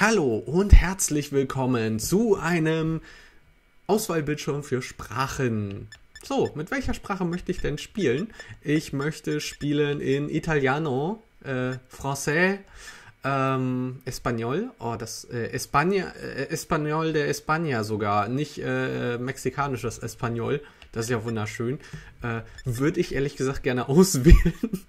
Hallo und herzlich willkommen zu einem Auswahlbildschirm für Sprachen. So, mit welcher Sprache möchte ich denn spielen? Ich möchte spielen in Italiano, äh, Français, ähm, Espanol, oh, das äh, Espanja, äh, Espanol der España sogar, nicht äh, mexikanisches Espanol, das ist ja wunderschön. Äh, Würde ich ehrlich gesagt gerne auswählen.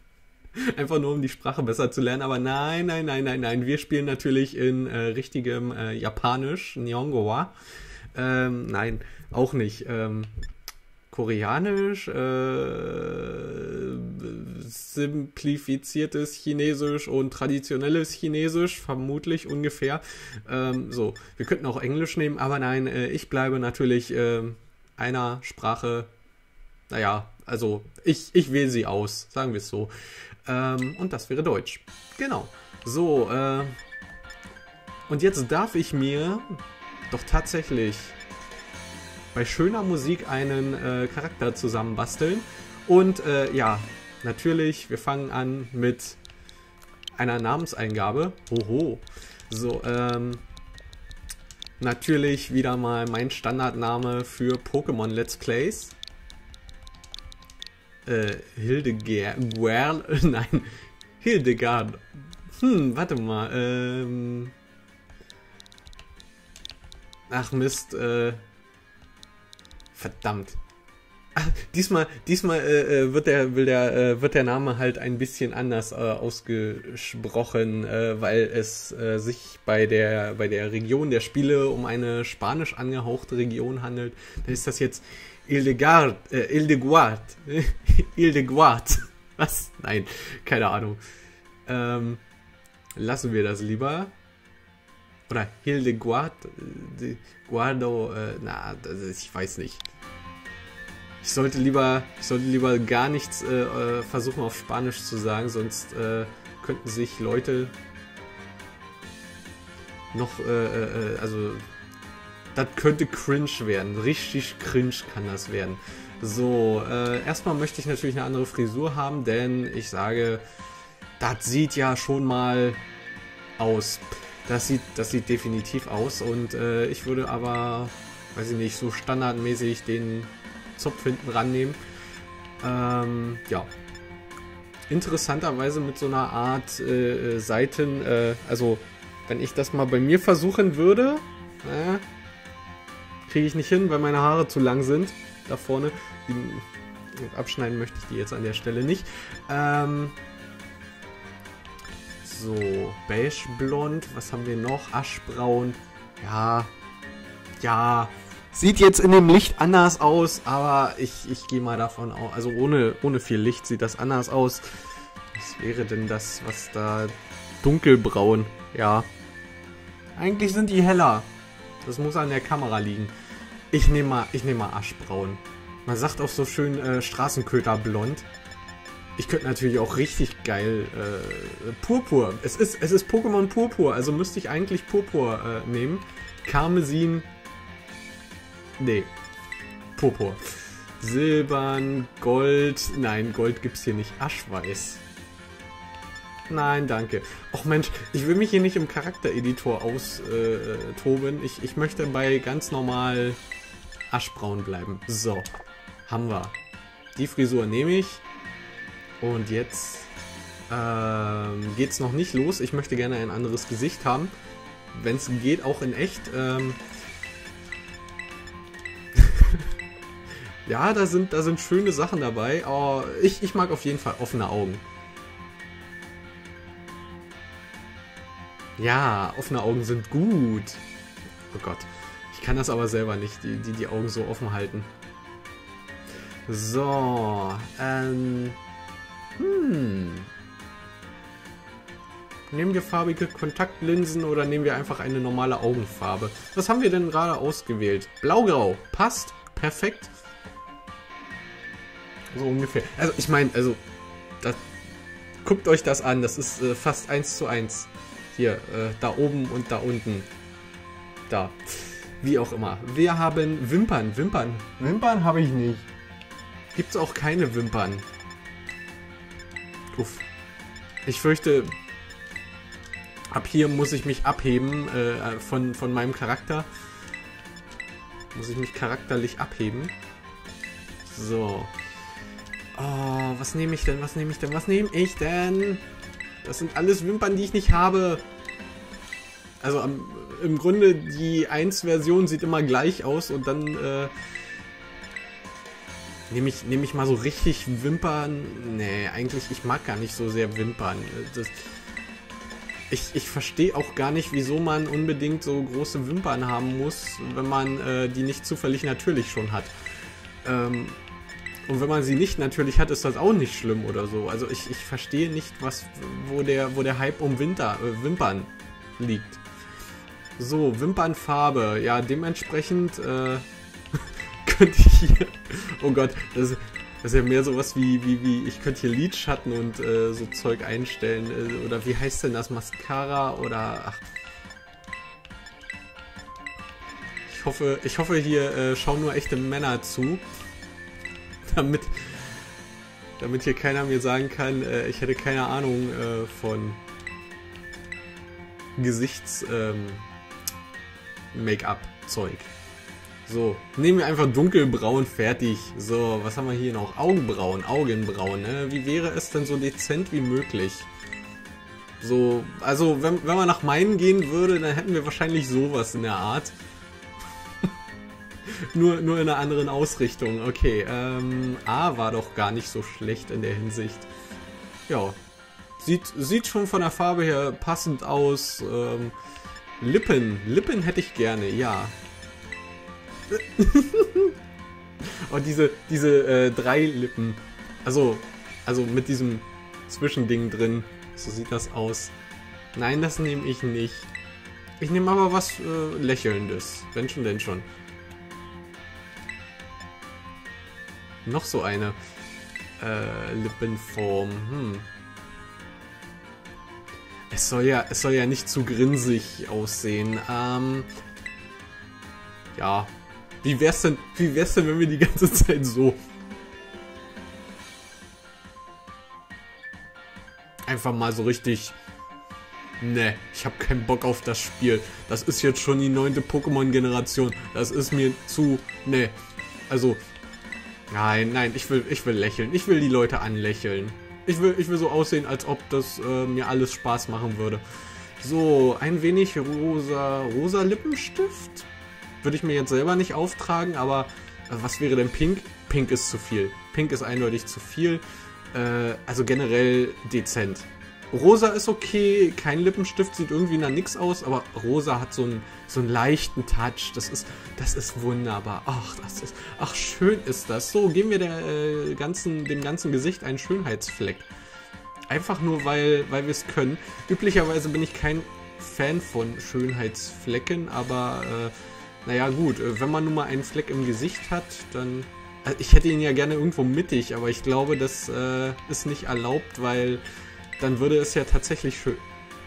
Einfach nur, um die Sprache besser zu lernen. Aber nein, nein, nein, nein, nein. Wir spielen natürlich in äh, richtigem äh, Japanisch, Nyongowa. Ähm, nein, auch nicht. Ähm, Koreanisch, äh, simplifiziertes Chinesisch und traditionelles Chinesisch, vermutlich ungefähr. Ähm, so, wir könnten auch Englisch nehmen, aber nein, äh, ich bleibe natürlich äh, einer Sprache. Naja, also ich, ich wähle sie aus, sagen wir es so. Ähm, und das wäre Deutsch. Genau. So, äh, und jetzt darf ich mir doch tatsächlich bei schöner Musik einen äh, Charakter zusammenbasteln. Und äh, ja, natürlich, wir fangen an mit einer Namenseingabe. Hoho. So, ähm, natürlich wieder mal mein Standardname für Pokémon Let's Plays äh, Hildegard, nein, Hildegard. Hm, warte mal, ähm, ach Mist, äh, verdammt. Ach, diesmal, diesmal äh, äh, wird der, will der, äh, wird der Name halt ein bisschen anders äh, ausgesprochen, äh, weil es äh, sich bei der, bei der Region der Spiele um eine spanisch angehauchte Region handelt. Da ist das jetzt Ildegard, äh, Ildeguard. Ildeguard. Was? Nein, keine Ahnung. Ähm, lassen wir das lieber. Oder Hildeguard, äh, Guardo, äh, na, ich weiß nicht. Ich sollte lieber, ich sollte lieber gar nichts äh, äh, versuchen auf Spanisch zu sagen, sonst äh, könnten sich Leute noch, äh, also das könnte cringe werden. Richtig cringe kann das werden. So, äh, erstmal möchte ich natürlich eine andere Frisur haben, denn ich sage, das sieht ja schon mal aus. Das sieht, das sieht definitiv aus und äh, ich würde aber, weiß ich nicht, so standardmäßig den Zopf hinten rannehmen. Ähm, ja. Interessanterweise mit so einer Art äh, Seiten, äh, also wenn ich das mal bei mir versuchen würde, äh, Kriege ich nicht hin, weil meine Haare zu lang sind. Da vorne. Die, abschneiden möchte ich die jetzt an der Stelle nicht. Ähm, so, beige blond. Was haben wir noch? Aschbraun. Ja. Ja. Sieht jetzt in dem Licht anders aus, aber ich, ich gehe mal davon aus. Also ohne, ohne viel Licht sieht das anders aus. Was wäre denn das, was da. Dunkelbraun. Ja. Eigentlich sind die heller. Das muss an der Kamera liegen. Ich nehme mal, ich nehme mal Aschbraun. Man sagt auch so schön äh, Straßenköterblond. Ich könnte natürlich auch richtig geil äh, Purpur. Es ist, es ist Pokémon Purpur, also müsste ich eigentlich Purpur äh, nehmen. Karmesin. Nee. Purpur. Silbern, Gold. Nein, Gold gibt's hier nicht. Aschweiß. Nein, danke. Och Mensch, ich will mich hier nicht im Charaktereditor austoben. Äh, ich, ich möchte bei ganz normal aschbraun bleiben. So, haben wir. Die Frisur nehme ich. Und jetzt ähm, geht es noch nicht los. Ich möchte gerne ein anderes Gesicht haben. Wenn es geht, auch in echt. Ähm ja, da sind, da sind schöne Sachen dabei. Aber ich, ich mag auf jeden Fall offene Augen. Ja, offene Augen sind gut. Oh Gott. Ich kann das aber selber nicht, die, die, die Augen so offen halten. So, ähm... Hm... Nehmen wir farbige Kontaktlinsen oder nehmen wir einfach eine normale Augenfarbe? Was haben wir denn gerade ausgewählt? Blaugrau. Passt. Perfekt. So ungefähr. Also ich meine, also... Das, guckt euch das an. Das ist äh, fast eins zu eins. Hier, äh, da oben und da unten. Da. Wie auch immer. Wir haben Wimpern. Wimpern. Wimpern habe ich nicht. Gibt es auch keine Wimpern. Uff. Ich fürchte... Ab hier muss ich mich abheben äh, von, von meinem Charakter. Muss ich mich charakterlich abheben. So. Oh, was nehme ich denn? Was nehme ich denn? Was nehme ich denn? Das sind alles Wimpern, die ich nicht habe. Also am, im Grunde, die 1-Version sieht immer gleich aus und dann äh, nehme ich, nehm ich mal so richtig Wimpern. Nee, eigentlich, ich mag gar nicht so sehr Wimpern. Das, ich, ich verstehe auch gar nicht, wieso man unbedingt so große Wimpern haben muss, wenn man äh, die nicht zufällig natürlich schon hat. Ähm, und wenn man sie nicht natürlich hat, ist das auch nicht schlimm oder so. Also ich, ich verstehe nicht, was, wo, der, wo der Hype um Winter, äh, Wimpern liegt. So, Wimpernfarbe. Ja, dementsprechend äh, könnte ich hier... Oh Gott, das, das ist ja mehr sowas wie, wie, wie ich könnte hier Lidschatten und äh, so Zeug einstellen. Äh, oder wie heißt denn das? Mascara oder... Ach. Ich hoffe, ich hoffe hier äh, schauen nur echte Männer zu damit, damit hier keiner mir sagen kann, äh, ich hätte keine Ahnung äh, von Gesichts-Make-up-Zeug. Ähm, so, nehmen wir einfach dunkelbraun fertig. So, was haben wir hier noch? Augenbrauen, Augenbrauen. Ne? Wie wäre es denn so dezent wie möglich? So, also wenn, wenn man nach meinen gehen würde, dann hätten wir wahrscheinlich sowas in der Art nur, nur in einer anderen Ausrichtung. Okay, ähm, A war doch gar nicht so schlecht in der Hinsicht. Ja, sieht, sieht schon von der Farbe her passend aus. Ähm, Lippen, Lippen hätte ich gerne, ja. Und diese, diese äh, drei Lippen. Also, also mit diesem Zwischending drin. So sieht das aus. Nein, das nehme ich nicht. Ich nehme aber was äh, Lächelndes. Wenn schon, denn schon. Noch so eine äh, Lippenform. Hm. Es soll ja, es soll ja nicht zu grinsig aussehen. Ähm, ja. Wie wär's denn, wie wär's denn, wenn wir die ganze Zeit so einfach mal so richtig Ne, ich habe keinen Bock auf das Spiel. Das ist jetzt schon die neunte Pokémon-Generation. Das ist mir zu... Ne. Also, Nein, nein, ich will, ich will lächeln. Ich will die Leute anlächeln. Ich will, ich will so aussehen, als ob das äh, mir alles Spaß machen würde. So, ein wenig rosa, rosa Lippenstift. Würde ich mir jetzt selber nicht auftragen, aber äh, was wäre denn pink? Pink ist zu viel. Pink ist eindeutig zu viel. Äh, also generell dezent. Rosa ist okay, kein Lippenstift sieht irgendwie nach nix aus, aber rosa hat so einen, so einen leichten Touch. Das ist, das ist wunderbar. Ach, das ist, ach, schön ist das. So, geben wir der, äh, ganzen, dem ganzen Gesicht einen Schönheitsfleck. Einfach nur, weil, weil wir es können. Üblicherweise bin ich kein Fan von Schönheitsflecken, aber äh, naja gut, äh, wenn man nun mal einen Fleck im Gesicht hat, dann... Also ich hätte ihn ja gerne irgendwo mittig, aber ich glaube, das äh, ist nicht erlaubt, weil dann würde es ja tatsächlich schön...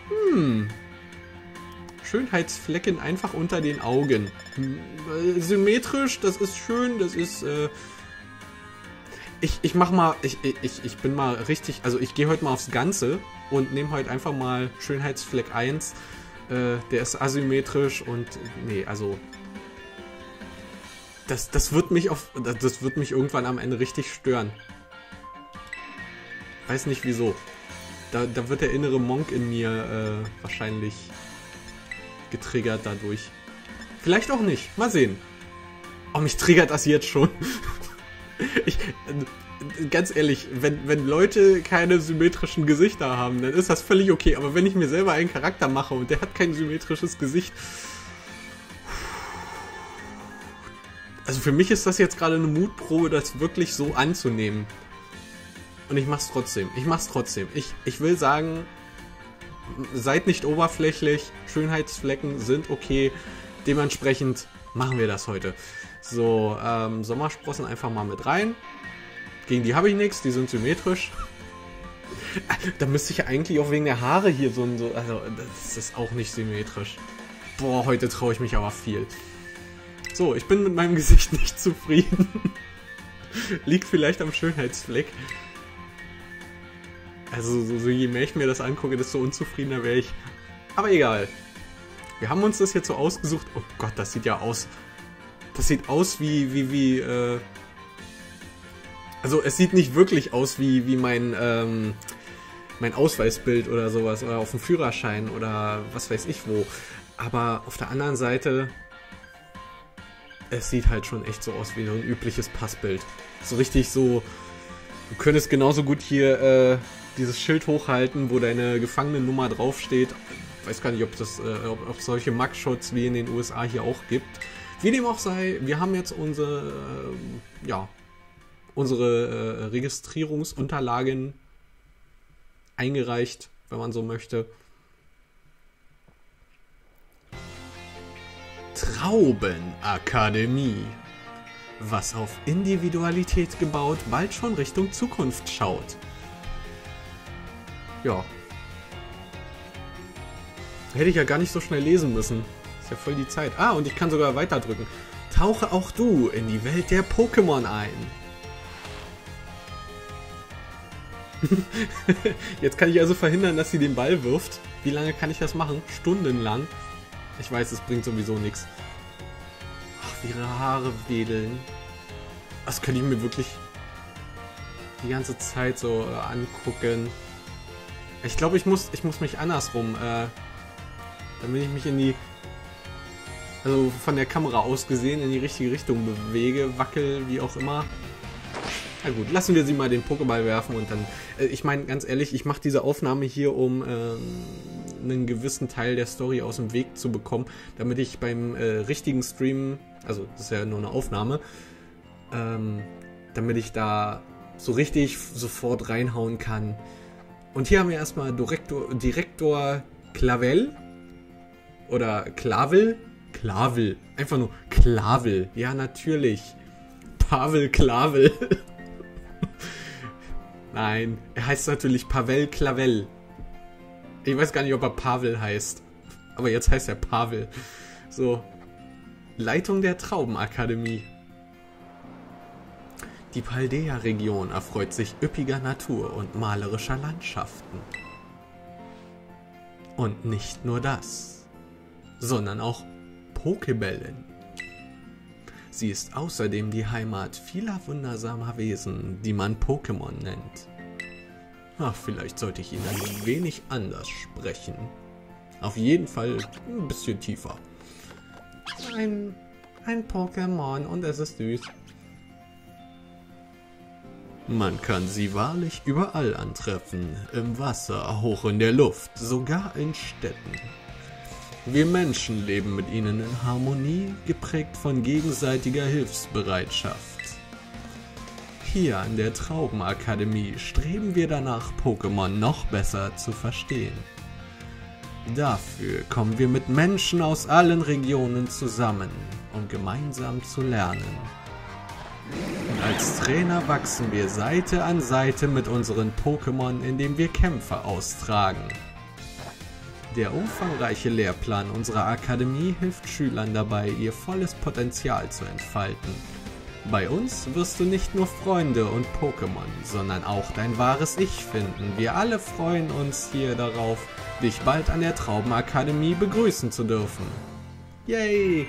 Hm. Schönheitsflecken einfach unter den Augen. Hm, äh, symmetrisch, das ist schön, das ist... Äh ich, ich mach mal, ich, ich, ich bin mal richtig, also ich gehe heute mal aufs Ganze und nehme heute einfach mal Schönheitsfleck 1. Äh, der ist asymmetrisch und nee, also das, das wird mich auf, das wird mich irgendwann am Ende richtig stören. Weiß nicht wieso. Da, da wird der innere Monk in mir äh, wahrscheinlich getriggert dadurch. Vielleicht auch nicht. Mal sehen. Oh, mich triggert das jetzt schon. ich, äh, ganz ehrlich, wenn, wenn Leute keine symmetrischen Gesichter haben, dann ist das völlig okay. Aber wenn ich mir selber einen Charakter mache und der hat kein symmetrisches Gesicht. Also für mich ist das jetzt gerade eine Mutprobe, das wirklich so anzunehmen. Und ich mach's trotzdem. Ich mach's trotzdem. Ich, ich will sagen, seid nicht oberflächlich. Schönheitsflecken sind okay. Dementsprechend machen wir das heute. So, ähm, Sommersprossen einfach mal mit rein. Gegen die habe ich nichts, die sind symmetrisch. Da müsste ich eigentlich auch wegen der Haare hier so ein... So, also, das ist auch nicht symmetrisch. Boah, heute traue ich mich aber viel. So, ich bin mit meinem Gesicht nicht zufrieden. Liegt vielleicht am Schönheitsfleck. Also so, so, je mehr ich mir das angucke, desto unzufriedener wäre ich. Aber egal. Wir haben uns das jetzt so ausgesucht. Oh Gott, das sieht ja aus. Das sieht aus wie, wie, wie, äh. Also es sieht nicht wirklich aus wie, wie mein, ähm, mein Ausweisbild oder sowas. Oder auf dem Führerschein oder was weiß ich wo. Aber auf der anderen Seite, es sieht halt schon echt so aus wie so ein übliches Passbild. So richtig so. Du könntest genauso gut hier äh, dieses Schild hochhalten, wo deine Gefangenennummer draufsteht. Ich weiß gar nicht, ob es äh, ob, ob solche Mugshots wie in den USA hier auch gibt. Wie dem auch sei, wir haben jetzt unsere, äh, ja, unsere äh, Registrierungsunterlagen eingereicht, wenn man so möchte. Traubenakademie. Was auf Individualität gebaut bald schon Richtung Zukunft schaut. Ja. Hätte ich ja gar nicht so schnell lesen müssen. Ist ja voll die Zeit. Ah, und ich kann sogar weiterdrücken. Tauche auch du in die Welt der Pokémon ein. Jetzt kann ich also verhindern, dass sie den Ball wirft. Wie lange kann ich das machen? Stundenlang. Ich weiß, es bringt sowieso nichts. Ach, wie ihre Haare wedeln. Das könnte ich mir wirklich die ganze Zeit so äh, angucken. Ich glaube, ich muss, ich muss mich andersrum, äh, damit ich mich in die, also von der Kamera aus gesehen, in die richtige Richtung bewege, wackel, wie auch immer. Na gut, lassen wir sie mal den Pokéball werfen und dann, äh, ich meine, ganz ehrlich, ich mache diese Aufnahme hier, um ähm, einen gewissen Teil der Story aus dem Weg zu bekommen, damit ich beim äh, richtigen Stream, also das ist ja nur eine Aufnahme, ähm, damit ich da so richtig sofort reinhauen kann. Und hier haben wir erstmal Direktor, Direktor Clavel oder Klavel. Klavel. Einfach nur Klavel. Ja, natürlich. Pavel Klavel. Nein, er heißt natürlich Pavel Clavel. Ich weiß gar nicht, ob er Pavel heißt. Aber jetzt heißt er Pavel. So. Leitung der Traubenakademie. Die Paldea-Region erfreut sich üppiger Natur und malerischer Landschaften. Und nicht nur das, sondern auch Pokebällen. Sie ist außerdem die Heimat vieler wundersamer Wesen, die man Pokémon nennt. Ach, vielleicht sollte ich ihn ein wenig anders sprechen. Auf jeden Fall ein bisschen tiefer. Ein, ein Pokémon und es ist süß. Man kann sie wahrlich überall antreffen, im Wasser, hoch in der Luft, sogar in Städten. Wir Menschen leben mit ihnen in Harmonie, geprägt von gegenseitiger Hilfsbereitschaft. Hier an der Traubenakademie streben wir danach, Pokémon noch besser zu verstehen. Dafür kommen wir mit Menschen aus allen Regionen zusammen, um gemeinsam zu lernen. Und als Trainer wachsen wir Seite an Seite mit unseren Pokémon, indem wir Kämpfe austragen. Der umfangreiche Lehrplan unserer Akademie hilft Schülern dabei, ihr volles Potenzial zu entfalten. Bei uns wirst du nicht nur Freunde und Pokémon, sondern auch dein wahres Ich finden. Wir alle freuen uns hier darauf, dich bald an der Traubenakademie begrüßen zu dürfen. Yay!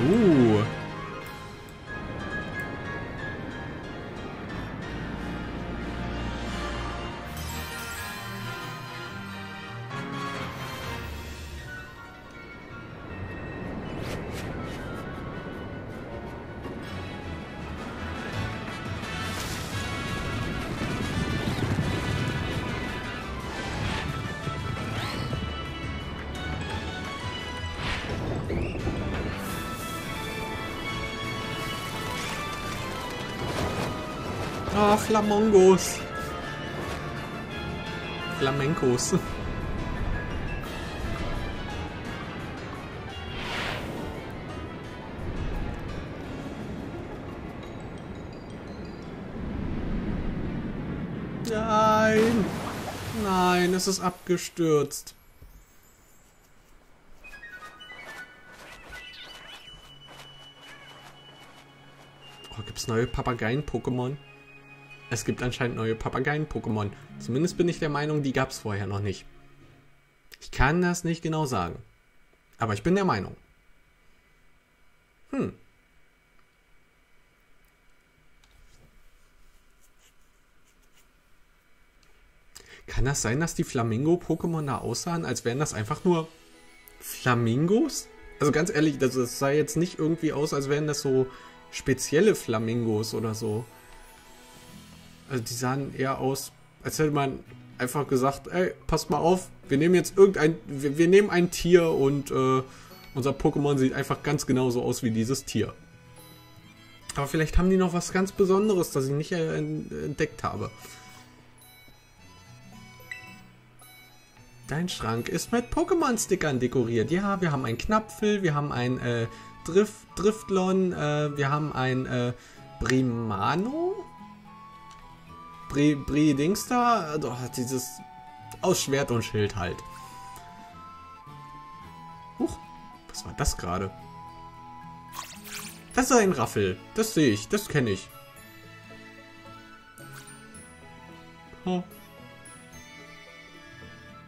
Uh, Flamongos. Flamencos. Nein. Nein, es ist abgestürzt. Oh, gibt's neue Papageien-Pokémon? Es gibt anscheinend neue Papageien-Pokémon. Zumindest bin ich der Meinung, die gab es vorher noch nicht. Ich kann das nicht genau sagen. Aber ich bin der Meinung. Hm. Kann das sein, dass die Flamingo-Pokémon da aussahen, als wären das einfach nur Flamingos? Also ganz ehrlich, das, sah jetzt nicht irgendwie aus, als wären das so spezielle Flamingos oder so. Also die sahen eher aus, als hätte man einfach gesagt, ey, passt mal auf, wir nehmen jetzt irgendein, wir, wir nehmen ein Tier und äh, unser Pokémon sieht einfach ganz genauso aus wie dieses Tier. Aber vielleicht haben die noch was ganz Besonderes, das ich nicht entdeckt habe. Dein Schrank ist mit Pokémon-Stickern dekoriert. Ja, wir haben ein Knapfel, wir haben ein äh, Drift, Driftlon, äh, wir haben ein äh, Brimano? Bri, Bri Dings da? Doch, dieses aus Schwert und Schild halt. Huch, was war das gerade? Das ist ein Raffel. Das sehe ich, das kenne ich. Oh.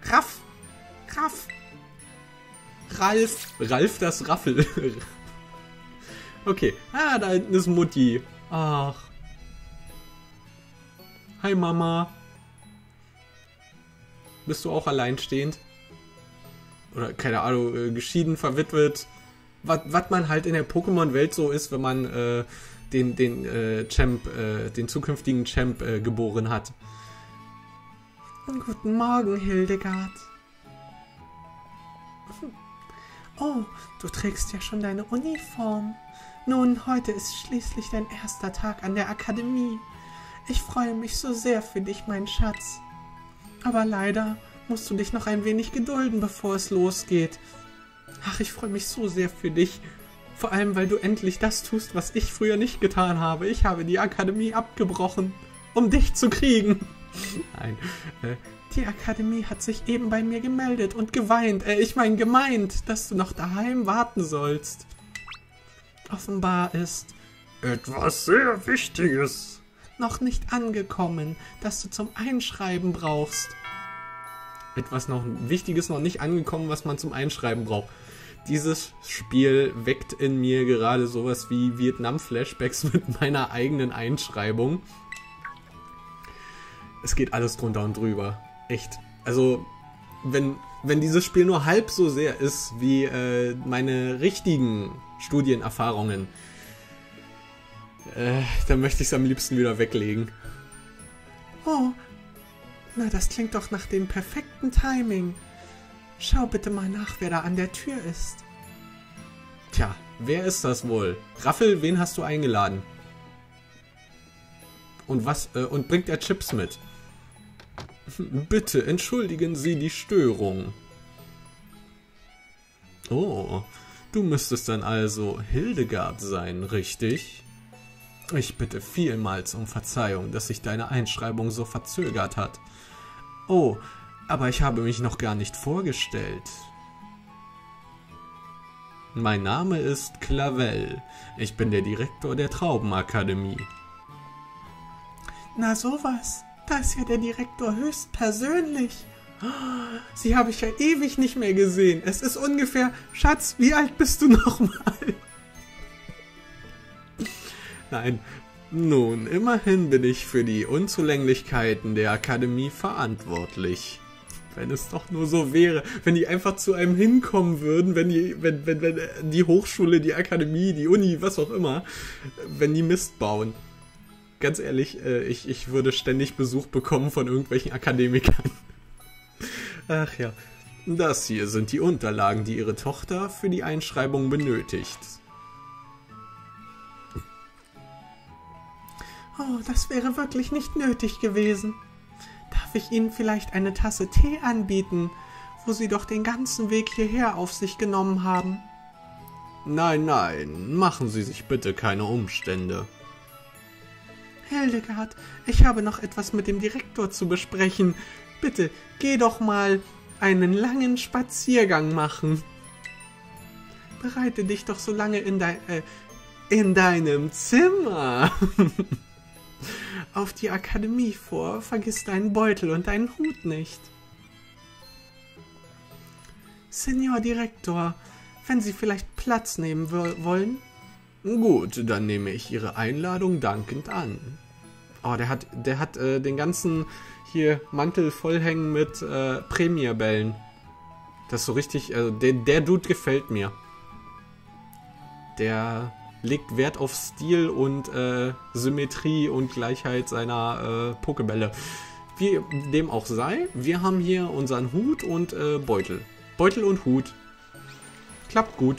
Raff. Raff. Ralf. Ralf das Raffel. okay. Ah, da hinten ist Mutti. Ach. Hi Mama. Bist du auch alleinstehend? Oder keine Ahnung, äh, geschieden, verwitwet. Was man halt in der Pokémon-Welt so ist, wenn man äh, den, den äh, Champ, äh, den zukünftigen Champ äh, geboren hat. Guten Morgen, Hildegard. Oh, du trägst ja schon deine Uniform. Nun, heute ist schließlich dein erster Tag an der Akademie. Ich freue mich so sehr für dich, mein Schatz. Aber leider musst du dich noch ein wenig gedulden, bevor es losgeht. Ach, ich freue mich so sehr für dich. Vor allem, weil du endlich das tust, was ich früher nicht getan habe. Ich habe die Akademie abgebrochen, um dich zu kriegen. Nein. Äh, die Akademie hat sich eben bei mir gemeldet und geweint, äh, ich meine gemeint, dass du noch daheim warten sollst. Offenbar ist etwas sehr Wichtiges noch nicht angekommen, das du zum Einschreiben brauchst. Etwas noch Wichtiges noch nicht angekommen, was man zum Einschreiben braucht. Dieses Spiel weckt in mir gerade sowas wie Vietnam-Flashbacks mit meiner eigenen Einschreibung es geht alles drunter und drüber. Echt. Also, wenn, wenn dieses Spiel nur halb so sehr ist wie äh, meine richtigen Studienerfahrungen, äh, dann möchte ich es am liebsten wieder weglegen. Oh, na, das klingt doch nach dem perfekten Timing. Schau bitte mal nach, wer da an der Tür ist. Tja, wer ist das wohl? Raffel, wen hast du eingeladen? Und was, äh, und bringt er Chips mit? Bitte entschuldigen Sie die Störung. Oh, du müsstest dann also Hildegard sein, richtig? Ich bitte vielmals um Verzeihung, dass sich deine Einschreibung so verzögert hat. Oh, aber ich habe mich noch gar nicht vorgestellt. Mein Name ist Clavel. Ich bin der Direktor der Traubenakademie. Na sowas. Da ist ja der Direktor höchstpersönlich. Sie habe ich ja ewig nicht mehr gesehen. Es ist ungefähr, Schatz, wie alt bist du nochmal? Nein, nun, immerhin bin ich für die Unzulänglichkeiten der Akademie verantwortlich. Wenn es doch nur so wäre, wenn die einfach zu einem hinkommen würden, wenn die, wenn, wenn, wenn die Hochschule, die Akademie, die Uni, was auch immer, wenn die Mist bauen ganz ehrlich, äh, ich, ich würde ständig Besuch bekommen von irgendwelchen Akademikern. Ach ja. Das hier sind die Unterlagen, die Ihre Tochter für die Einschreibung benötigt. Oh, das wäre wirklich nicht nötig gewesen. Darf ich Ihnen vielleicht eine Tasse Tee anbieten, wo Sie doch den ganzen Weg hierher auf sich genommen haben? Nein, nein, machen Sie sich bitte keine Umstände. Hildegard, ich habe noch etwas mit dem Direktor zu besprechen. Bitte, geh doch mal einen langen Spaziergang machen. Bereite dich doch so lange in dein, äh, in deinem Zimmer. auf die Akademie vor. Vergiss deinen Beutel und deinen Hut nicht. Senor Direktor, wenn Sie vielleicht Platz nehmen wollen? Gut, dann nehme ich Ihre Einladung dankend an. Oh, der hat, der hat äh, den ganzen hier Mantel vollhängen mit äh, Premierbällen. Das ist so richtig, also der, der Dude gefällt mir. Der legt Wert auf Stil und äh, Symmetrie und Gleichheit seiner äh, Pokebälle. Wie dem auch sei, wir haben hier unseren Hut und äh, Beutel. Beutel und Hut. Klappt gut.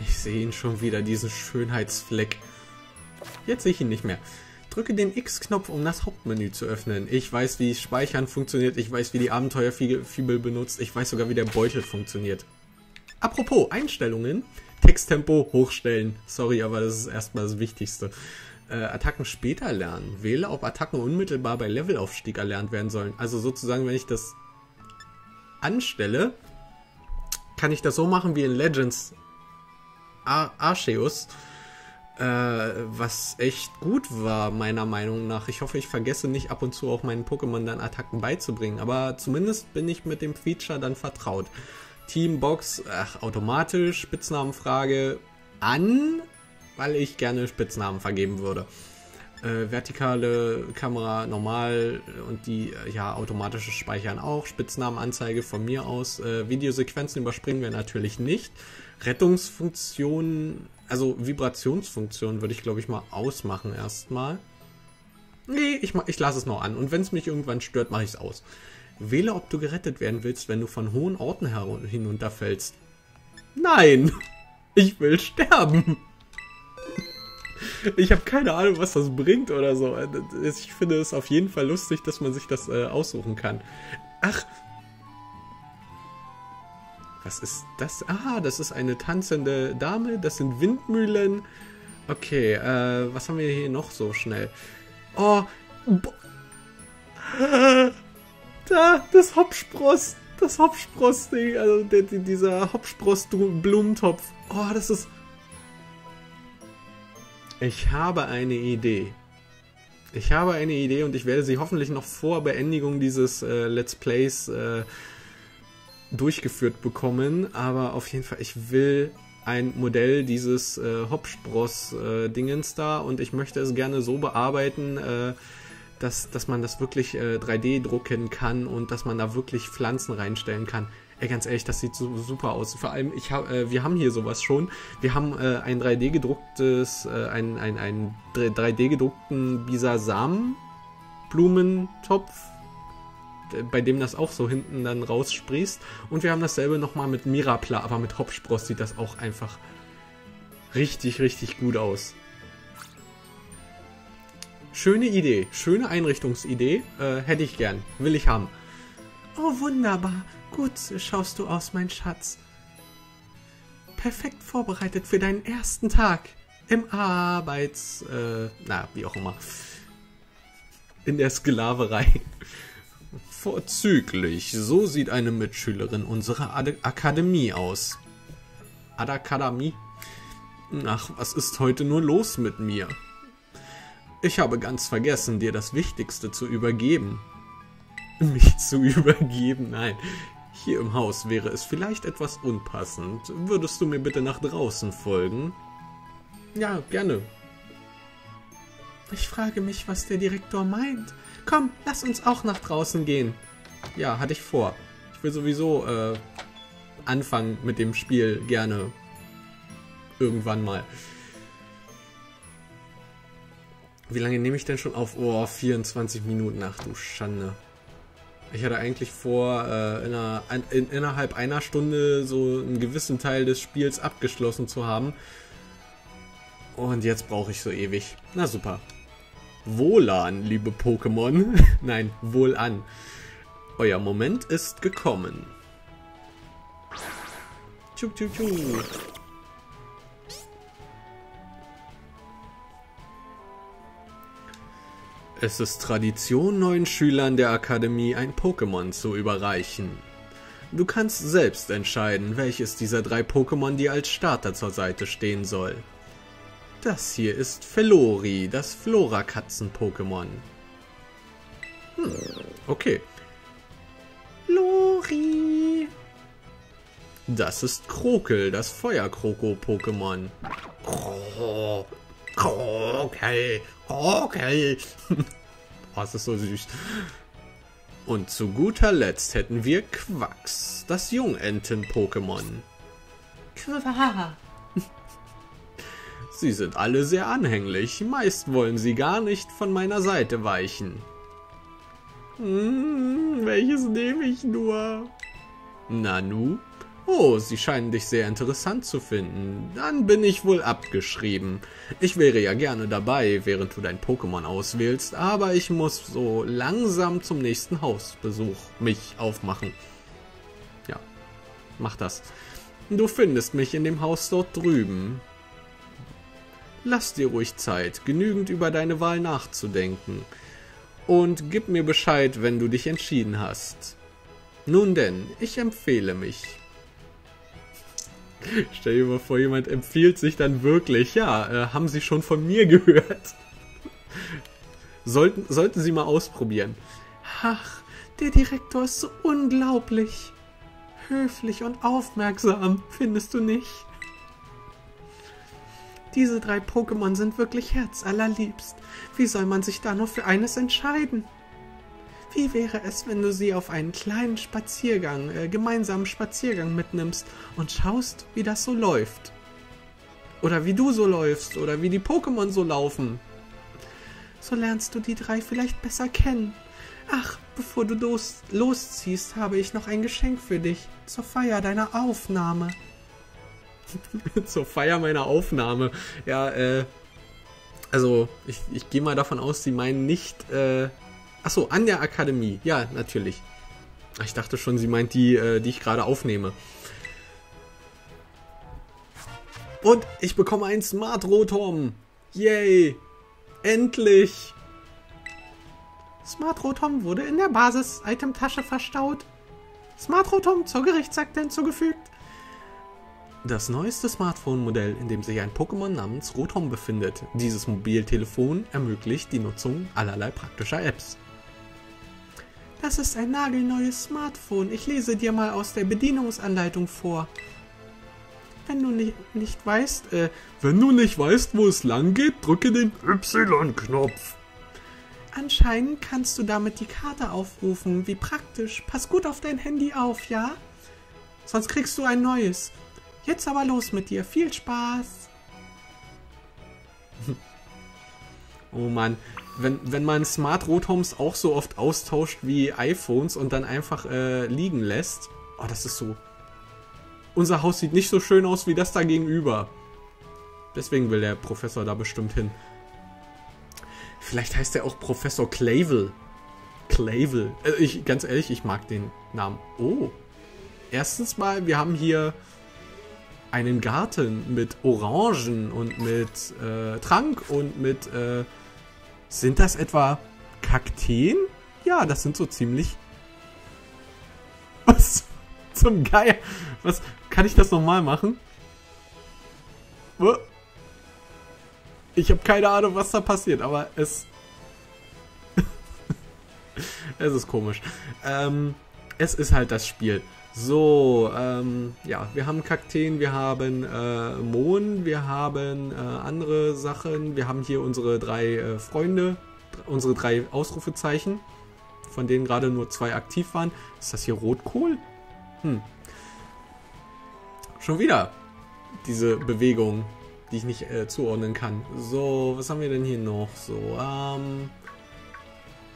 Ich sehe ihn schon wieder, diesen Schönheitsfleck. Jetzt sehe ich ihn nicht mehr. Drücke den X-Knopf, um das Hauptmenü zu öffnen. Ich weiß, wie Speichern funktioniert, ich weiß, wie die Abenteuerfibel benutzt, ich weiß sogar, wie der Beutel funktioniert. Apropos, Einstellungen. Texttempo hochstellen. Sorry, aber das ist erstmal das Wichtigste. Äh, Attacken später lernen. Wähle, ob Attacken unmittelbar bei Levelaufstieg erlernt werden sollen. Also sozusagen, wenn ich das anstelle, kann ich das so machen wie in Legends Ar Arceus äh, was echt gut war, meiner Meinung nach. Ich hoffe, ich vergesse nicht ab und zu auch meinen Pokémon dann Attacken beizubringen, aber zumindest bin ich mit dem Feature dann vertraut. Teambox, ach, automatisch, Spitznamenfrage an, weil ich gerne Spitznamen vergeben würde. Äh, vertikale Kamera normal und die ja automatische Speichern auch. Spitznamenanzeige von mir aus. Äh, Videosequenzen überspringen wir natürlich nicht. Rettungsfunktionen also Vibrationsfunktion würde ich, glaube ich, mal ausmachen erstmal. Nee, ich, ich lasse es noch an. Und wenn es mich irgendwann stört, mache ich es aus. Wähle, ob du gerettet werden willst, wenn du von hohen Orten hinunterfällst. Nein! Ich will sterben! Ich habe keine Ahnung, was das bringt oder so. Ich finde es auf jeden Fall lustig, dass man sich das äh, aussuchen kann. Ach, was ist das? Ah, das ist eine tanzende Dame. Das sind Windmühlen. Okay, äh, was haben wir hier noch so schnell? Oh, da, das Hopspross. Das Hopspross-Ding. Also der, dieser Hopspross-Blumentopf. Oh, das ist... Ich habe eine Idee. Ich habe eine Idee und ich werde sie hoffentlich noch vor Beendigung dieses äh, Let's Plays äh, durchgeführt bekommen, aber auf jeden Fall, ich will ein Modell dieses äh, Hopspross-Dingens äh, da und ich möchte es gerne so bearbeiten, äh, dass, dass man das wirklich äh, 3D drucken kann und dass man da wirklich Pflanzen reinstellen kann. Ey, ganz ehrlich, das sieht so super aus. Vor allem, ich hab, äh, wir haben hier sowas schon. Wir haben äh, ein 3D gedrucktes, äh, ein, ein, ein 3D gedruckten Bisasam Blumentopf bei dem das auch so hinten dann raussprießt. Und wir haben dasselbe nochmal mit Mirapla, aber mit Hopspross sieht das auch einfach richtig, richtig gut aus. Schöne Idee, schöne Einrichtungsidee, äh, hätte ich gern, will ich haben. Oh, wunderbar, gut schaust du aus, mein Schatz. Perfekt vorbereitet für deinen ersten Tag im Arbeits... Äh, na, wie auch immer. In der Sklaverei. Vorzüglich. So sieht eine Mitschülerin unserer Ad Akademie aus. Adakademie? Ach, was ist heute nur los mit mir? Ich habe ganz vergessen, dir das Wichtigste zu übergeben. Mich zu übergeben? Nein. Hier im Haus wäre es vielleicht etwas unpassend. Würdest du mir bitte nach draußen folgen? Ja, gerne. Ich frage mich, was der Direktor meint. Komm, lass uns auch nach draußen gehen. Ja, hatte ich vor. Ich will sowieso äh, anfangen mit dem Spiel gerne. Irgendwann mal. Wie lange nehme ich denn schon auf? Oh, 24 Minuten. Ach du Schande. Ich hatte eigentlich vor, äh, in einer, in, innerhalb einer Stunde so einen gewissen Teil des Spiels abgeschlossen zu haben. Und jetzt brauche ich so ewig. Na super. Wohlan, liebe Pokémon. Nein, wohlan. Euer Moment ist gekommen. Tschu, tschu, tschu. Es ist Tradition, neuen Schülern der Akademie ein Pokémon zu überreichen. Du kannst selbst entscheiden, welches dieser drei Pokémon dir als Starter zur Seite stehen soll. Das hier ist Felori, das Flora-Katzen-Pokémon. Hm, okay. Lori. Das ist Krokel, das Feuerkroko-Pokémon. Krokel, Krokel. oh, es ist so süß. Und zu guter Letzt hätten wir Quax, das Jungenten-Pokémon. Quack. Sie sind alle sehr anhänglich, meist wollen sie gar nicht von meiner Seite weichen. Hm, welches nehme ich nur? Nanu? Oh, sie scheinen dich sehr interessant zu finden. Dann bin ich wohl abgeschrieben. Ich wäre ja gerne dabei, während du dein Pokémon auswählst, aber ich muss so langsam zum nächsten Hausbesuch mich aufmachen. Ja, mach das. Du findest mich in dem Haus dort drüben. Lass dir ruhig Zeit, genügend über deine Wahl nachzudenken. Und gib mir Bescheid, wenn du dich entschieden hast. Nun denn, ich empfehle mich. Stell dir mal vor, jemand empfiehlt sich dann wirklich. Ja, äh, haben Sie schon von mir gehört? sollten, sollten Sie mal ausprobieren. Ach, der Direktor ist so unglaublich. Höflich und aufmerksam, findest du nicht? Diese drei Pokémon sind wirklich herzallerliebst. Wie soll man sich da nur für eines entscheiden? Wie wäre es, wenn du sie auf einen kleinen Spaziergang, äh, gemeinsamen Spaziergang mitnimmst und schaust, wie das so läuft? Oder wie du so läufst, oder wie die Pokémon so laufen. So lernst du die drei vielleicht besser kennen. Ach, bevor du los, losziehst, habe ich noch ein Geschenk für dich zur Feier deiner Aufnahme. zur Feier meiner Aufnahme. Ja, äh. Also, ich, ich gehe mal davon aus, sie meinen nicht. Äh, achso, an der Akademie. Ja, natürlich. Ich dachte schon, sie meint die, äh, die ich gerade aufnehme. Und ich bekomme einen Smart Rotom. Yay! Endlich! Smart Rotom wurde in der Basis-Item-Tasche verstaut. Smart Rotom zur Gerichtsakte hinzugefügt. Das neueste Smartphone-Modell, in dem sich ein Pokémon namens Rotom befindet. Dieses Mobiltelefon ermöglicht die Nutzung allerlei praktischer Apps. Das ist ein nagelneues Smartphone. Ich lese dir mal aus der Bedienungsanleitung vor. Wenn du nicht, nicht weißt, äh, wenn du nicht weißt, wo es lang geht, drücke den Y-Knopf. Anscheinend kannst du damit die Karte aufrufen. Wie praktisch. Pass gut auf dein Handy auf, ja? Sonst kriegst du ein neues. Jetzt aber los mit dir. Viel Spaß. oh Mann. Wenn, wenn man Smart Rotoms auch so oft austauscht wie iPhones und dann einfach äh, liegen lässt. Oh, das ist so. Unser Haus sieht nicht so schön aus wie das da gegenüber. Deswegen will der Professor da bestimmt hin. Vielleicht heißt er auch Professor Clavel. Clavel. Also ich, ganz ehrlich, ich mag den Namen. Oh. Erstens mal, wir haben hier einen Garten mit Orangen und mit äh, Trank und mit... Äh, sind das etwa Kakteen? Ja, das sind so ziemlich... Was zum Geier? Was? Kann ich das nochmal machen? Ich habe keine Ahnung, was da passiert, aber es... es ist komisch. Ähm, es ist halt das Spiel. So, ähm, ja, wir haben Kakteen, wir haben äh, Mohn, wir haben äh, andere Sachen. Wir haben hier unsere drei äh, Freunde, unsere drei Ausrufezeichen, von denen gerade nur zwei aktiv waren. Ist das hier Rotkohl? Hm. Schon wieder diese Bewegung, die ich nicht äh, zuordnen kann. So, was haben wir denn hier noch? So, ähm,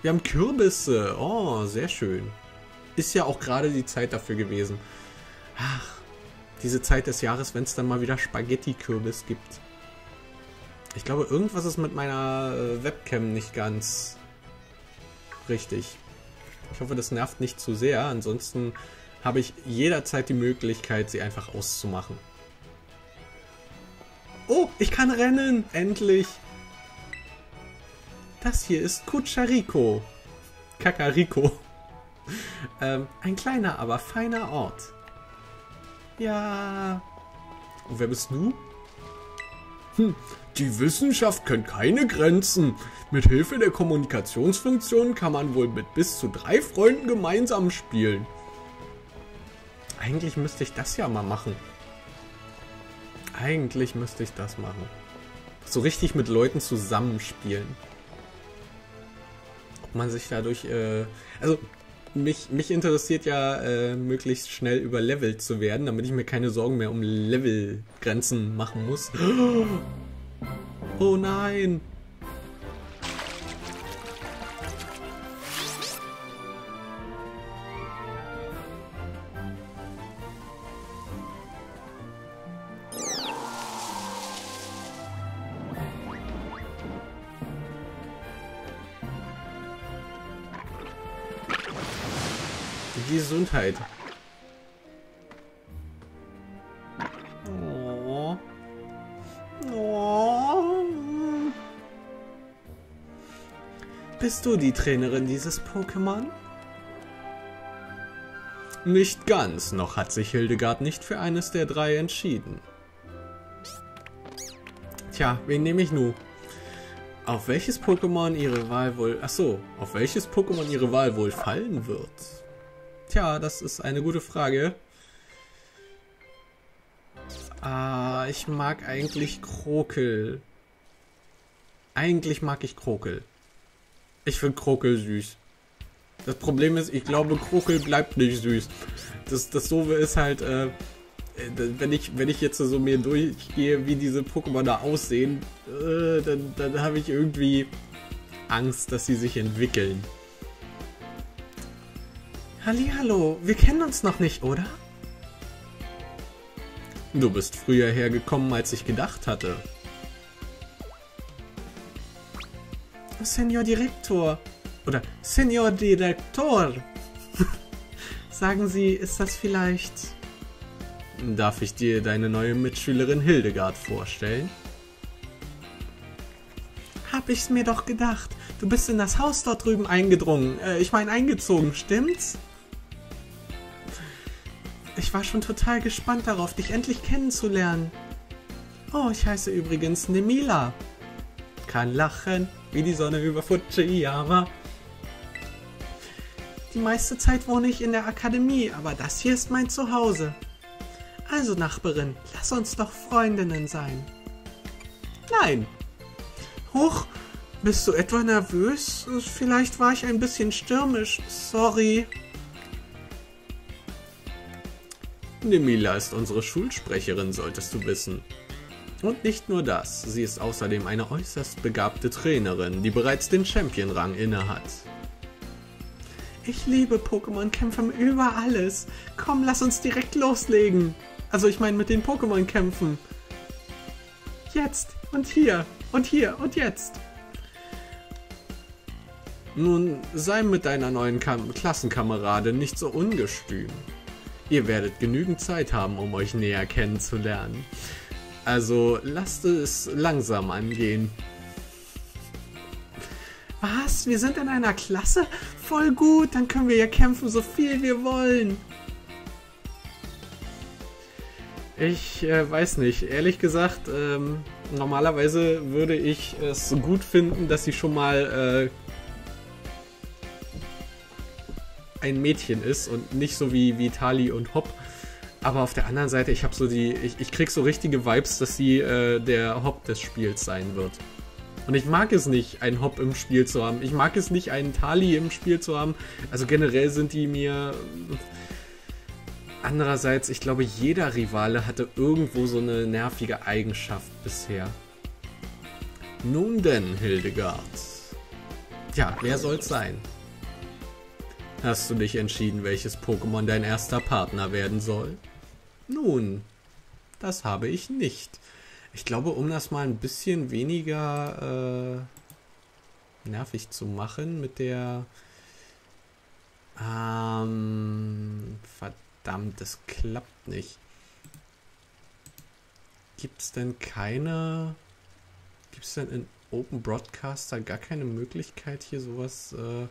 wir haben Kürbisse. Oh, sehr schön ist ja auch gerade die Zeit dafür gewesen. Ach, diese Zeit des Jahres, wenn es dann mal wieder Spaghetti-Kürbis gibt. Ich glaube, irgendwas ist mit meiner äh, Webcam nicht ganz richtig. Ich hoffe, das nervt nicht zu sehr. Ansonsten habe ich jederzeit die Möglichkeit, sie einfach auszumachen. Oh, ich kann rennen! Endlich! Das hier ist Kuchariko. Kakariko. Ähm, ein kleiner, aber feiner Ort. Ja. Und wer bist du? Hm, die Wissenschaft kennt keine Grenzen. Mit Hilfe der Kommunikationsfunktion kann man wohl mit bis zu drei Freunden gemeinsam spielen. Eigentlich müsste ich das ja mal machen. Eigentlich müsste ich das machen. So richtig mit Leuten zusammenspielen. Ob man sich dadurch, äh, also mich, mich interessiert ja, äh, möglichst schnell überlevelt zu werden, damit ich mir keine Sorgen mehr um Levelgrenzen machen muss. Oh nein! Gesundheit. Bist du die Trainerin dieses Pokémon? Nicht ganz, noch hat sich Hildegard nicht für eines der drei entschieden. Tja, wen nehme ich nun? Auf welches Pokémon ihre Wahl wohl... Achso, auf welches Pokémon ihre Wahl wohl fallen wird? Tja, das ist eine gute Frage. Ah, ich mag eigentlich Krokel. Eigentlich mag ich Krokel. Ich finde Krokel süß. Das Problem ist, ich glaube, Krokel bleibt nicht süß. Das, das Doofe ist halt, äh, wenn ich, wenn ich jetzt so mir durchgehe, wie diese Pokémon da aussehen, äh, dann, dann habe ich irgendwie Angst, dass sie sich entwickeln. Hallo, wir kennen uns noch nicht, oder? Du bist früher hergekommen, als ich gedacht hatte. Senor Direktor. Oder Senor Direktor. Sagen Sie, ist das vielleicht... Darf ich dir deine neue Mitschülerin Hildegard vorstellen? Hab ich's mir doch gedacht. Du bist in das Haus dort drüben eingedrungen. Äh, ich meine eingezogen, stimmt's? Ich war schon total gespannt darauf, dich endlich kennenzulernen. Oh, ich heiße übrigens Nemila. Kann lachen, wie die Sonne über Fujiyama. Die meiste Zeit wohne ich in der Akademie, aber das hier ist mein Zuhause. Also, Nachbarin, lass uns doch Freundinnen sein. Nein. Huch, bist du etwa nervös? Vielleicht war ich ein bisschen stürmisch. Sorry. Nemila ist unsere Schulsprecherin, solltest du wissen. Und nicht nur das, sie ist außerdem eine äußerst begabte Trainerin, die bereits den Champion-Rang innehat. Ich liebe Pokémon-Kämpfen über alles. Komm, lass uns direkt loslegen. Also ich meine mit den Pokémon-Kämpfen. Jetzt und hier und hier und jetzt. Nun, sei mit deiner neuen Kam Klassenkamerade nicht so ungestüm. Ihr werdet genügend Zeit haben, um euch näher kennenzulernen. Also lasst es langsam angehen. Was? Wir sind in einer Klasse? Voll gut, dann können wir ja kämpfen, so viel wir wollen. Ich äh, weiß nicht. Ehrlich gesagt, ähm, normalerweise würde ich es gut finden, dass sie schon mal äh, ein Mädchen ist und nicht so wie Vitali und Hop. Aber auf der anderen Seite, ich habe so die, ich, ich krieg so richtige Vibes, dass sie äh, der Hop des Spiels sein wird. Und ich mag es nicht, einen Hop im Spiel zu haben. Ich mag es nicht, einen Tali im Spiel zu haben. Also generell sind die mir. Andererseits, ich glaube, jeder Rivale hatte irgendwo so eine nervige Eigenschaft bisher. Nun denn, Hildegard. Ja, wer soll's sein? Hast du dich entschieden, welches Pokémon dein erster Partner werden soll? Nun, das habe ich nicht. Ich glaube, um das mal ein bisschen weniger äh, nervig zu machen mit der... Ähm, verdammt, das klappt nicht. Gibt es denn keine... Gibt es denn in Open Broadcaster gar keine Möglichkeit, hier sowas... Äh,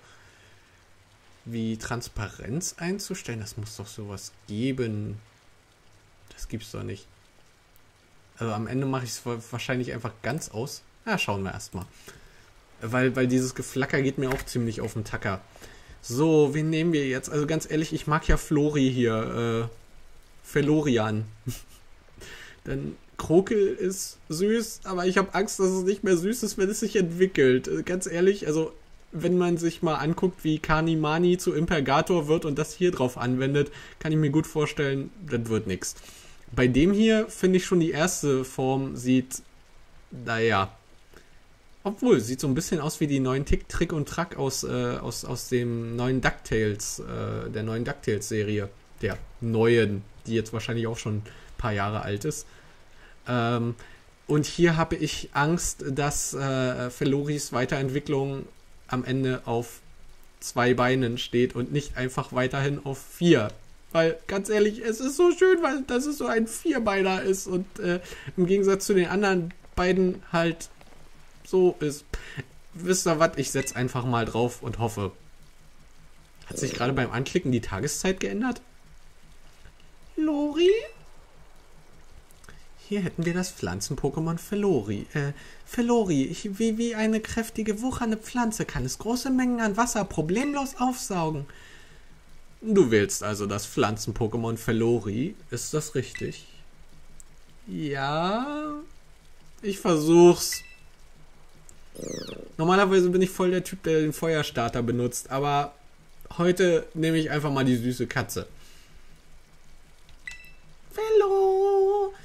wie Transparenz einzustellen. Das muss doch sowas geben. Das gibt's doch nicht. Also am Ende mache ich es wahrscheinlich einfach ganz aus. Na, schauen wir erstmal. Weil, weil dieses Geflacker geht mir auch ziemlich auf den Tacker. So, wen nehmen wir jetzt? Also ganz ehrlich, ich mag ja Flori hier. Äh, Felorian. Denn Krokel ist süß, aber ich habe Angst, dass es nicht mehr süß ist, wenn es sich entwickelt. Äh, ganz ehrlich, also wenn man sich mal anguckt, wie Kanimani zu Impergator wird und das hier drauf anwendet, kann ich mir gut vorstellen, das wird nichts. Bei dem hier finde ich schon die erste Form sieht, naja, obwohl, sieht so ein bisschen aus wie die neuen Tick, Trick und Track aus, äh, aus, aus dem neuen DuckTales, äh, der neuen DuckTales-Serie. Der neuen, die jetzt wahrscheinlich auch schon ein paar Jahre alt ist. Ähm, und hier habe ich Angst, dass äh, Feloris Weiterentwicklung am Ende auf zwei Beinen steht und nicht einfach weiterhin auf vier. Weil, ganz ehrlich, es ist so schön, weil das es so ein Vierbeiner ist und äh, im Gegensatz zu den anderen beiden halt so ist. Wisst ihr was? Ich setze einfach mal drauf und hoffe. Hat sich gerade beim Anklicken die Tageszeit geändert? Lori? Hier hätten wir das Pflanzen-Pokémon Felori. Äh, Felori, wie, wie eine kräftige, wuchernde Pflanze kann es große Mengen an Wasser problemlos aufsaugen. Du wählst also das Pflanzen-Pokémon Felori. Ist das richtig? Ja. Ich versuch's. Normalerweise bin ich voll der Typ, der den Feuerstarter benutzt, aber heute nehme ich einfach mal die süße Katze.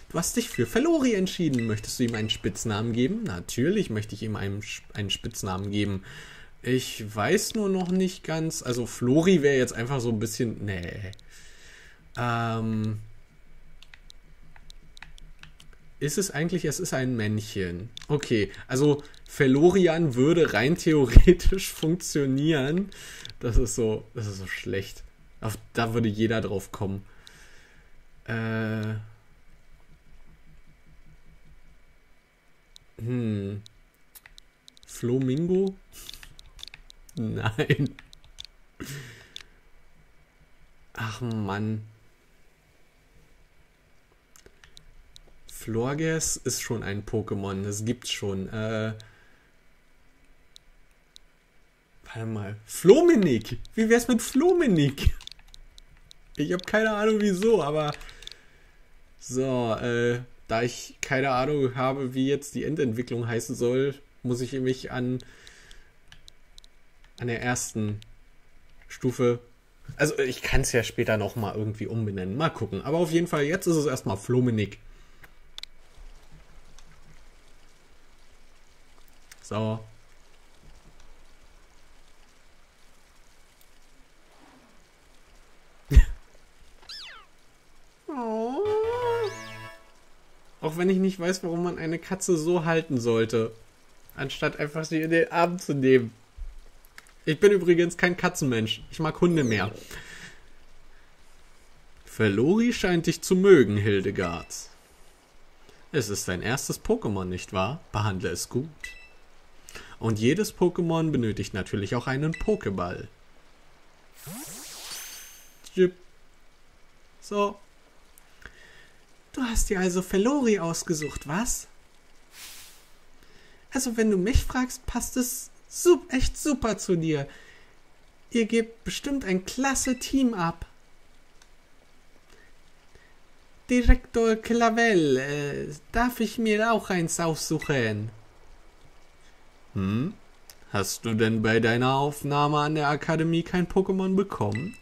Du hast dich für Felori entschieden. Möchtest du ihm einen Spitznamen geben? Natürlich möchte ich ihm einen, einen Spitznamen geben. Ich weiß nur noch nicht ganz. Also Flori wäre jetzt einfach so ein bisschen. Nee. Ähm. Ist es eigentlich, es ist ein Männchen. Okay, also Felorian würde rein theoretisch funktionieren. Das ist so, das ist so schlecht. Auf, da würde jeder drauf kommen. Äh. Hm. Flamingo? Nein. Ach Mann. Florges ist schon ein Pokémon. Das gibt's schon. Äh. Warte mal. Flominik. Wie wär's mit Flominik? Ich habe keine Ahnung wieso, aber. So, äh. Da ich keine Ahnung habe, wie jetzt die Endentwicklung heißen soll, muss ich mich an an der ersten Stufe. Also ich kann es ja später noch mal irgendwie umbenennen. Mal gucken. Aber auf jeden Fall, jetzt ist es erstmal Flominik. So. Auch wenn ich nicht weiß, warum man eine Katze so halten sollte. Anstatt einfach sie in den Arm zu nehmen. Ich bin übrigens kein Katzenmensch. Ich mag Hunde mehr. Felori scheint dich zu mögen, Hildegard. Es ist dein erstes Pokémon, nicht wahr? Behandle es gut. Und jedes Pokémon benötigt natürlich auch einen Pokéball. So. Du hast dir also Felori ausgesucht, was? Also, wenn du mich fragst, passt es Sup echt super zu dir. Ihr gebt bestimmt ein klasse Team ab. Direktor Clavel, äh, darf ich mir auch eins aussuchen? Hm? Hast du denn bei deiner Aufnahme an der Akademie kein Pokémon bekommen?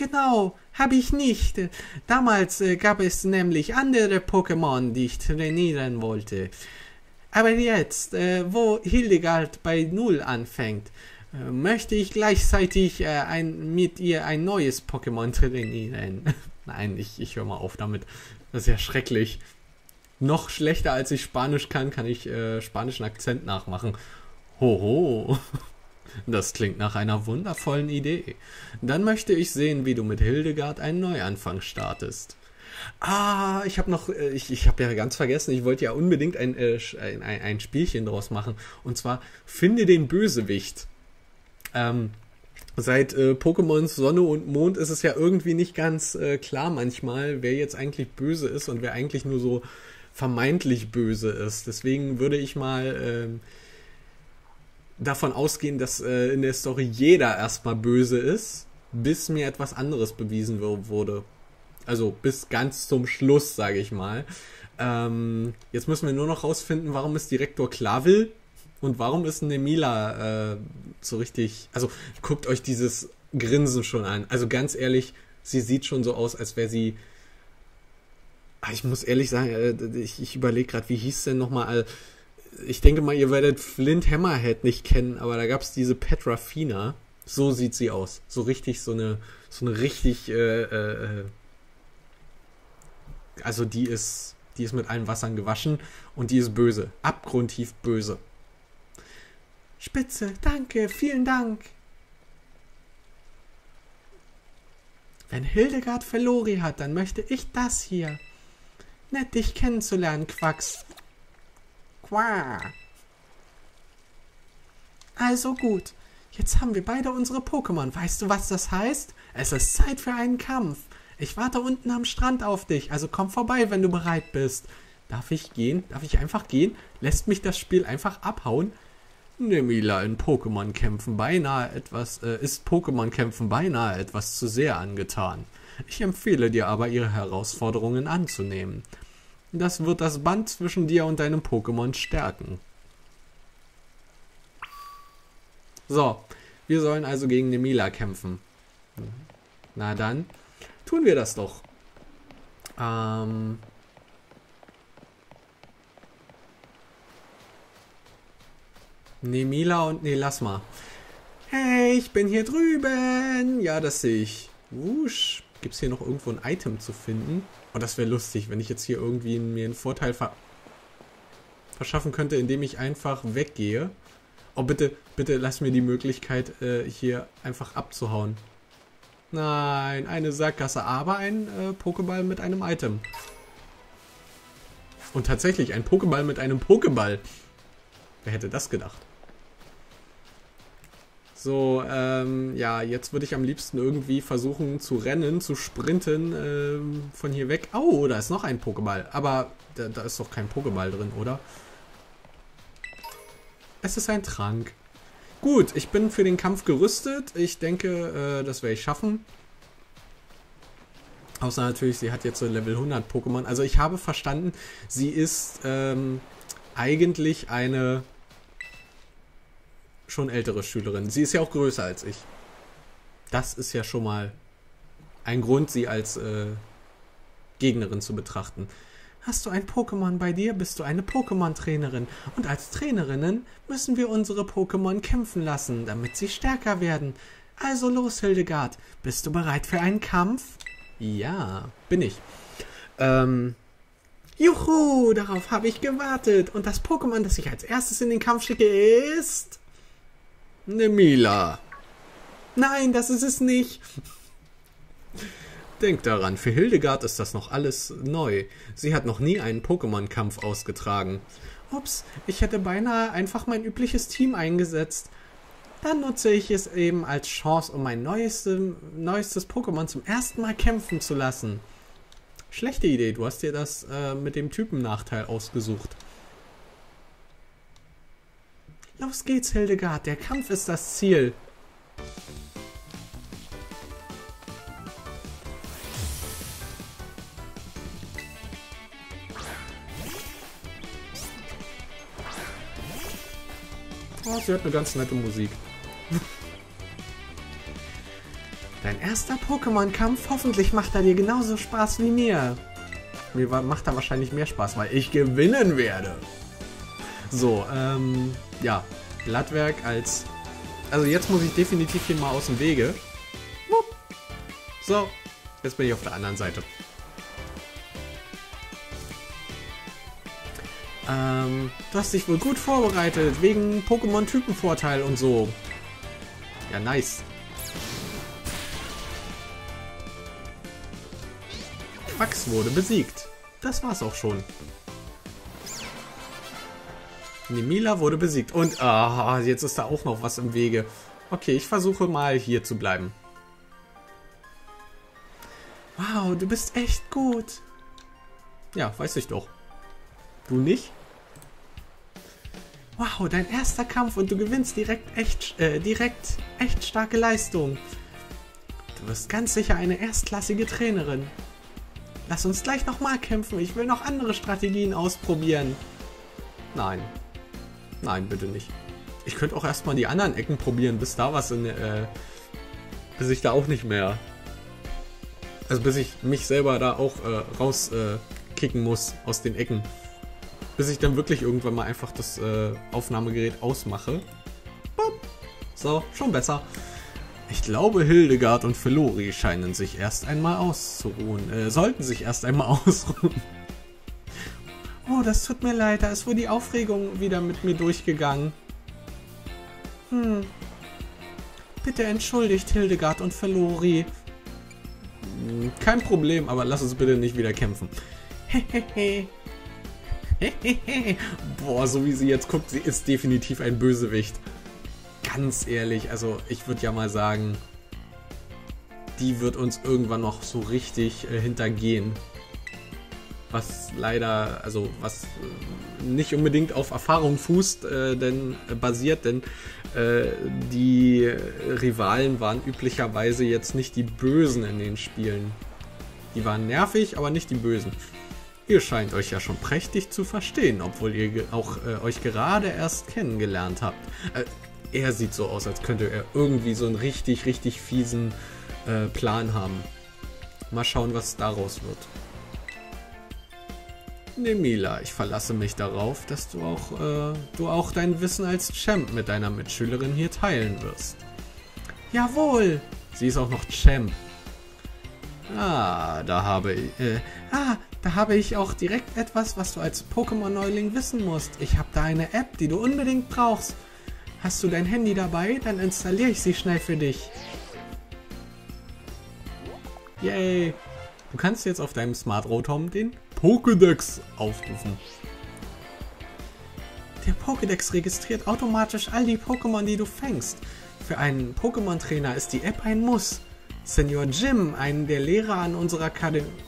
Genau, habe ich nicht. Damals äh, gab es nämlich andere Pokémon, die ich trainieren wollte. Aber jetzt, äh, wo Hildegard bei Null anfängt, äh, möchte ich gleichzeitig äh, ein, mit ihr ein neues Pokémon trainieren. Nein, ich, ich höre mal auf damit. Das ist ja schrecklich. Noch schlechter als ich Spanisch kann, kann ich äh, spanischen Akzent nachmachen. Hoho. Das klingt nach einer wundervollen Idee. Dann möchte ich sehen, wie du mit Hildegard einen Neuanfang startest. Ah, ich habe noch, äh, ich, ich habe ja ganz vergessen, ich wollte ja unbedingt ein, äh, ein, ein Spielchen draus machen. Und zwar, finde den Bösewicht. Ähm, seit äh, Pokémons Sonne und Mond ist es ja irgendwie nicht ganz äh, klar manchmal, wer jetzt eigentlich böse ist und wer eigentlich nur so vermeintlich böse ist. Deswegen würde ich mal ähm, davon ausgehen, dass äh, in der Story jeder erstmal böse ist, bis mir etwas anderes bewiesen wurde. Also bis ganz zum Schluss, sage ich mal. Ähm, jetzt müssen wir nur noch rausfinden, warum ist Direktor Klavel und warum ist Nemila äh, so richtig. Also guckt euch dieses Grinsen schon an. Also ganz ehrlich, sie sieht schon so aus, als wäre sie. Ah, ich muss ehrlich sagen, äh, ich, ich überlege gerade, wie hieß denn nochmal. Ich denke mal, ihr werdet Flint Hammerhead nicht kennen, aber da gab es diese Petra Fina. So sieht sie aus. So richtig, so eine, so eine richtig, äh, äh, äh also die ist, die ist mit allen Wassern gewaschen und die ist böse. Abgrundtief böse. Spitze, danke, vielen Dank. Wenn Hildegard Verlori hat, dann möchte ich das hier. Nett, dich kennenzulernen, Quacks. Qua. Also gut. Jetzt haben wir beide unsere Pokémon. Weißt du, was das heißt? Es ist Zeit für einen Kampf. Ich warte unten am Strand auf dich, also komm vorbei, wenn du bereit bist. Darf ich gehen? Darf ich einfach gehen? Lässt mich das Spiel einfach abhauen? Nemila in Pokémon-Kämpfen beinahe etwas, äh, ist Pokémon-Kämpfen beinahe etwas zu sehr angetan. Ich empfehle dir aber, ihre Herausforderungen anzunehmen. Das wird das Band zwischen dir und deinem Pokémon stärken. So, wir sollen also gegen Nemila kämpfen. Na dann, tun wir das doch. Ähm, Nemila und Nelasma. Hey, ich bin hier drüben. Ja, das sehe ich. Wusch. Gibt es hier noch irgendwo ein Item zu finden? Oh, das wäre lustig, wenn ich jetzt hier irgendwie mir einen Vorteil ver verschaffen könnte, indem ich einfach weggehe. Oh, bitte, bitte lass mir die Möglichkeit, äh, hier einfach abzuhauen. Nein, eine Sackgasse, aber ein äh, Pokéball mit einem Item. Und tatsächlich ein Pokéball mit einem Pokéball. Wer hätte das gedacht? So, ähm, ja, jetzt würde ich am liebsten irgendwie versuchen zu rennen, zu sprinten ähm, von hier weg. Oh, da ist noch ein Pokéball. Aber da, da ist doch kein Pokéball drin, oder? Es ist ein Trank. Gut, ich bin für den Kampf gerüstet. Ich denke, äh, das werde ich schaffen. Außer natürlich, sie hat jetzt so Level 100 Pokémon. Also ich habe verstanden, sie ist ähm, eigentlich eine schon ältere Schülerin. Sie ist ja auch größer als ich. Das ist ja schon mal ein Grund, sie als äh, Gegnerin zu betrachten. Hast du ein Pokémon bei dir, bist du eine Pokémon-Trainerin. Und als Trainerinnen müssen wir unsere Pokémon kämpfen lassen, damit sie stärker werden. Also los, Hildegard. Bist du bereit für einen Kampf? Ja, bin ich. Ähm. Juhu, darauf habe ich gewartet. Und das Pokémon, das ich als erstes in den Kampf schicke, ist. Nemila. Nein, das ist es nicht. Denk daran, für Hildegard ist das noch alles neu. Sie hat noch nie einen Pokémon-Kampf ausgetragen. Ups, ich hätte beinahe einfach mein übliches Team eingesetzt. Dann nutze ich es eben als Chance, um mein neuestes, neuestes Pokémon zum ersten Mal kämpfen zu lassen. Schlechte Idee, du hast dir das äh, mit dem Typennachteil ausgesucht. Los geht's, Hildegard, der Kampf ist das Ziel. Oh, sie hat eine ganz nette Musik. Dein erster Pokémon-Kampf, hoffentlich macht er dir genauso Spaß wie mir. Mir macht er wahrscheinlich mehr Spaß, weil ich gewinnen werde. So, ähm, ja, Blattwerk als... Also jetzt muss ich definitiv hier mal aus dem Wege. So, jetzt bin ich auf der anderen Seite. Ähm, du hast dich wohl gut vorbereitet, wegen Pokémon-Typenvorteil und so. Ja, nice. Quax wurde besiegt. Das war's auch schon. Nemila wurde besiegt. Und ah, jetzt ist da auch noch was im Wege. Okay, ich versuche mal hier zu bleiben. Wow, du bist echt gut. Ja, weiß ich doch. Du nicht? Wow, dein erster Kampf und du gewinnst direkt echt, äh, direkt echt starke Leistung. Du wirst ganz sicher eine erstklassige Trainerin. Lass uns gleich nochmal kämpfen. Ich will noch andere Strategien ausprobieren. Nein. Nein, bitte nicht. Ich könnte auch erstmal die anderen Ecken probieren, bis da was in äh, bis ich da auch nicht mehr. Also bis ich mich selber da auch äh, rauskicken äh, muss aus den Ecken. Bis ich dann wirklich irgendwann mal einfach das äh, Aufnahmegerät ausmache. So, schon besser. Ich glaube, Hildegard und Felori scheinen sich erst einmal auszuruhen. Äh, sollten sich erst einmal ausruhen. Oh, das tut mir leid, da ist wohl die Aufregung wieder mit mir durchgegangen. Hm. Bitte entschuldigt Hildegard und Felori. Hm, kein Problem, aber lass uns bitte nicht wieder kämpfen. Hehehe. Boah, so wie sie jetzt guckt, sie ist definitiv ein Bösewicht ganz ehrlich, also ich würde ja mal sagen, die wird uns irgendwann noch so richtig äh, hintergehen. Was leider, also was äh, nicht unbedingt auf Erfahrung fußt, äh, denn äh, basiert, denn äh, die Rivalen waren üblicherweise jetzt nicht die Bösen in den Spielen. Die waren nervig, aber nicht die Bösen. Ihr scheint euch ja schon prächtig zu verstehen, obwohl ihr auch äh, euch gerade erst kennengelernt habt. Äh, er sieht so aus, als könnte er irgendwie so einen richtig, richtig fiesen Plan haben. Mal schauen, was daraus wird. Nemila, ich verlasse mich darauf, dass du auch, äh, du auch dein Wissen als Champ mit deiner Mitschülerin hier teilen wirst. Jawohl! Sie ist auch noch Champ. Ah, da habe ich, äh, ah, da habe ich auch direkt etwas, was du als Pokémon-Neuling wissen musst. Ich habe da eine App, die du unbedingt brauchst. Hast du dein Handy dabei? Dann installiere ich sie schnell für dich. Yay! Du kannst jetzt auf deinem Smart Rotom den Pokédex aufrufen. Der Pokédex registriert automatisch all die Pokémon, die du fängst. Für einen Pokémon-Trainer ist die App ein Muss. Senior Jim, ein der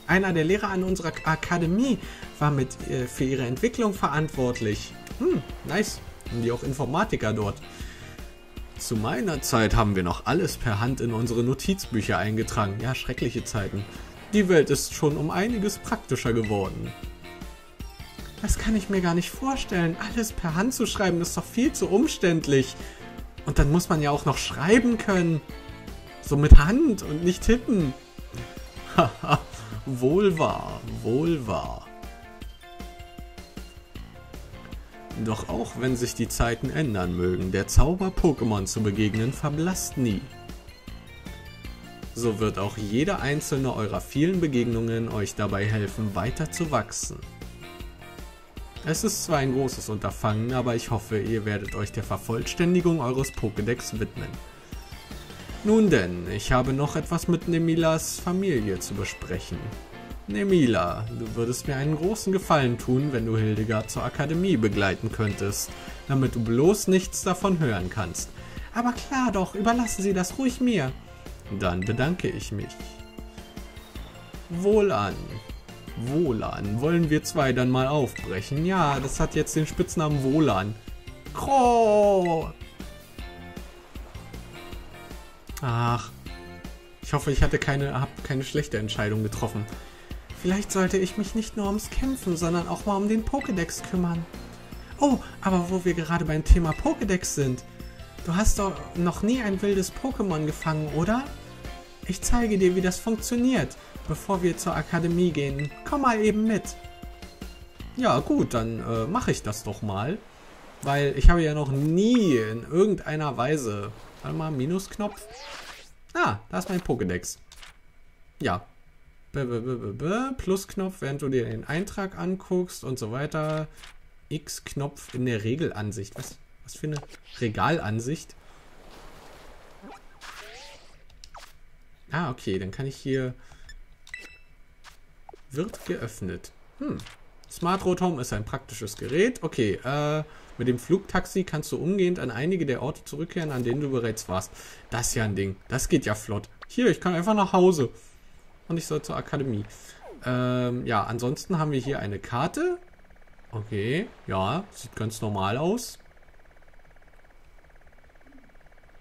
einer der Lehrer an unserer Akademie, war mit äh, für ihre Entwicklung verantwortlich. Hm, nice die auch Informatiker dort. Zu meiner Zeit haben wir noch alles per Hand in unsere Notizbücher eingetragen. Ja, schreckliche Zeiten. Die Welt ist schon um einiges praktischer geworden. Das kann ich mir gar nicht vorstellen. Alles per Hand zu schreiben ist doch viel zu umständlich. Und dann muss man ja auch noch schreiben können. So mit Hand und nicht tippen. Haha, wohl wahr, wohl wahr. Doch auch wenn sich die Zeiten ändern mögen, der Zauber Pokémon zu begegnen verblasst nie. So wird auch jede einzelne eurer vielen Begegnungen euch dabei helfen, weiter zu wachsen. Es ist zwar ein großes Unterfangen, aber ich hoffe, ihr werdet euch der Vervollständigung eures Pokédex widmen. Nun denn, ich habe noch etwas mit Nemilas Familie zu besprechen. Nemila, du würdest mir einen großen Gefallen tun, wenn du Hildegard zur Akademie begleiten könntest, damit du bloß nichts davon hören kannst. Aber klar doch, überlassen Sie das ruhig mir. Dann bedanke ich mich. Wohlan. Wohlan. Wollen wir zwei dann mal aufbrechen? Ja, das hat jetzt den Spitznamen Wohlan. Kro! Ach. Ich hoffe, ich hatte keine, habe keine schlechte Entscheidung getroffen. Vielleicht sollte ich mich nicht nur ums Kämpfen, sondern auch mal um den Pokédex kümmern. Oh, aber wo wir gerade beim Thema Pokédex sind. Du hast doch noch nie ein wildes Pokémon gefangen, oder? Ich zeige dir, wie das funktioniert, bevor wir zur Akademie gehen. Komm mal eben mit. Ja, gut, dann äh, mache ich das doch mal. Weil ich habe ja noch nie in irgendeiner Weise... Warte mal, Minusknopf. Ah, da ist mein Pokédex. Ja, Plusknopf, während du dir den Eintrag anguckst und so weiter. X-Knopf in der Regelansicht. Was, was für eine Regalansicht? Ah, okay, dann kann ich hier... Wird geöffnet. Hm. Smart Rotom ist ein praktisches Gerät. Okay, äh, Mit dem Flugtaxi kannst du umgehend an einige der Orte zurückkehren, an denen du bereits warst. Das ist ja ein Ding. Das geht ja flott. Hier, ich kann einfach nach Hause. Und ich soll zur Akademie. Ähm, ja, ansonsten haben wir hier eine Karte. Okay, ja, sieht ganz normal aus.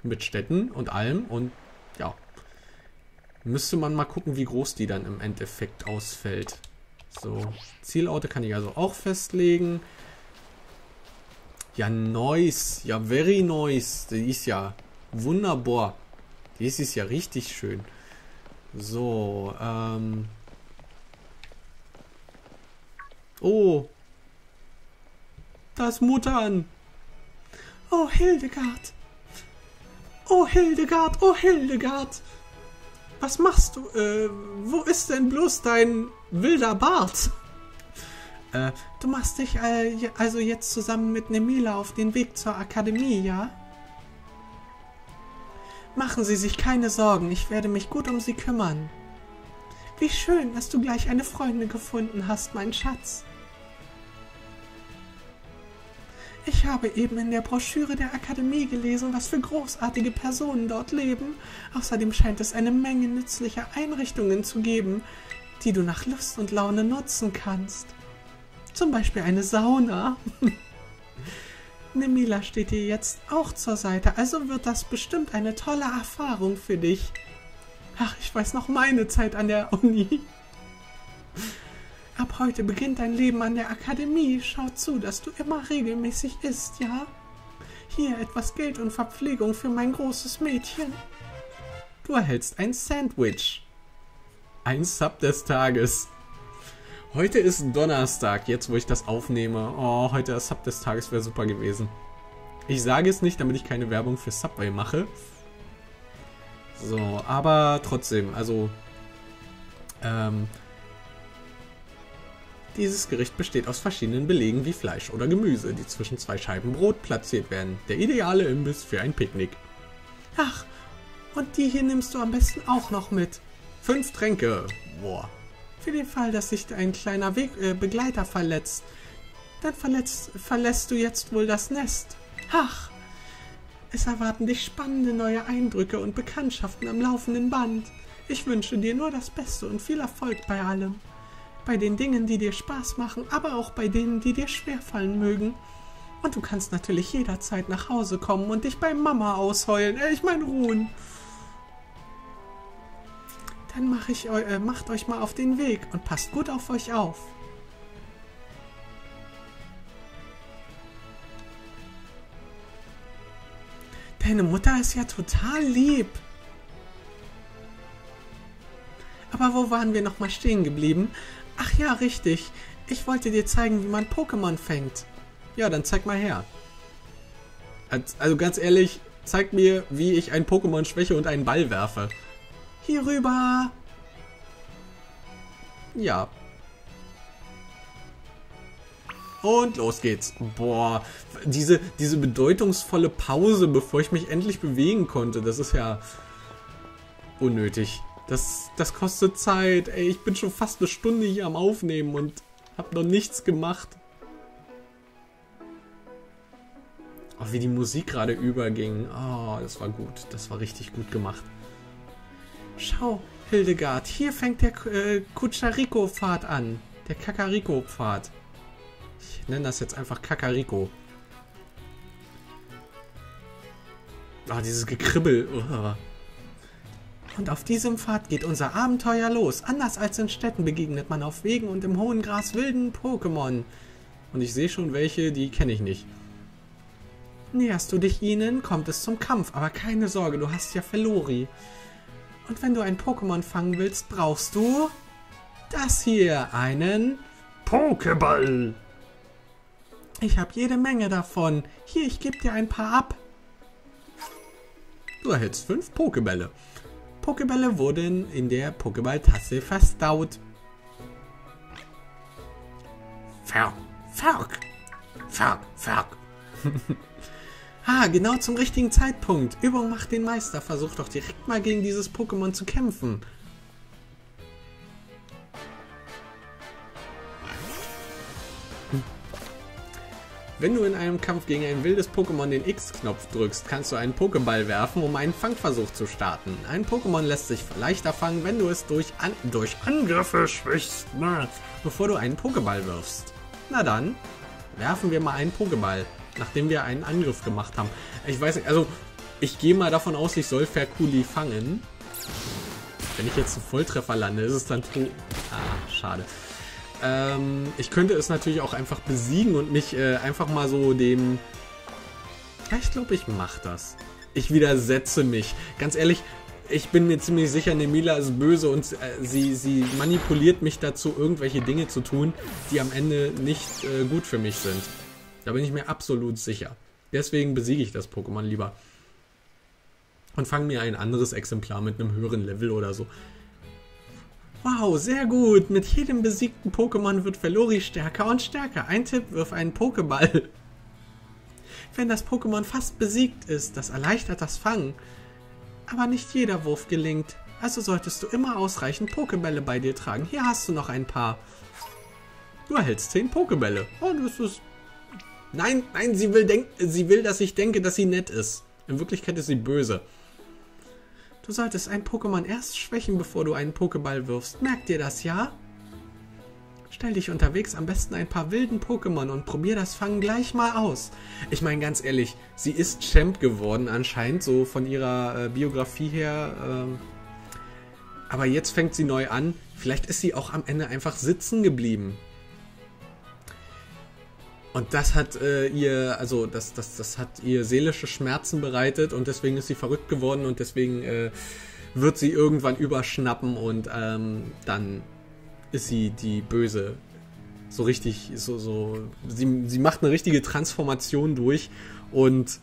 Mit Städten und allem und. Müsste man mal gucken, wie groß die dann im Endeffekt ausfällt. So, Zielorte kann ich also auch festlegen. Ja, nice. Ja, very nice. Die ist ja wunderbar. Die ist ja richtig schön. So, ähm... Oh. Das Muttern. Oh, Hildegard. Oh, Hildegard, oh, Hildegard. Was machst du? Äh, wo ist denn bloß dein wilder Bart? Äh, du machst dich äh, also jetzt zusammen mit Nemila auf den Weg zur Akademie, ja? Machen Sie sich keine Sorgen, ich werde mich gut um Sie kümmern. Wie schön, dass du gleich eine Freundin gefunden hast, mein Schatz. Ich habe eben in der Broschüre der Akademie gelesen, was für großartige Personen dort leben. Außerdem scheint es eine Menge nützlicher Einrichtungen zu geben, die du nach Lust und Laune nutzen kannst. Zum Beispiel eine Sauna. Nemila steht dir jetzt auch zur Seite, also wird das bestimmt eine tolle Erfahrung für dich. Ach, ich weiß noch meine Zeit an der Uni. Ab heute beginnt dein Leben an der Akademie. Schau zu, dass du immer regelmäßig isst, ja? Hier etwas Geld und Verpflegung für mein großes Mädchen. Du erhältst ein Sandwich. Ein Sub des Tages. Heute ist Donnerstag, jetzt wo ich das aufnehme. Oh, heute das Sub des Tages wäre super gewesen. Ich sage es nicht, damit ich keine Werbung für Subway mache. So, aber trotzdem, also ähm, dieses Gericht besteht aus verschiedenen Belegen wie Fleisch oder Gemüse, die zwischen zwei Scheiben Brot platziert werden. Der ideale Imbiss für ein Picknick. Ach, und die hier nimmst du am besten auch noch mit. Fünf Tränke. Boah. Für den Fall, dass sich ein kleiner Weg äh, Begleiter verletzt. Dann verletzt, verlässt du jetzt wohl das Nest. Ach, es erwarten dich spannende neue Eindrücke und Bekanntschaften am laufenden Band. Ich wünsche dir nur das Beste und viel Erfolg bei allem bei den Dingen, die dir Spaß machen, aber auch bei denen, die dir schwerfallen mögen. Und du kannst natürlich jederzeit nach Hause kommen und dich bei Mama ausheulen. Äh, ich meine ruhen. Dann mach ich, äh, macht euch mal auf den Weg und passt gut auf euch auf. Deine Mutter ist ja total lieb. Aber wo waren wir nochmal stehen geblieben? Ach ja, richtig. Ich wollte dir zeigen, wie man Pokémon fängt. Ja, dann zeig mal her. Also ganz ehrlich, zeig mir, wie ich ein Pokémon schwäche und einen Ball werfe. Hier rüber. Ja. Und los geht's. Boah, diese, diese bedeutungsvolle Pause, bevor ich mich endlich bewegen konnte, das ist ja unnötig. Das, das kostet Zeit. Ey, ich bin schon fast eine Stunde hier am Aufnehmen und hab noch nichts gemacht. Oh, wie die Musik gerade überging. Oh, das war gut. Das war richtig gut gemacht. Schau, Hildegard, hier fängt der äh, Kuchariko-Pfad an. Der Kakariko-Pfad. Ich nenne das jetzt einfach Kakariko. Ah, oh, dieses Gekribbel. Oh. Und auf diesem Pfad geht unser Abenteuer los. Anders als in Städten begegnet man auf Wegen und im hohen Gras wilden Pokémon. Und ich sehe schon welche, die kenne ich nicht. Näherst du dich ihnen, kommt es zum Kampf, aber keine Sorge, du hast ja Felori. Und wenn du ein Pokémon fangen willst, brauchst du das hier, einen Pokéball. Ich habe jede Menge davon. Hier, ich gebe dir ein paar ab. Du erhältst fünf Pokébälle. Pokébälle wurden in der Pokéball-Tasse verstaut. Ferk, Ferk, Ferk, Ferk. ah, genau zum richtigen Zeitpunkt. Übung macht den Meister. Versuch doch direkt mal gegen dieses Pokémon zu kämpfen. Wenn du in einem Kampf gegen ein wildes Pokémon den X-Knopf drückst, kannst du einen Pokéball werfen, um einen Fangversuch zu starten. Ein Pokémon lässt sich leichter fangen, wenn du es durch, An durch Angriffe schwächst, bevor du einen Pokéball wirfst. Na dann, werfen wir mal einen Pokéball, nachdem wir einen Angriff gemacht haben. Ich weiß nicht, also ich gehe mal davon aus, ich soll Ferkuli fangen. Wenn ich jetzt einen Volltreffer lande, ist es dann. Ah, schade. Ähm, ich könnte es natürlich auch einfach besiegen und mich äh, einfach mal so dem... Ja, ich glaube, ich mache das. Ich widersetze mich. Ganz ehrlich, ich bin mir ziemlich sicher, Nemila ist böse und äh, sie, sie manipuliert mich dazu, irgendwelche Dinge zu tun, die am Ende nicht äh, gut für mich sind. Da bin ich mir absolut sicher. Deswegen besiege ich das Pokémon lieber. Und fange mir ein anderes Exemplar mit einem höheren Level oder so. Wow, sehr gut. Mit jedem besiegten Pokémon wird Velori stärker und stärker. Ein Tipp, wirf einen Pokéball. Wenn das Pokémon fast besiegt ist, das erleichtert das Fangen. Aber nicht jeder Wurf gelingt. Also solltest du immer ausreichend Pokébälle bei dir tragen. Hier hast du noch ein paar. Du erhältst 10 Pokébälle. Oh, das ist... Nein, nein, sie will, denk sie will, dass ich denke, dass sie nett ist. In Wirklichkeit ist sie böse. Du solltest ein Pokémon erst schwächen, bevor du einen Pokéball wirfst. Merkt dir das, ja? Stell dich unterwegs am besten ein paar wilden Pokémon und probier das Fangen gleich mal aus. Ich meine ganz ehrlich, sie ist Champ geworden anscheinend, so von ihrer äh, Biografie her. Ähm, aber jetzt fängt sie neu an. Vielleicht ist sie auch am Ende einfach sitzen geblieben. Und das hat äh, ihr, also das, das, das hat ihr seelische Schmerzen bereitet und deswegen ist sie verrückt geworden und deswegen äh, wird sie irgendwann überschnappen und ähm, dann ist sie die Böse. So richtig, so, so, sie, sie macht eine richtige Transformation durch und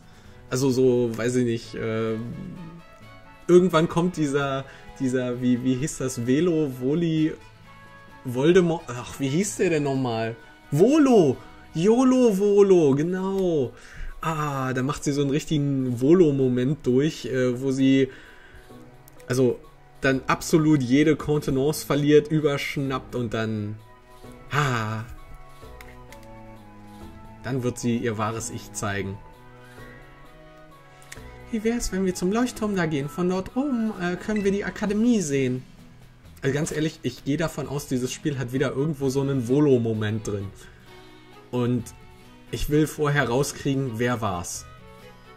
also so, weiß ich nicht, äh, irgendwann kommt dieser, dieser, wie, wie hieß das, Velo, Voli, Voldemort, ach, wie hieß der denn nochmal? Volo! YOLO Volo, genau. Ah, da macht sie so einen richtigen Volo-Moment durch, äh, wo sie also dann absolut jede Kontenance verliert, überschnappt und dann ah, dann wird sie ihr wahres Ich zeigen. Wie wäre es, wenn wir zum Leuchtturm da gehen? Von dort oben äh, können wir die Akademie sehen. Also ganz ehrlich, ich gehe davon aus, dieses Spiel hat wieder irgendwo so einen Volo-Moment drin. Und ich will vorher rauskriegen, wer war's.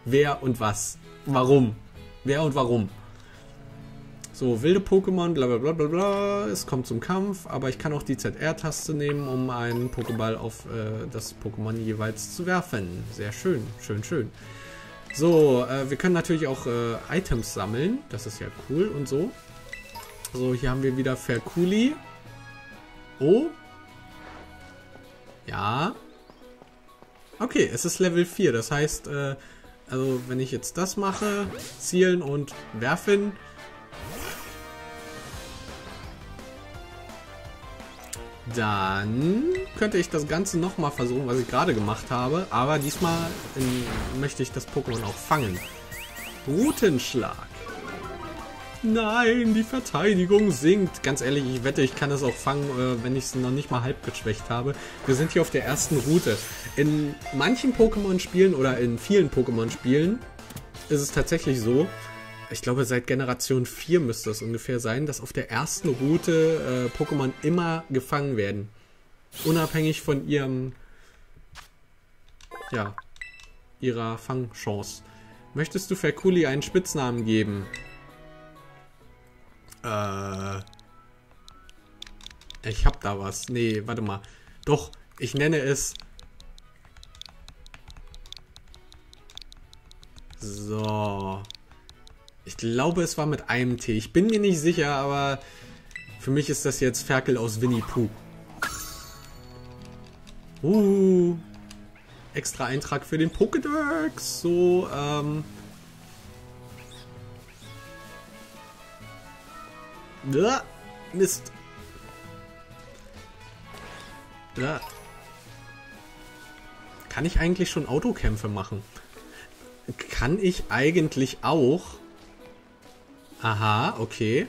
Wer und was. Warum. Wer und warum. So, wilde Pokémon, bla bla bla bla bla. Es kommt zum Kampf, aber ich kann auch die ZR-Taste nehmen, um einen Pokéball auf äh, das Pokémon jeweils zu werfen. Sehr schön, schön, schön. So, äh, wir können natürlich auch äh, Items sammeln. Das ist ja cool und so. So, hier haben wir wieder Ferkuli. Oh. Ja. Okay, es ist Level 4. Das heißt, äh, also wenn ich jetzt das mache, zielen und werfen. Dann könnte ich das Ganze nochmal versuchen, was ich gerade gemacht habe. Aber diesmal in, möchte ich das Pokémon auch fangen. Routenschlag. Nein, die Verteidigung sinkt. Ganz ehrlich, ich wette, ich kann es auch fangen, äh, wenn ich es noch nicht mal halb geschwächt habe. Wir sind hier auf der ersten Route. In manchen Pokémon-Spielen oder in vielen Pokémon-Spielen ist es tatsächlich so, ich glaube seit Generation 4 müsste es ungefähr sein, dass auf der ersten Route äh, Pokémon immer gefangen werden. Unabhängig von ihrem, ja, ihrer Fangchance. Möchtest du Ferkuli einen Spitznamen geben? Äh. Ich hab da was. Nee, warte mal. Doch, ich nenne es. So. Ich glaube, es war mit einem T. Ich bin mir nicht sicher, aber für mich ist das jetzt Ferkel aus Winnie Pooh. Uh. Extra Eintrag für den Pokédex. So, ähm. Ja, Mist. Ja. Kann ich eigentlich schon Autokämpfe machen? Kann ich eigentlich auch? Aha, okay.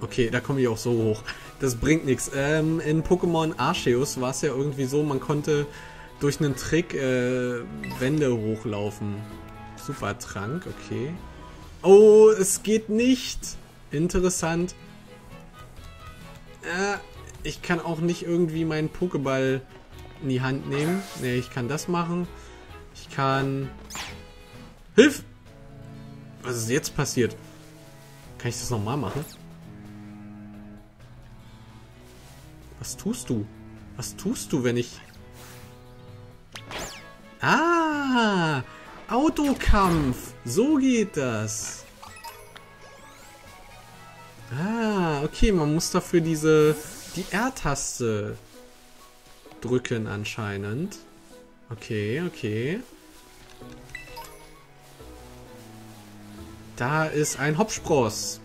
Okay, da komme ich auch so hoch. das bringt nichts. Ähm, in Pokémon Arceus war es ja irgendwie so, man konnte durch einen Trick äh, Wände hochlaufen. Super Trank, okay. Oh, es geht nicht. Interessant. Äh, ich kann auch nicht irgendwie meinen Pokéball in die Hand nehmen. Ne, ich kann das machen. Ich kann... Hilf! Was ist jetzt passiert? Kann ich das nochmal machen? Was tust du? Was tust du, wenn ich... Ah! Autokampf! So geht das. Ah, okay, man muss dafür diese... die R-Taste drücken anscheinend. Okay, okay. Da ist ein Hopspross.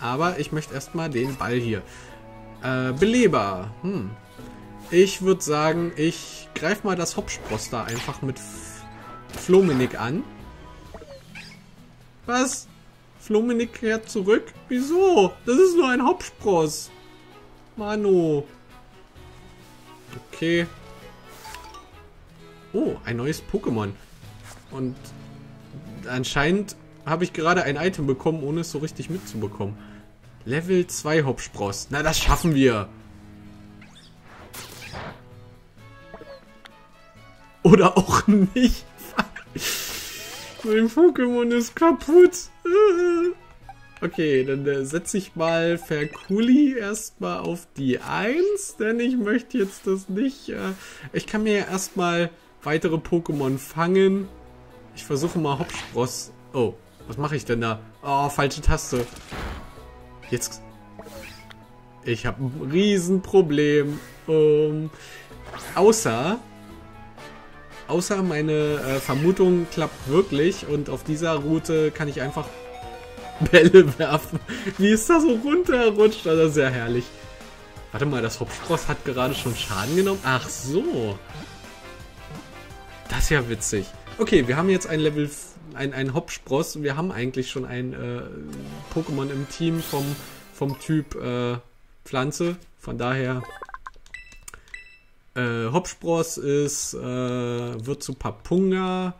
Aber ich möchte erstmal den Ball hier. Äh, Beleber. Hm. Ich würde sagen, ich greife mal das Hopspross da einfach mit Flominik an. Was? Flominik kehrt zurück? Wieso? Das ist nur ein Hopspross. Mano. Okay. Oh, ein neues Pokémon. Und anscheinend habe ich gerade ein Item bekommen, ohne es so richtig mitzubekommen. Level 2 Hopspross. Na, das schaffen wir. Oder auch nicht. Mein Pokémon ist kaputt. Okay, dann äh, setze ich mal Ferkuli erstmal auf die 1, denn ich möchte jetzt das nicht... Äh, ich kann mir ja erstmal weitere Pokémon fangen. Ich versuche mal Hopspross... Oh, was mache ich denn da? Oh, falsche Taste. Jetzt... Ich habe ein Riesenproblem. Um, außer... Außer meine äh, Vermutung klappt wirklich und auf dieser Route kann ich einfach Bälle werfen. Wie ist da so runterrutscht? Das ist sehr herrlich. Warte mal, das Hopspross hat gerade schon Schaden genommen. Ach so. Das ist ja witzig. Okay, wir haben jetzt ein Level, ein, ein Hopspross. Wir haben eigentlich schon ein äh, Pokémon im Team vom, vom Typ äh, Pflanze. Von daher... Äh, Hopspross ist, äh, wird zu Papunga.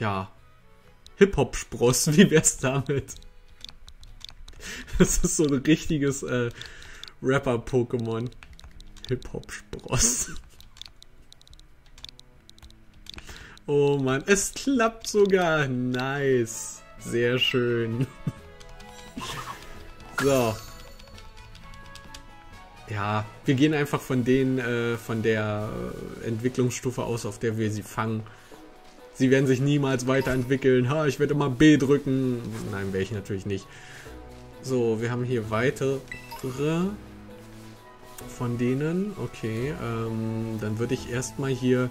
Ja, Hip-Hop-Spross, wie wär's damit? Das ist so ein richtiges äh, Rapper-Pokémon. Hip-Hop-Spross. Oh Mann, es klappt sogar. Nice. Sehr schön. So. Ja, wir gehen einfach von den, äh, von der äh, Entwicklungsstufe aus, auf der wir sie fangen. Sie werden sich niemals weiterentwickeln. Ha, ich werde immer B drücken. Nein, werde ich natürlich nicht. So, wir haben hier weitere von denen. Okay, ähm, dann würde ich erstmal hier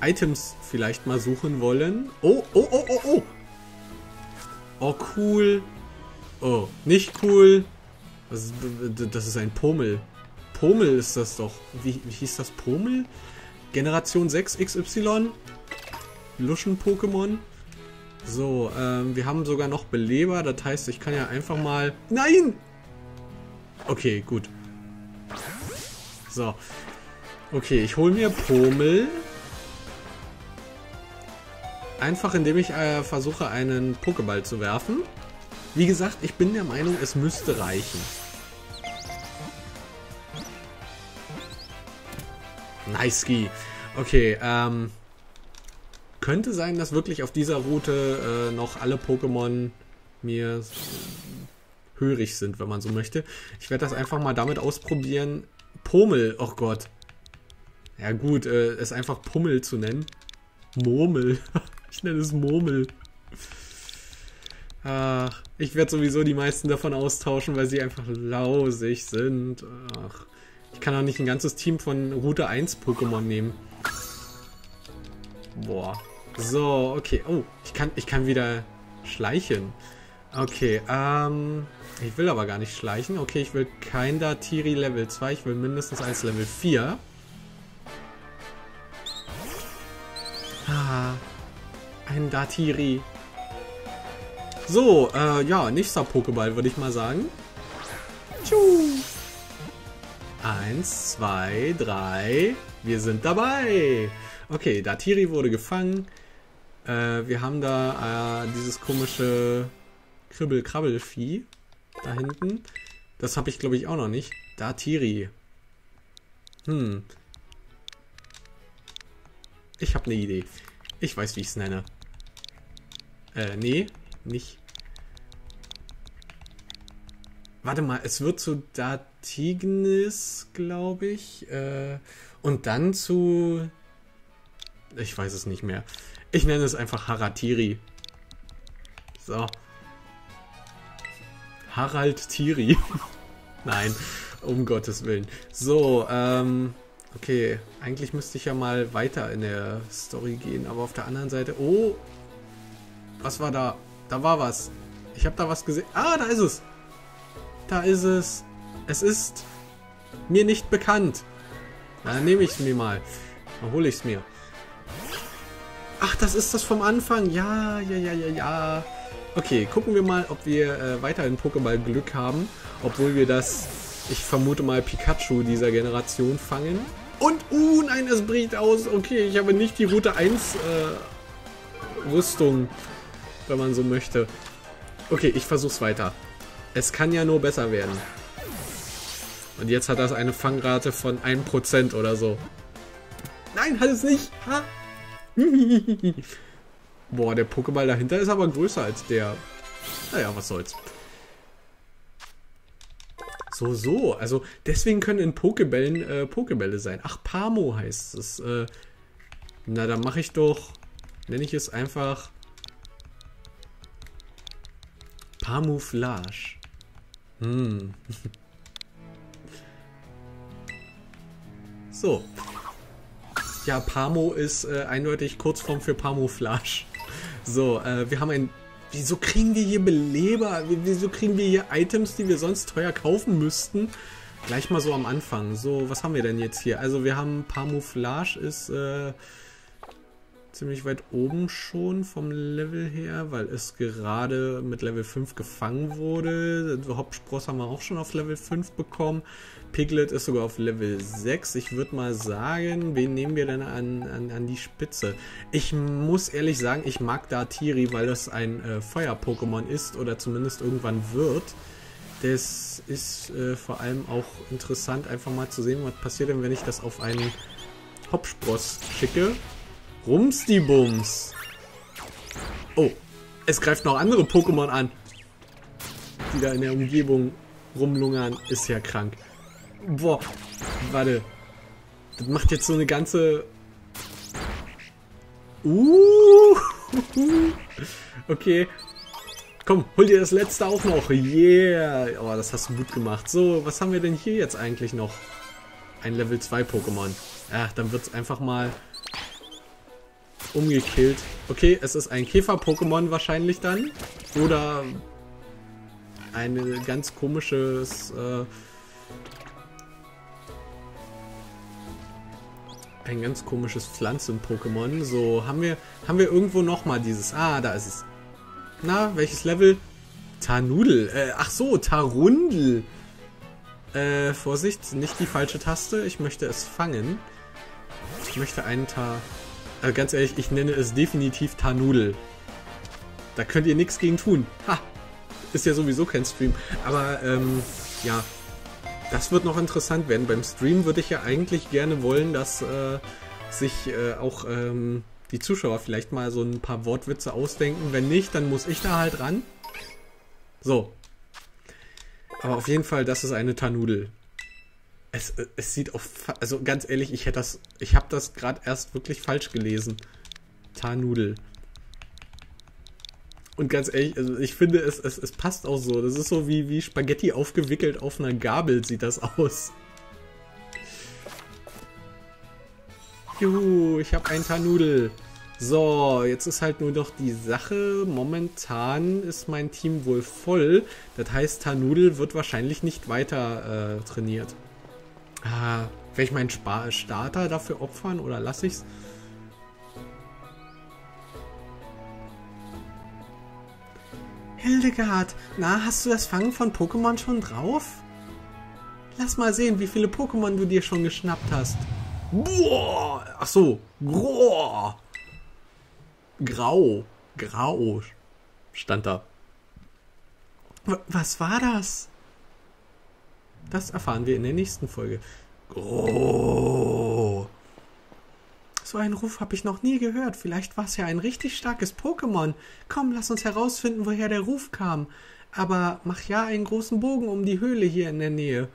Items vielleicht mal suchen wollen. Oh, oh, oh, oh, oh. Oh, cool. Oh, nicht cool. Das ist, das ist ein Pomel. Pomel ist das doch. Wie, wie hieß das? Pomel? Generation 6 XY? Luschen-Pokémon. So, ähm, wir haben sogar noch Beleber. Das heißt, ich kann ja einfach mal... Nein! Okay, gut. So. Okay, ich hole mir Pomel. Einfach indem ich äh, versuche, einen Pokéball zu werfen. Wie gesagt, ich bin der Meinung, es müsste reichen. Nice Ski. Okay, ähm... Könnte sein, dass wirklich auf dieser Route äh, noch alle Pokémon mir hörig sind, wenn man so möchte. Ich werde das einfach mal damit ausprobieren. Pomel, oh Gott. Ja gut, äh, es einfach Pummel zu nennen. Murmel. ich nenne es Murmel. Ach, ich werde sowieso die meisten davon austauschen, weil sie einfach lausig sind. Ach, ich kann auch nicht ein ganzes Team von Route 1 Pokémon nehmen. Boah. So, okay. Oh, ich kann, ich kann wieder schleichen. Okay, ähm... Ich will aber gar nicht schleichen. Okay, ich will kein Datiri Level 2. Ich will mindestens eins Level 4. Ah, ein Datiri. So, äh, ja, nächster Pokéball, würde ich mal sagen. Tschu. Eins, zwei, drei. Wir sind dabei. Okay, Datiri wurde gefangen. Äh, wir haben da äh, dieses komische Kribbel-Krabbel-Vieh da hinten. Das habe ich, glaube ich, auch noch nicht. Datiri. Hm. Ich habe eine Idee. Ich weiß, wie ich es nenne. Äh, nee, nicht. Warte mal, es wird zu Datignis, glaube ich. Äh, und dann zu... Ich weiß es nicht mehr. Ich nenne es einfach Haratiri. So. Harald Tiri. Nein, um Gottes Willen. So, ähm... Okay, eigentlich müsste ich ja mal weiter in der Story gehen, aber auf der anderen Seite... Oh! Was war da? Da war was. Ich habe da was gesehen. Ah, da ist es! Da ist es. Es ist mir nicht bekannt. Na, dann nehme ich es mir mal. Dann hole ich es mir. Ach, das ist das vom Anfang. Ja, ja, ja, ja, ja. Okay, gucken wir mal, ob wir äh, weiter in Pokéball Glück haben. Obwohl wir das, ich vermute mal, Pikachu dieser Generation fangen. Und, uh, nein, es bricht aus. Okay, ich habe nicht die Route 1 äh, Rüstung, wenn man so möchte. Okay, ich versuch's weiter. Es kann ja nur besser werden. Und jetzt hat das eine Fangrate von 1% oder so. Nein, hat es nicht. Ha? Boah, der Pokéball dahinter ist aber größer als der. Naja, was soll's. So, so. Also deswegen können in Pokebällen äh, Pokebälle sein. Ach, Pamo heißt es. Äh, na, dann mache ich doch... Nenne ich es einfach... Pamouflage. Hm. so. Ja, Pamo ist äh, eindeutig Kurzform für Pamouflage. So, äh, wir haben ein Wieso kriegen wir hier Beleber? Wieso kriegen wir hier Items, die wir sonst teuer kaufen müssten? Gleich mal so am Anfang. So, was haben wir denn jetzt hier? Also wir haben Pamouflage ist äh, ziemlich weit oben schon vom Level her, weil es gerade mit Level 5 gefangen wurde. Hauptspross haben wir auch schon auf Level 5 bekommen. Piglet ist sogar auf Level 6. Ich würde mal sagen, wen nehmen wir denn an, an, an die Spitze? Ich muss ehrlich sagen, ich mag Dartiri, weil das ein äh, Feuer-Pokémon ist oder zumindest irgendwann wird. Das ist äh, vor allem auch interessant, einfach mal zu sehen, was passiert denn, wenn ich das auf einen Hopspross schicke. Rumstibums. Oh, es greift noch andere Pokémon an, die da in der Umgebung rumlungern. Ist ja krank. Boah, warte. Das macht jetzt so eine ganze... Uh, okay. Komm, hol dir das letzte auch noch. Yeah. Oh, das hast du gut gemacht. So, was haben wir denn hier jetzt eigentlich noch? Ein Level 2 Pokémon. Ach, dann wird es einfach mal umgekillt. Okay, es ist ein Käfer-Pokémon wahrscheinlich dann. Oder ein ganz komisches... Äh, ein ganz komisches Pflanzen-Pokémon. So, haben wir, haben wir irgendwo nochmal dieses... Ah, da ist es. Na, welches Level? Tarnudel. Äh, ach so, Tarundel. Äh, Vorsicht, nicht die falsche Taste. Ich möchte es fangen. Ich möchte einen Tar... Also ganz ehrlich, ich nenne es definitiv Tarnudel. Da könnt ihr nichts gegen tun. Ha! Ist ja sowieso kein Stream. Aber, ähm, ja. Das wird noch interessant werden. Beim Stream würde ich ja eigentlich gerne wollen, dass äh, sich äh, auch ähm, die Zuschauer vielleicht mal so ein paar Wortwitze ausdenken. Wenn nicht, dann muss ich da halt ran. So. Aber auf jeden Fall, das ist eine Tanudel. Es, es sieht auch, also ganz ehrlich, ich hätte das, ich habe das gerade erst wirklich falsch gelesen. Tarnudel. Und ganz ehrlich, also ich finde, es, es, es passt auch so. Das ist so wie, wie Spaghetti aufgewickelt auf einer Gabel sieht das aus. Juhu, ich habe ein Tarnudel. So, jetzt ist halt nur noch die Sache. Momentan ist mein Team wohl voll. Das heißt, Tarnudel wird wahrscheinlich nicht weiter äh, trainiert. Ah, werde ich meinen Sp Starter dafür opfern oder lasse ich's? Hildegard, na, hast du das Fangen von Pokémon schon drauf? Lass mal sehen, wie viele Pokémon du dir schon geschnappt hast. Boah! Ach so. Groh. Grau. Grau. Stand da. W was war das? Das erfahren wir in der nächsten Folge. Oh. So einen Ruf habe ich noch nie gehört. Vielleicht war es ja ein richtig starkes Pokémon. Komm, lass uns herausfinden, woher der Ruf kam. Aber mach ja einen großen Bogen um die Höhle hier in der Nähe.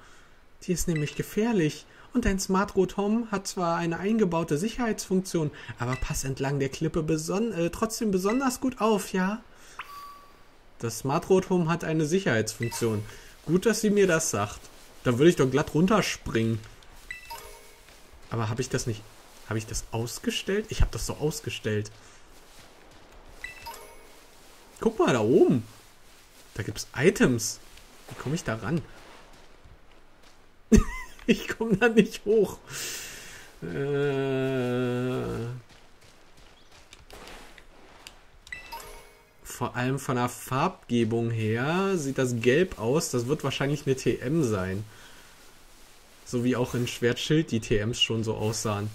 Die ist nämlich gefährlich. Und dein Smart Rotom hat zwar eine eingebaute Sicherheitsfunktion, aber pass entlang der Klippe beson äh, trotzdem besonders gut auf, ja? Das Smart Rotom hat eine Sicherheitsfunktion. Gut, dass sie mir das sagt. Da würde ich doch glatt runterspringen. Aber habe ich das nicht... Habe ich das ausgestellt? Ich habe das so ausgestellt. Guck mal, da oben. Da gibt es Items. Wie komme ich da ran? ich komme da nicht hoch. Äh... Vor allem von der Farbgebung her sieht das gelb aus. Das wird wahrscheinlich eine TM sein. So wie auch in Schwertschild die TMs schon so aussahen.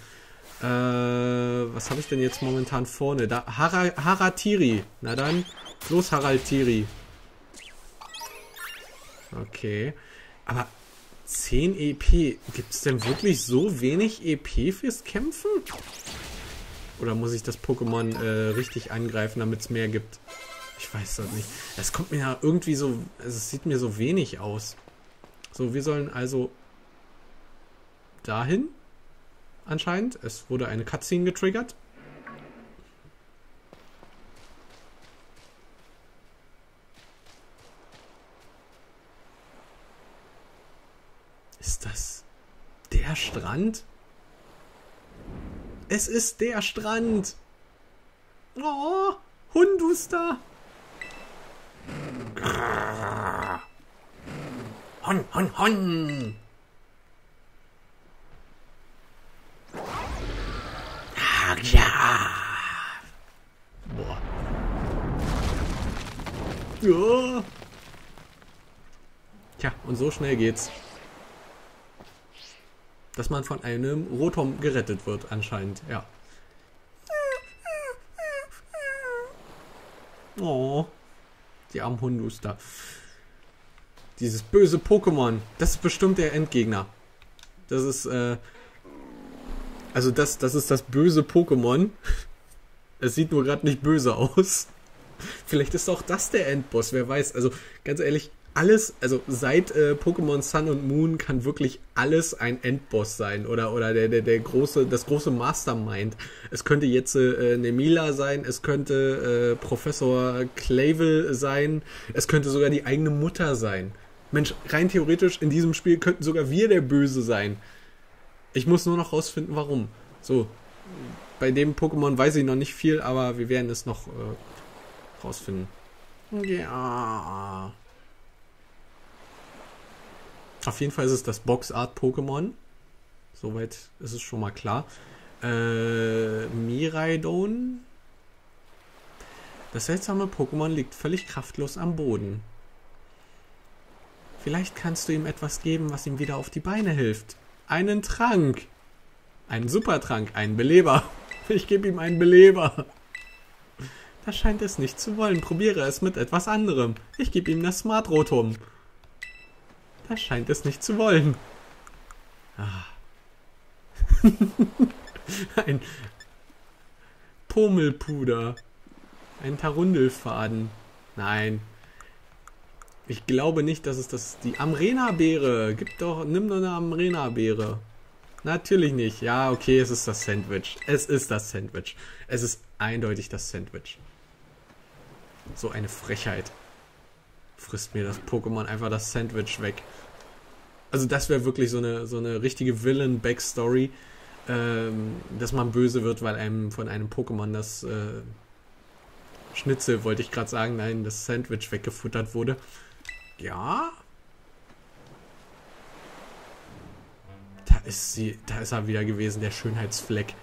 Äh, was habe ich denn jetzt momentan vorne? Da, Hara, Haratiri. Na dann, los Haraltiri. Okay. Aber 10 EP. Gibt es denn wirklich so wenig EP fürs Kämpfen? Oder muss ich das Pokémon äh, richtig angreifen, damit es mehr gibt? Ich weiß das nicht. Es kommt mir ja irgendwie so... Es sieht mir so wenig aus. So, wir sollen also dahin. Anscheinend. Es wurde eine Cutscene getriggert. Ist das der Strand? Es ist der Strand. Oh, Hunduster. Hon, hon, hon. ja. Boah. Ja. Tja, und so schnell geht's. Dass man von einem Rotom gerettet wird, anscheinend, ja. Oh. Die armen Hunduster. Dieses böse Pokémon. Das ist bestimmt der Endgegner. Das ist, äh, also das, das ist das böse Pokémon. Es sieht nur gerade nicht böse aus. Vielleicht ist auch das der Endboss, wer weiß. Also ganz ehrlich, alles, also seit äh, Pokémon Sun und Moon kann wirklich alles ein Endboss sein oder oder der der der große das große Mastermind. Es könnte jetzt äh, Nemila sein, es könnte äh, Professor Clavel sein, es könnte sogar die eigene Mutter sein. Mensch, rein theoretisch in diesem Spiel könnten sogar wir der Böse sein. Ich muss nur noch rausfinden, warum. So, bei dem Pokémon weiß ich noch nicht viel, aber wir werden es noch äh, rausfinden. Ja. Auf jeden Fall ist es das Boxart-Pokémon. Soweit ist es schon mal klar. Äh, Miraidon. Das seltsame Pokémon liegt völlig kraftlos am Boden. Vielleicht kannst du ihm etwas geben, was ihm wieder auf die Beine hilft einen Trank. Einen Supertrank, einen Beleber. Ich gebe ihm einen Beleber. Das scheint es nicht zu wollen. Probiere es mit etwas anderem. Ich gebe ihm das Smart Rotum. Das scheint es nicht zu wollen. Ah. Ein Pomelpuder. Ein Tarundelfaden. Nein. Ich glaube nicht, dass es das die Amrena-Beere. Gib doch, nimm doch eine Amrena-Beere. Natürlich nicht. Ja, okay, es ist das Sandwich. Es ist das Sandwich. Es ist eindeutig das Sandwich. So eine Frechheit. Frisst mir das Pokémon einfach das Sandwich weg. Also das wäre wirklich so eine, so eine richtige Villain-Backstory, ähm, dass man böse wird, weil einem von einem Pokémon das äh, Schnitzel, wollte ich gerade sagen, nein, das Sandwich weggefuttert wurde. Ja. Da ist sie, da ist er wieder gewesen, der Schönheitsfleck.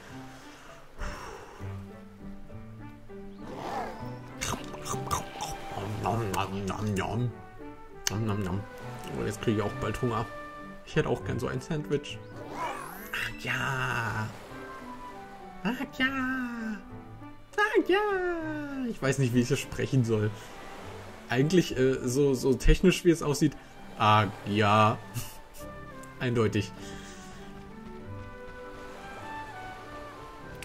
Oh, jetzt kriege ich auch bald Hunger. Ich hätte auch gern so ein Sandwich. Ach ja. Ach ja. Ach ja. Ich weiß nicht, wie ich das sprechen soll. Eigentlich, äh, so, so technisch wie es aussieht. Ah, ja. Eindeutig.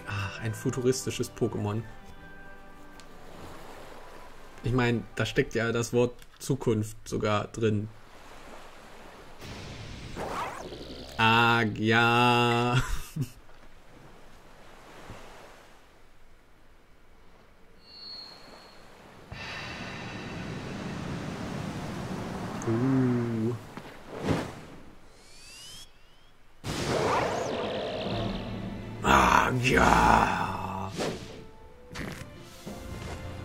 Ach, ein futuristisches Pokémon. Ich meine, da steckt ja das Wort Zukunft sogar drin. Ah, ja. uh. Ah, ja.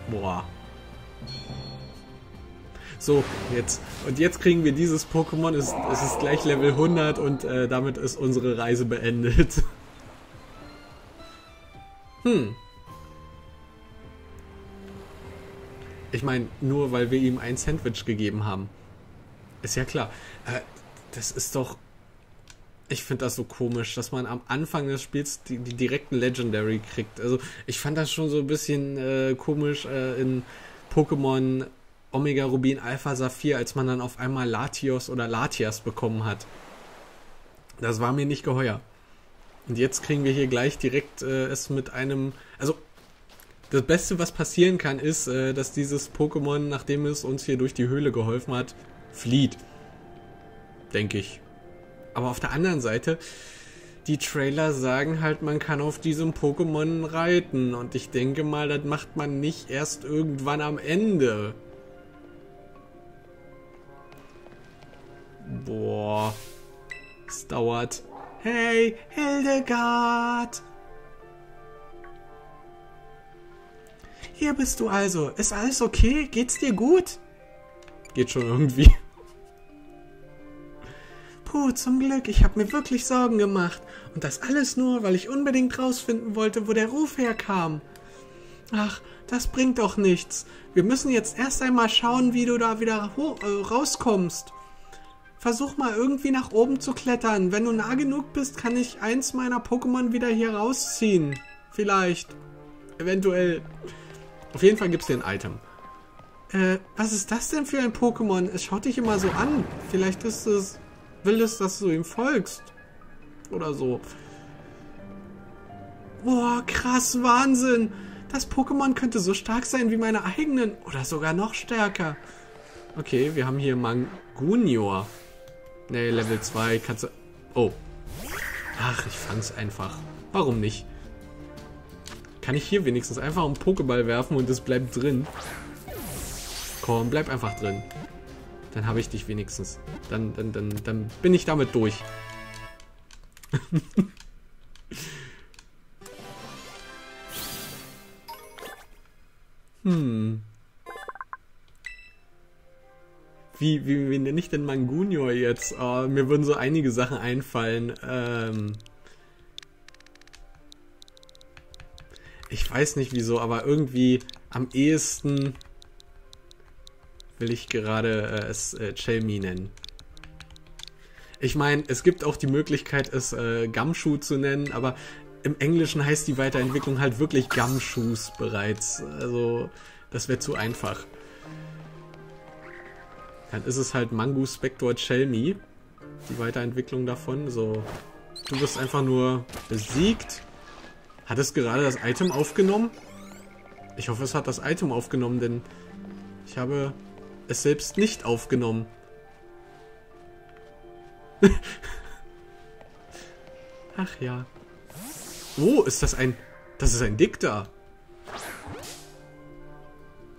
Boah. So, jetzt. Und jetzt kriegen wir dieses Pokémon. Es, es ist gleich Level 100 und äh, damit ist unsere Reise beendet. Hm. Ich meine, nur weil wir ihm ein Sandwich gegeben haben. Ist ja klar. Äh, das ist doch. Ich finde das so komisch, dass man am Anfang des Spiels die, die direkten Legendary kriegt. Also, ich fand das schon so ein bisschen äh, komisch äh, in Pokémon Omega Rubin Alpha Saphir, als man dann auf einmal Latios oder Latias bekommen hat. Das war mir nicht geheuer. Und jetzt kriegen wir hier gleich direkt äh, es mit einem. Also, das Beste, was passieren kann, ist, äh, dass dieses Pokémon, nachdem es uns hier durch die Höhle geholfen hat, flieht. Denke ich. Aber auf der anderen Seite, die Trailer sagen halt, man kann auf diesem Pokémon reiten. Und ich denke mal, das macht man nicht erst irgendwann am Ende. Boah. Es dauert. Hey, Hildegard! Hier bist du also. Ist alles okay? Geht's dir gut? Geht schon irgendwie. Puh, zum Glück, ich habe mir wirklich Sorgen gemacht. Und das alles nur, weil ich unbedingt rausfinden wollte, wo der Ruf herkam. Ach, das bringt doch nichts. Wir müssen jetzt erst einmal schauen, wie du da wieder äh, rauskommst. Versuch mal irgendwie nach oben zu klettern. Wenn du nah genug bist, kann ich eins meiner Pokémon wieder hier rausziehen. Vielleicht. Eventuell. Auf jeden Fall gibt es dir ein Item. Äh, was ist das denn für ein Pokémon? Es schaut dich immer so an. Vielleicht ist es... Will es, dass du ihm folgst. Oder so. Boah, krass, Wahnsinn. Das Pokémon könnte so stark sein wie meine eigenen. Oder sogar noch stärker. Okay, wir haben hier Mangunior. Ne, Level 2 kannst du... Oh. Ach, ich fang's einfach. Warum nicht? Kann ich hier wenigstens einfach einen Pokéball werfen und es bleibt drin? Komm, bleib einfach drin. Dann habe ich dich wenigstens. Dann, dann, dann, dann bin ich damit durch. hm. Wie, wie, wie nenne ich denn Mangunior jetzt? Oh, mir würden so einige Sachen einfallen. Ähm ich weiß nicht wieso, aber irgendwie am ehesten will ich gerade äh, es äh, Chelmi nennen. Ich meine, es gibt auch die Möglichkeit, es äh, Gumshoe zu nennen, aber im Englischen heißt die Weiterentwicklung halt wirklich Gumshoes bereits. Also, das wäre zu einfach. Dann ist es halt Mangu Spector Chelmi. Die Weiterentwicklung davon. So. Du wirst einfach nur besiegt. Hat es gerade das Item aufgenommen? Ich hoffe, es hat das Item aufgenommen, denn ich habe es selbst nicht aufgenommen. Ach ja. Oh, ist das ein... Das ist ein Dikta.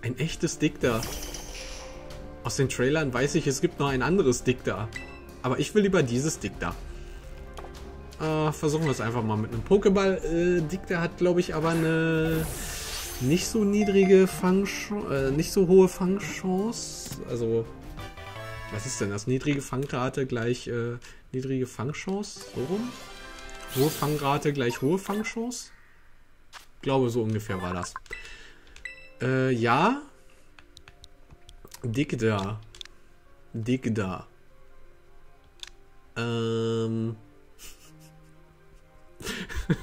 Ein echtes Dikta. Aus den Trailern weiß ich, es gibt noch ein anderes Dick da. Aber ich will lieber dieses Dick da. Äh, versuchen wir es einfach mal mit einem Pokéball. Äh, Dicta hat, glaube ich, aber eine nicht so niedrige Fangchance, äh, nicht so hohe Fangchance. Also, was ist denn das? Niedrige Fangrate gleich äh, niedrige Fangchance? So rum? Hohe Fangrate gleich hohe Fangchance? Ich glaube, so ungefähr war das. Äh, ja, Dick da. Dick da. Ähm.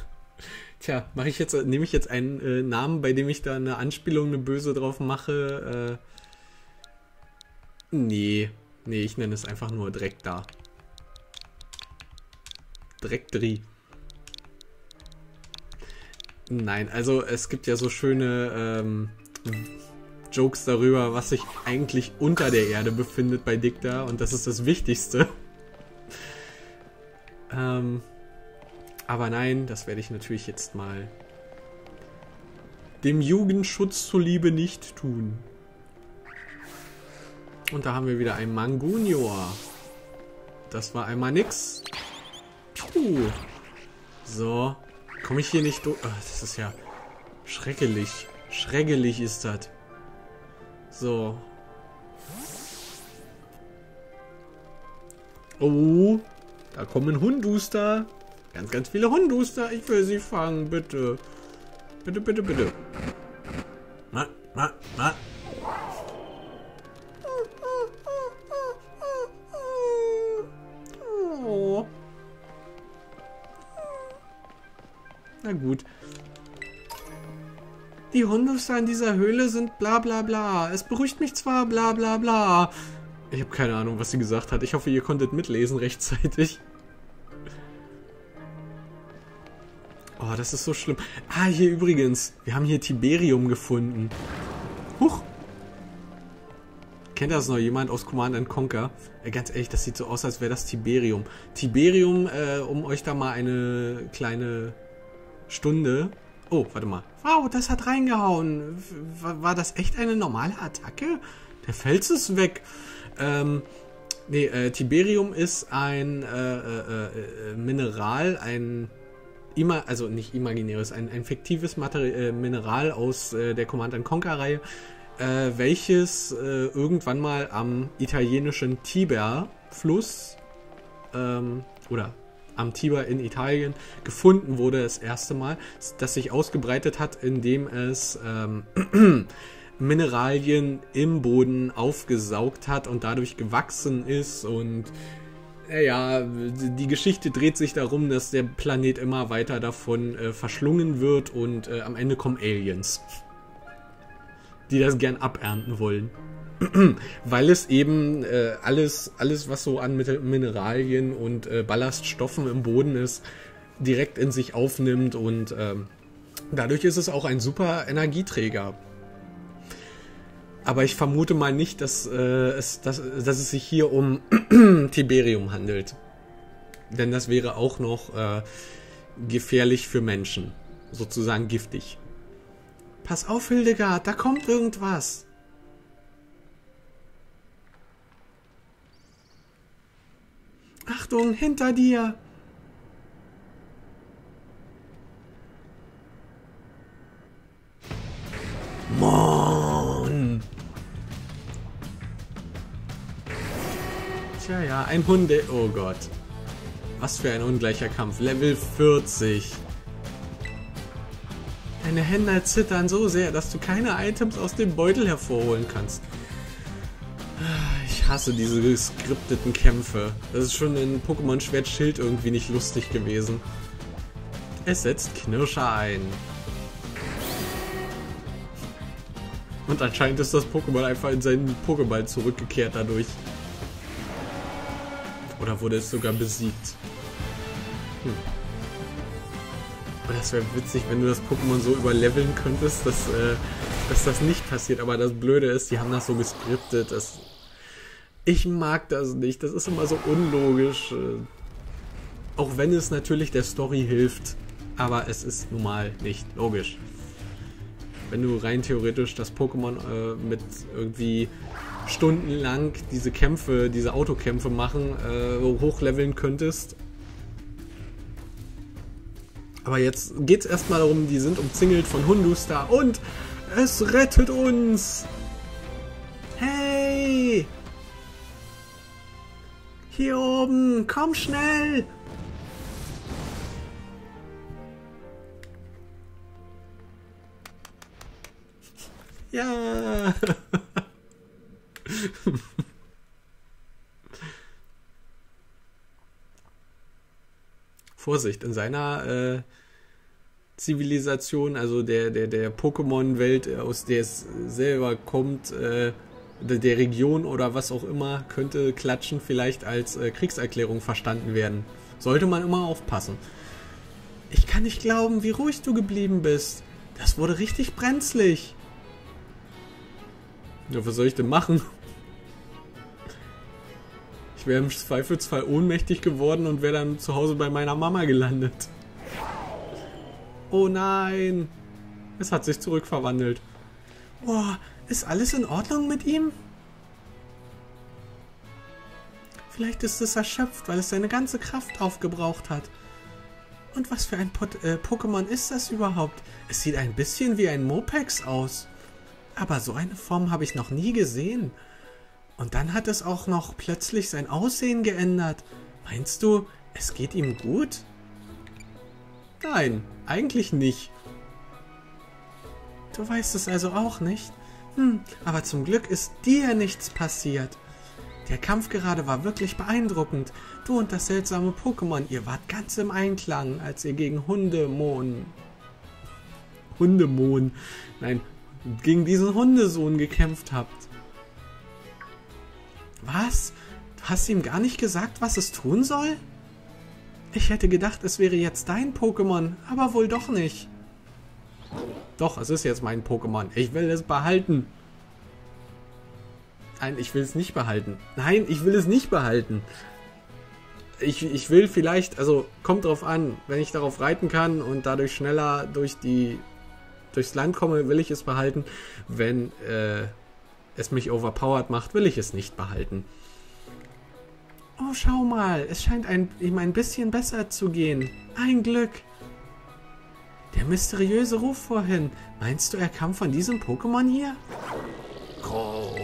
Tja, mache ich jetzt, nehme ich jetzt einen äh, Namen, bei dem ich da eine Anspielung, eine böse drauf mache? Äh, nee, nee, ich nenne es einfach nur Dreck da. Dreckdri. Nein, also es gibt ja so schöne ähm, Jokes darüber, was sich eigentlich unter der Erde befindet bei Dicta und das ist das Wichtigste. ähm, aber nein, das werde ich natürlich jetzt mal dem Jugendschutz zuliebe nicht tun. Und da haben wir wieder ein Mangunior. Das war einmal nix. Puh. So. Komme ich hier nicht durch? Das ist ja schrecklich. Schrecklich ist das. So. Oh. Da kommen Hunduster. Ganz, ganz viele Hunduster. Ich will sie fangen, bitte. Bitte, bitte, bitte. Ma, ma, ma. Oh. Na gut. Die Hunduster in dieser Höhle sind bla bla bla. Es beruhigt mich zwar bla bla bla. Ich habe keine Ahnung, was sie gesagt hat. Ich hoffe, ihr konntet mitlesen rechtzeitig. Oh, das ist so schlimm. Ah, hier übrigens. Wir haben hier Tiberium gefunden. Huch. Kennt das noch jemand aus Command Conquer? Äh, ganz ehrlich, das sieht so aus, als wäre das Tiberium. Tiberium, äh, um euch da mal eine kleine Stunde... Oh, warte mal. Wow, das hat reingehauen. War, war das echt eine normale Attacke? Der Fels ist weg. Ähm, nee, äh, Tiberium ist ein äh, äh, äh Mineral, ein immer, also nicht imaginäres, ein, ein fiktives Materi äh, Mineral aus äh, der Command Conquer Reihe, äh, welches äh, irgendwann mal am italienischen Tiber-Fluss ähm, oder am Tiber in Italien gefunden wurde das erste Mal, das sich ausgebreitet hat, indem es ähm, Mineralien im Boden aufgesaugt hat und dadurch gewachsen ist und naja, die Geschichte dreht sich darum, dass der Planet immer weiter davon äh, verschlungen wird und äh, am Ende kommen Aliens, die das gern abernten wollen. Weil es eben äh, alles, alles, was so an Mineralien und äh, Ballaststoffen im Boden ist, direkt in sich aufnimmt und ähm, dadurch ist es auch ein super Energieträger. Aber ich vermute mal nicht, dass, äh, es, dass, dass es sich hier um Tiberium handelt. Denn das wäre auch noch äh, gefährlich für Menschen. Sozusagen giftig. Pass auf, Hildegard, da kommt irgendwas. Achtung, hinter dir! Tja, ja, ein Hunde... Oh Gott. Was für ein ungleicher Kampf. Level 40. Deine Hände zittern so sehr, dass du keine Items aus dem Beutel hervorholen kannst. Hasse diese geskripteten Kämpfe. Das ist schon in Pokémon Schwert Schild irgendwie nicht lustig gewesen. Es setzt Knirscher ein. Und anscheinend ist das Pokémon einfach in seinen Pokéball zurückgekehrt dadurch. Oder wurde es sogar besiegt? Hm. Das wäre witzig, wenn du das Pokémon so überleveln könntest, dass, äh, dass das nicht passiert. Aber das Blöde ist, die haben das so geskriptet. Das ich mag das nicht. Das ist immer so unlogisch. Auch wenn es natürlich der Story hilft. Aber es ist nun mal nicht logisch. Wenn du rein theoretisch das Pokémon äh, mit irgendwie stundenlang diese Kämpfe, diese Autokämpfe machen, äh, hochleveln könntest. Aber jetzt geht es erstmal darum, die sind umzingelt von Hunduster und es rettet uns! Hey! Hier oben, komm schnell! Ja! Vorsicht, in seiner äh, Zivilisation, also der, der, der Pokémon-Welt, aus der es selber kommt, äh, der Region oder was auch immer, könnte Klatschen vielleicht als äh, Kriegserklärung verstanden werden. Sollte man immer aufpassen. Ich kann nicht glauben, wie ruhig du geblieben bist. Das wurde richtig brenzlig. Ja, was soll ich denn machen? Ich wäre im Zweifelsfall ohnmächtig geworden und wäre dann zu Hause bei meiner Mama gelandet. Oh nein! Es hat sich zurückverwandelt. Boah, ist alles in Ordnung mit ihm? Vielleicht ist es erschöpft, weil es seine ganze Kraft aufgebraucht hat. Und was für ein Pot äh, Pokémon ist das überhaupt? Es sieht ein bisschen wie ein Mopex aus. Aber so eine Form habe ich noch nie gesehen. Und dann hat es auch noch plötzlich sein Aussehen geändert. Meinst du, es geht ihm gut? Nein, eigentlich nicht. Du weißt es also auch nicht? Hm, aber zum Glück ist dir nichts passiert. Der Kampf gerade war wirklich beeindruckend. Du und das seltsame Pokémon, ihr wart ganz im Einklang, als ihr gegen Hundemon. Hundemon. Nein, gegen diesen Hundesohn gekämpft habt. Was? Du hast ihm gar nicht gesagt, was es tun soll? Ich hätte gedacht, es wäre jetzt dein Pokémon, aber wohl doch nicht. Doch, es ist jetzt mein Pokémon. Ich will es behalten. Nein, ich will es nicht behalten. Nein, ich will es nicht behalten. Ich, ich will vielleicht, also kommt drauf an, wenn ich darauf reiten kann und dadurch schneller durch die durchs Land komme, will ich es behalten. Wenn äh, es mich overpowered macht, will ich es nicht behalten. Oh, schau mal, es scheint ein, ihm ein bisschen besser zu gehen. Ein Glück. Der mysteriöse Ruf vorhin. Meinst du, er kam von diesem Pokémon hier? Oh.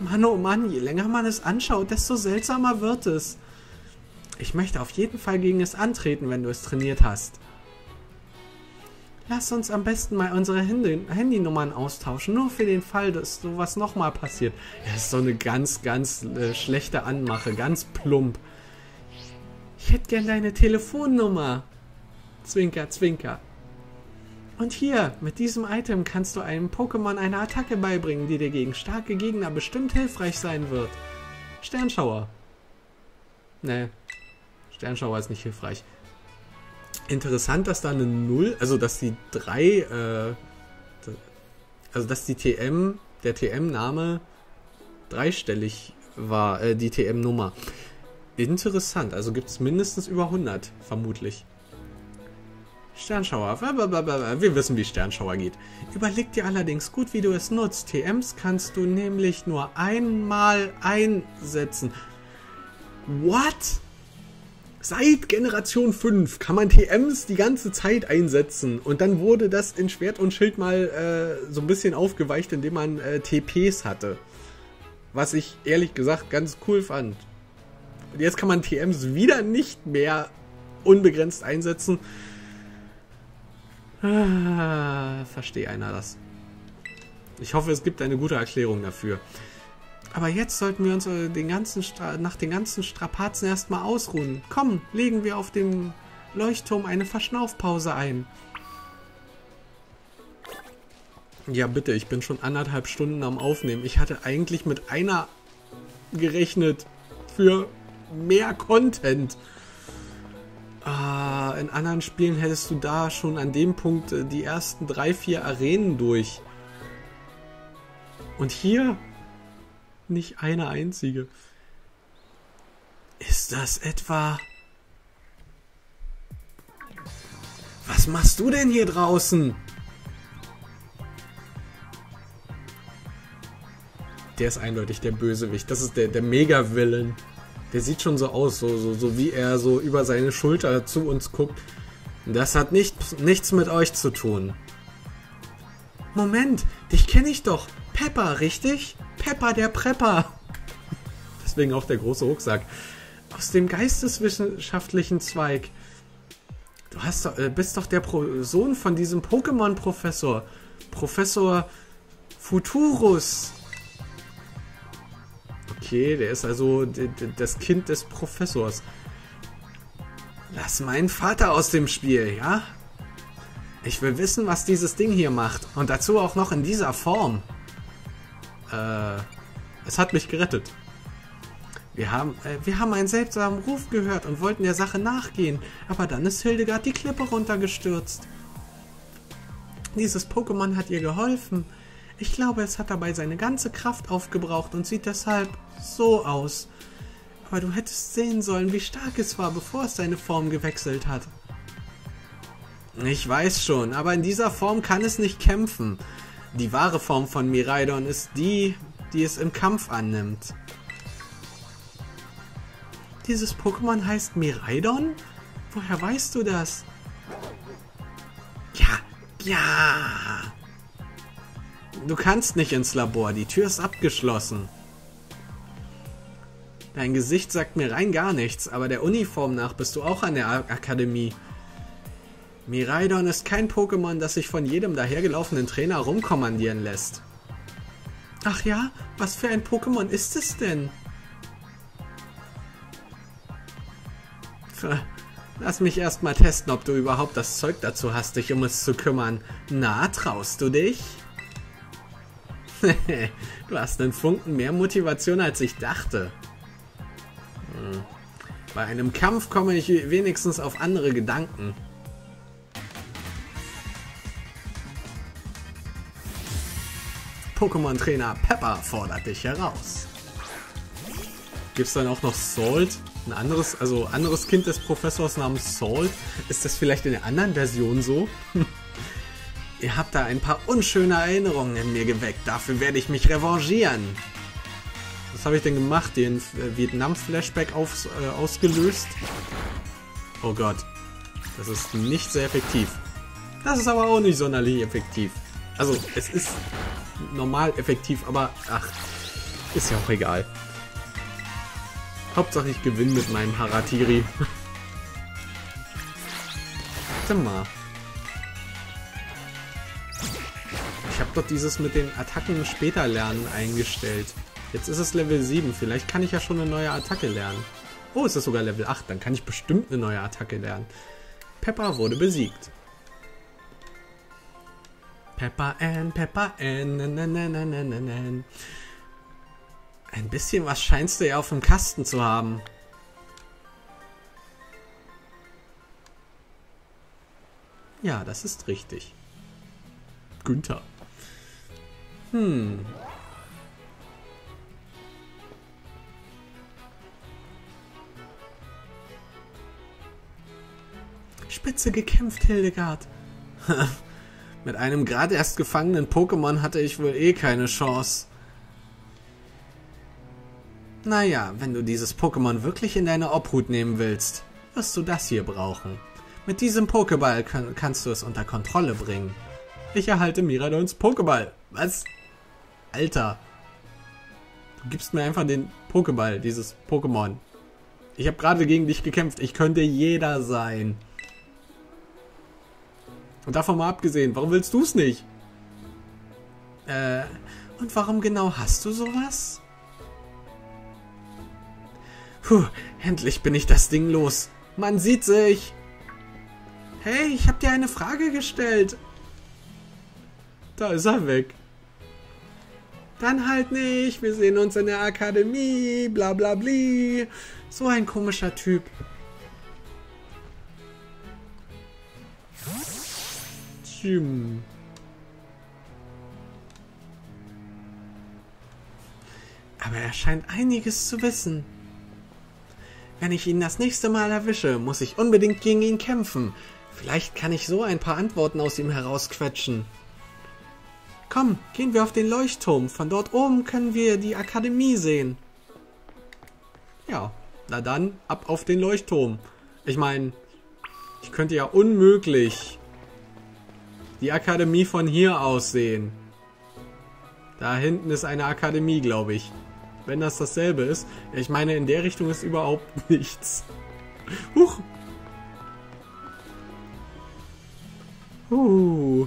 Mann, oh Mann, je länger man es anschaut, desto seltsamer wird es. Ich möchte auf jeden Fall gegen es antreten, wenn du es trainiert hast. Lass uns am besten mal unsere Handy Handynummern austauschen, nur für den Fall, dass sowas nochmal passiert. Ja, das ist so eine ganz, ganz äh, schlechte Anmache, ganz plump. Ich hätte gern deine Telefonnummer. Zwinker, zwinker. Und hier, mit diesem Item kannst du einem Pokémon eine Attacke beibringen, die dir gegen starke Gegner bestimmt hilfreich sein wird. Sternschauer. Nee, Sternschauer ist nicht hilfreich. Interessant, dass da eine 0, also dass die 3, äh, also dass die TM, der TM-Name dreistellig war, äh, die TM-Nummer. Interessant, also gibt es mindestens über 100, vermutlich. Sternschauer. Wir wissen, wie Sternschauer geht. Überleg dir allerdings gut, wie du es nutzt. TMs kannst du nämlich nur einmal einsetzen. What? Seit Generation 5 kann man TMs die ganze Zeit einsetzen. Und dann wurde das in Schwert und Schild mal äh, so ein bisschen aufgeweicht, indem man äh, TPs hatte. Was ich ehrlich gesagt ganz cool fand. Und jetzt kann man TMs wieder nicht mehr unbegrenzt einsetzen. Ah, verstehe einer das. Ich hoffe, es gibt eine gute Erklärung dafür. Aber jetzt sollten wir uns äh, den ganzen nach den ganzen Strapazen erstmal ausruhen. Komm, legen wir auf dem Leuchtturm eine Verschnaufpause ein. Ja, bitte, ich bin schon anderthalb Stunden am Aufnehmen. Ich hatte eigentlich mit einer gerechnet für mehr Content. Ah, in anderen Spielen hättest du da schon an dem Punkt äh, die ersten drei, vier Arenen durch. Und hier nicht eine einzige. Ist das etwa... Was machst du denn hier draußen? Der ist eindeutig der Bösewicht. Das ist der, der Mega-Villain. Der sieht schon so aus, so, so, so wie er so über seine Schulter zu uns guckt. Das hat nicht, nichts mit euch zu tun. Moment, dich kenne ich doch. Pepper, richtig? Pepper der Prepper. Deswegen auch der große Rucksack. Aus dem geisteswissenschaftlichen Zweig. Du hast, äh, bist doch der Pro Sohn von diesem Pokémon-Professor. Professor Futurus. Okay, der ist also das Kind des Professors. Lass meinen Vater aus dem Spiel, ja? Ich will wissen, was dieses Ding hier macht. Und dazu auch noch in dieser Form. Äh, es hat mich gerettet. Wir haben, äh, wir haben einen seltsamen Ruf gehört und wollten der Sache nachgehen. Aber dann ist Hildegard die Klippe runtergestürzt. Dieses Pokémon hat ihr geholfen. Ich glaube, es hat dabei seine ganze Kraft aufgebraucht und sieht deshalb so aus. Aber du hättest sehen sollen, wie stark es war, bevor es seine Form gewechselt hat. Ich weiß schon, aber in dieser Form kann es nicht kämpfen. Die wahre Form von Miraidon ist die, die es im Kampf annimmt. Dieses Pokémon heißt Miraidon? Woher weißt du das? Ja, ja. Du kannst nicht ins Labor, die Tür ist abgeschlossen. Dein Gesicht sagt mir rein gar nichts, aber der Uniform nach bist du auch an der Akademie. Miraidon ist kein Pokémon, das sich von jedem dahergelaufenen Trainer rumkommandieren lässt. Ach ja? Was für ein Pokémon ist es denn? Lass mich erstmal testen, ob du überhaupt das Zeug dazu hast, dich um es zu kümmern. Na, traust du dich? Du hast einen Funken mehr Motivation, als ich dachte. Hm. Bei einem Kampf komme ich wenigstens auf andere Gedanken. Pokémon-Trainer Pepper fordert dich heraus. Gibt's dann auch noch Salt? Ein anderes, also anderes Kind des Professors namens Salt? Ist das vielleicht in der anderen Version so? Ihr habt da ein paar unschöne Erinnerungen in mir geweckt. Dafür werde ich mich revanchieren. Was habe ich denn gemacht? Den äh, Vietnam-Flashback äh, ausgelöst? Oh Gott. Das ist nicht sehr effektiv. Das ist aber auch nicht sonderlich effektiv. Also, es ist normal effektiv, aber ach, ist ja auch egal. Hauptsache ich gewinne mit meinem Haratiri. Warte mal. Ich habe doch dieses mit den Attacken später lernen eingestellt. Jetzt ist es Level 7. Vielleicht kann ich ja schon eine neue Attacke lernen. Oh, ist das sogar Level 8. Dann kann ich bestimmt eine neue Attacke lernen. Pepper wurde besiegt. Pepper N, Pepper N, n, n, n, n, n, n, n. Ein bisschen was scheinst du ja auf dem Kasten zu haben. Ja, das ist richtig. Günther. Hm. Spitze gekämpft, Hildegard. Mit einem gerade erst gefangenen Pokémon hatte ich wohl eh keine Chance. Naja, wenn du dieses Pokémon wirklich in deine Obhut nehmen willst, wirst du das hier brauchen. Mit diesem Pokéball kann, kannst du es unter Kontrolle bringen. Ich erhalte Miradons Pokéball. Was? Alter. Du gibst mir einfach den Pokéball, dieses Pokémon. Ich habe gerade gegen dich gekämpft. Ich könnte jeder sein. Und davon mal abgesehen, warum willst du es nicht? Äh, und warum genau hast du sowas? Puh, endlich bin ich das Ding los. Man sieht sich. Hey, ich habe dir eine Frage gestellt. Da ist er weg. Dann halt nicht. Wir sehen uns in der Akademie. Bla bla bli. So ein komischer Typ. Jim. Aber er scheint einiges zu wissen. Wenn ich ihn das nächste Mal erwische, muss ich unbedingt gegen ihn kämpfen. Vielleicht kann ich so ein paar Antworten aus ihm herausquetschen. Komm, gehen wir auf den Leuchtturm. Von dort oben können wir die Akademie sehen. Ja, na dann, ab auf den Leuchtturm. Ich meine, ich könnte ja unmöglich die Akademie von hier aus sehen. Da hinten ist eine Akademie, glaube ich. Wenn das dasselbe ist. Ich meine, in der Richtung ist überhaupt nichts. Huch. Uh.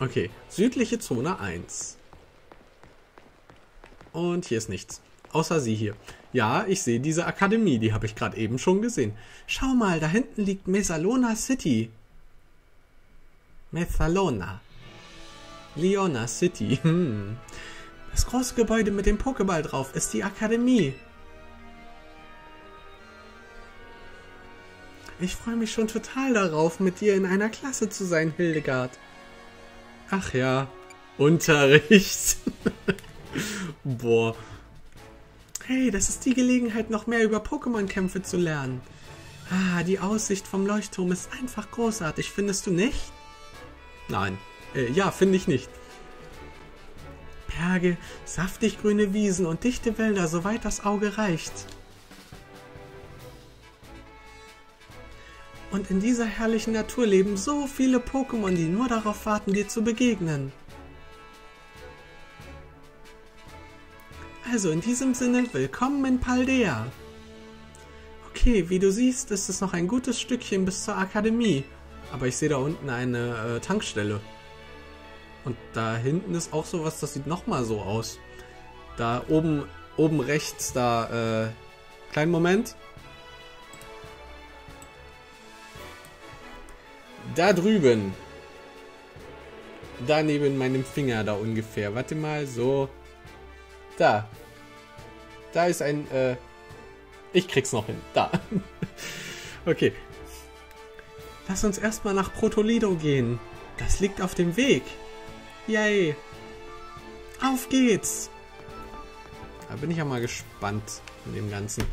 Okay, südliche Zone 1. Und hier ist nichts. Außer sie hier. Ja, ich sehe diese Akademie, die habe ich gerade eben schon gesehen. Schau mal, da hinten liegt Mesalona City. Mesalona. Leona City. Hm. Das große Gebäude mit dem Pokéball drauf ist die Akademie. Ich freue mich schon total darauf, mit dir in einer Klasse zu sein, Hildegard. Ach ja, Unterricht. Boah. Hey, das ist die Gelegenheit, noch mehr über Pokémon-Kämpfe zu lernen. Ah, die Aussicht vom Leuchtturm ist einfach großartig, findest du nicht? Nein. Äh, ja, finde ich nicht. Berge, saftig grüne Wiesen und dichte Wälder, soweit das Auge reicht. Und in dieser herrlichen Natur leben so viele Pokémon, die nur darauf warten, dir zu begegnen. Also in diesem Sinne, willkommen in Paldea. Okay, wie du siehst, ist es noch ein gutes Stückchen bis zur Akademie. Aber ich sehe da unten eine äh, Tankstelle. Und da hinten ist auch sowas, das sieht nochmal so aus. Da oben, oben rechts, da, äh, kleinen Moment. Da drüben. Da neben meinem Finger da ungefähr. Warte mal, so. Da. Da ist ein, äh, ich krieg's noch hin. Da. okay. Lass uns erstmal nach Protolido gehen. Das liegt auf dem Weg. Yay. Auf geht's. Da bin ich ja mal gespannt von dem Ganzen.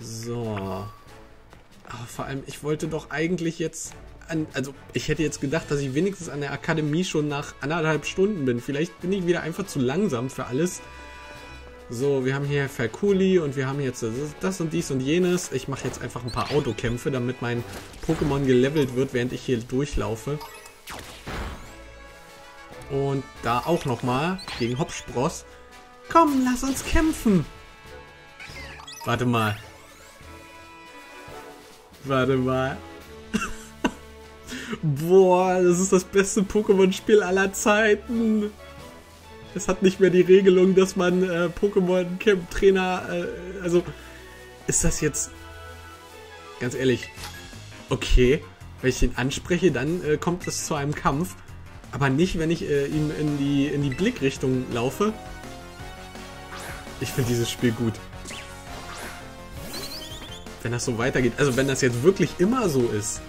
So. Aber vor allem, ich wollte doch eigentlich jetzt an, also ich hätte jetzt gedacht, dass ich wenigstens an der Akademie schon nach anderthalb Stunden bin. Vielleicht bin ich wieder einfach zu langsam für alles. So, wir haben hier Ferkuli und wir haben jetzt das und dies und jenes. Ich mache jetzt einfach ein paar Autokämpfe, damit mein Pokémon gelevelt wird, während ich hier durchlaufe. Und da auch nochmal gegen Hopspross. Komm, lass uns kämpfen. Warte mal. Warte mal. Boah, das ist das beste Pokémon-Spiel aller Zeiten. Es hat nicht mehr die Regelung, dass man äh, Pokémon-Camp-Trainer, äh, also ist das jetzt, ganz ehrlich, okay, wenn ich ihn anspreche, dann äh, kommt es zu einem Kampf, aber nicht, wenn ich äh, ihm in die, in die Blickrichtung laufe. Ich finde dieses Spiel gut. Wenn das so weitergeht, also wenn das jetzt wirklich immer so ist,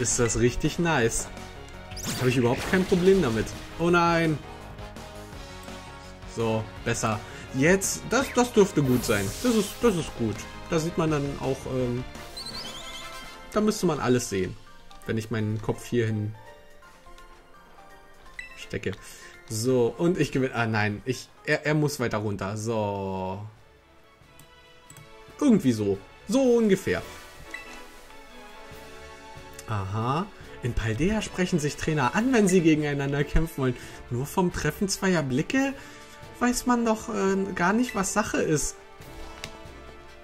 ist das richtig nice. Habe ich überhaupt kein Problem damit. Oh nein. So, besser. Jetzt, das, das dürfte gut sein. Das ist, das ist gut. Da sieht man dann auch, ähm, da müsste man alles sehen. Wenn ich meinen Kopf hierhin stecke. So, und ich gewinne. Ah, nein. Ich, er, er muss weiter runter. So. Irgendwie so. So ungefähr. Aha. In Paldea sprechen sich Trainer an, wenn sie gegeneinander kämpfen wollen. Nur vom Treffen zweier Blicke weiß man doch äh, gar nicht, was Sache ist.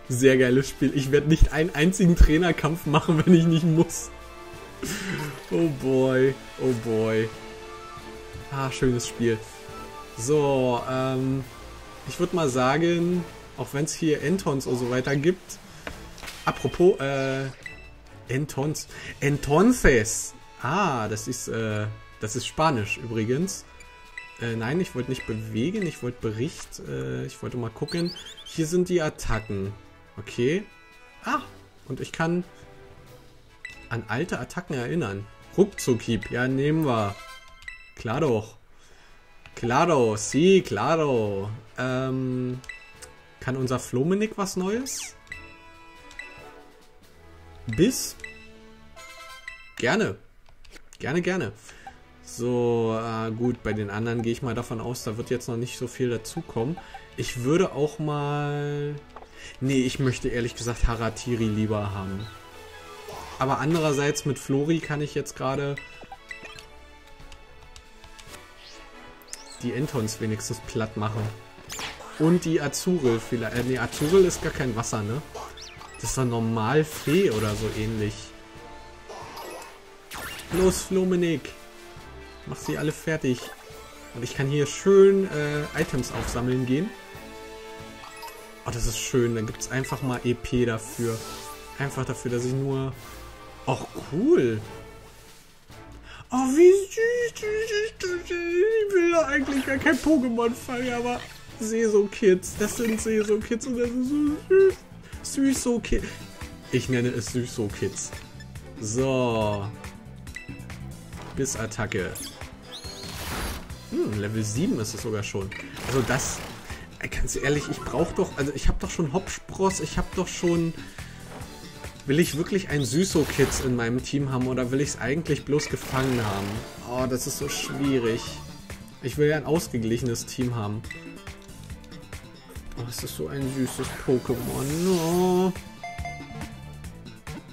Sehr geiles Spiel. Ich werde nicht einen einzigen Trainerkampf machen, wenn ich nicht muss. Oh boy. Oh boy. Ah, schönes Spiel. So, ähm, ich würde mal sagen, auch wenn es hier Entons und so weiter gibt. Apropos, äh, Entons. Entonces. Ah, das ist, äh, das ist Spanisch übrigens. Äh, nein, ich wollte nicht bewegen, ich wollte Bericht, äh, ich wollte mal gucken. Hier sind die Attacken. Okay. Ah, und ich kann an alte Attacken erinnern. Ruckzuckhieb, ja, nehmen wir. Claro. Claro, sí, claro. Ähm, kann unser Flomenik was Neues? Bis? Gerne. Gerne, gerne. So, äh, gut, bei den anderen gehe ich mal davon aus, da wird jetzt noch nicht so viel dazukommen. Ich würde auch mal... Nee, ich möchte ehrlich gesagt Haratiri lieber haben. Aber andererseits mit Flori kann ich jetzt gerade die Entons wenigstens platt machen. Und die Azuril vielleicht. Äh, nee, Azuril ist gar kein Wasser, ne? Das ist doch normal Fee oder so ähnlich. Los, Flomenik. Mach sie alle fertig. Und ich kann hier schön äh, Items aufsammeln gehen. Oh, das ist schön. Dann gibt es einfach mal EP dafür. Einfach dafür, dass ich nur... Och, cool. Oh, wie süß. Ich will doch eigentlich gar kein Pokémon fangen, aber Seso-Kids. Das sind Seso-Kids und das ist so süß. Süßo-Kids. Ich nenne es Süßo-Kids. So. Bissattacke. Hm, Level 7 ist es sogar schon. Also das, ganz ehrlich, ich brauche doch, also ich habe doch schon Hopspross, ich habe doch schon... Will ich wirklich ein Süßo-Kids in meinem Team haben oder will ich es eigentlich bloß gefangen haben? Oh, das ist so schwierig. Ich will ja ein ausgeglichenes Team haben. Oh, ist so ein süßes Pokémon. Oh.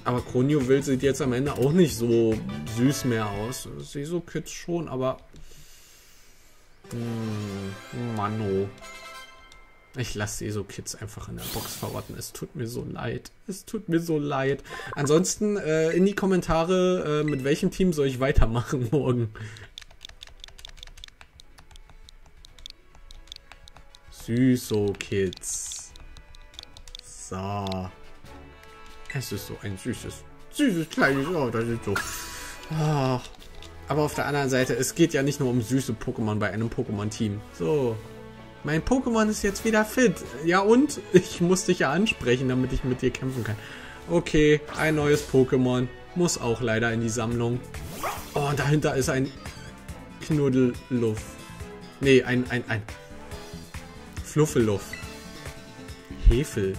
Aber Kronjuwel sieht jetzt am Ende auch nicht so süß mehr aus. Seso Kids schon, aber... Hm, Mano. Ich lasse Seso Kids einfach in der Box verorten. Es tut mir so leid. Es tut mir so leid. Ansonsten äh, in die Kommentare, äh, mit welchem Team soll ich weitermachen morgen. Süßo Kids. So. Es ist so ein süßes, süßes kleines, oh, das ist so. Oh. Aber auf der anderen Seite, es geht ja nicht nur um süße Pokémon bei einem Pokémon-Team. So. Mein Pokémon ist jetzt wieder fit. Ja und? Ich muss dich ja ansprechen, damit ich mit dir kämpfen kann. Okay, ein neues Pokémon. Muss auch leider in die Sammlung. Oh, und dahinter ist ein Knuddelluff. Nee, ein, ein, ein Fluffeluff. Hefel.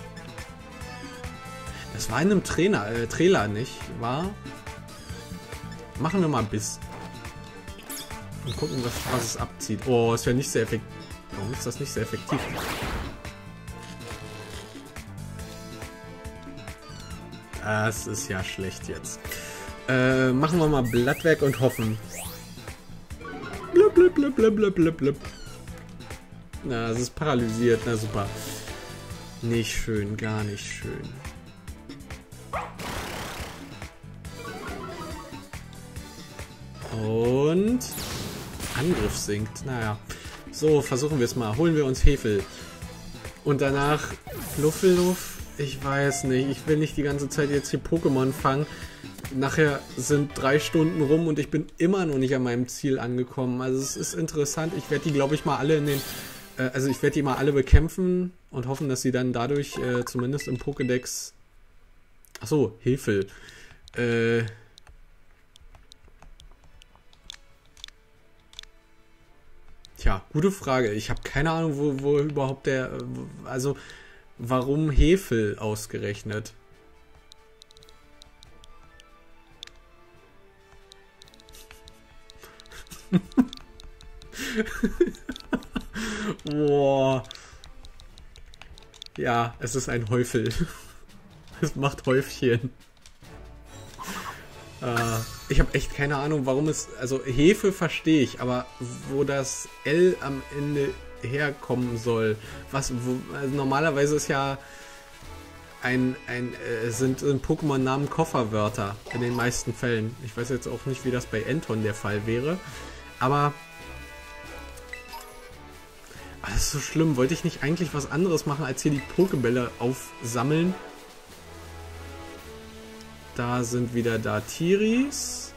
Das war in einem Trainer, äh, Trailer nicht, war? Machen wir mal Biss. Und gucken, was, was es abzieht. Oh, ist ja nicht sehr effektiv. Warum ist das nicht sehr effektiv? Das ist ja schlecht jetzt. Äh, machen wir mal Blattwerk und hoffen. Blub, blub, blub, blub, blub, blub, blub. Na, es ist paralysiert. Na super. Nicht schön, gar nicht schön. Und Angriff sinkt. Naja. So, versuchen wir es mal. Holen wir uns Hefel. Und danach Luffeluff. Ich weiß nicht. Ich will nicht die ganze Zeit jetzt hier Pokémon fangen. Nachher sind drei Stunden rum und ich bin immer noch nicht an meinem Ziel angekommen. Also es ist interessant. Ich werde die, glaube ich, mal alle in den... Äh, also ich werde die mal alle bekämpfen und hoffen, dass sie dann dadurch äh, zumindest im Pokédex... Achso, Hefel. Äh... Tja, gute Frage. Ich habe keine Ahnung, wo, wo überhaupt der. Also, warum Hefel ausgerechnet? Boah. Ja, es ist ein Häufel. es macht Häufchen. Äh, ich habe echt keine Ahnung, warum es. Also Hefe verstehe ich, aber wo das L am Ende herkommen soll. Was wo, also normalerweise ist ja ein, ein äh, sind, sind Pokémon-Namen Kofferwörter in den meisten Fällen. Ich weiß jetzt auch nicht, wie das bei Anton der Fall wäre. Aber. Ah, das ist so schlimm. Wollte ich nicht eigentlich was anderes machen, als hier die Pokebälle aufsammeln? Da sind wieder Datiris.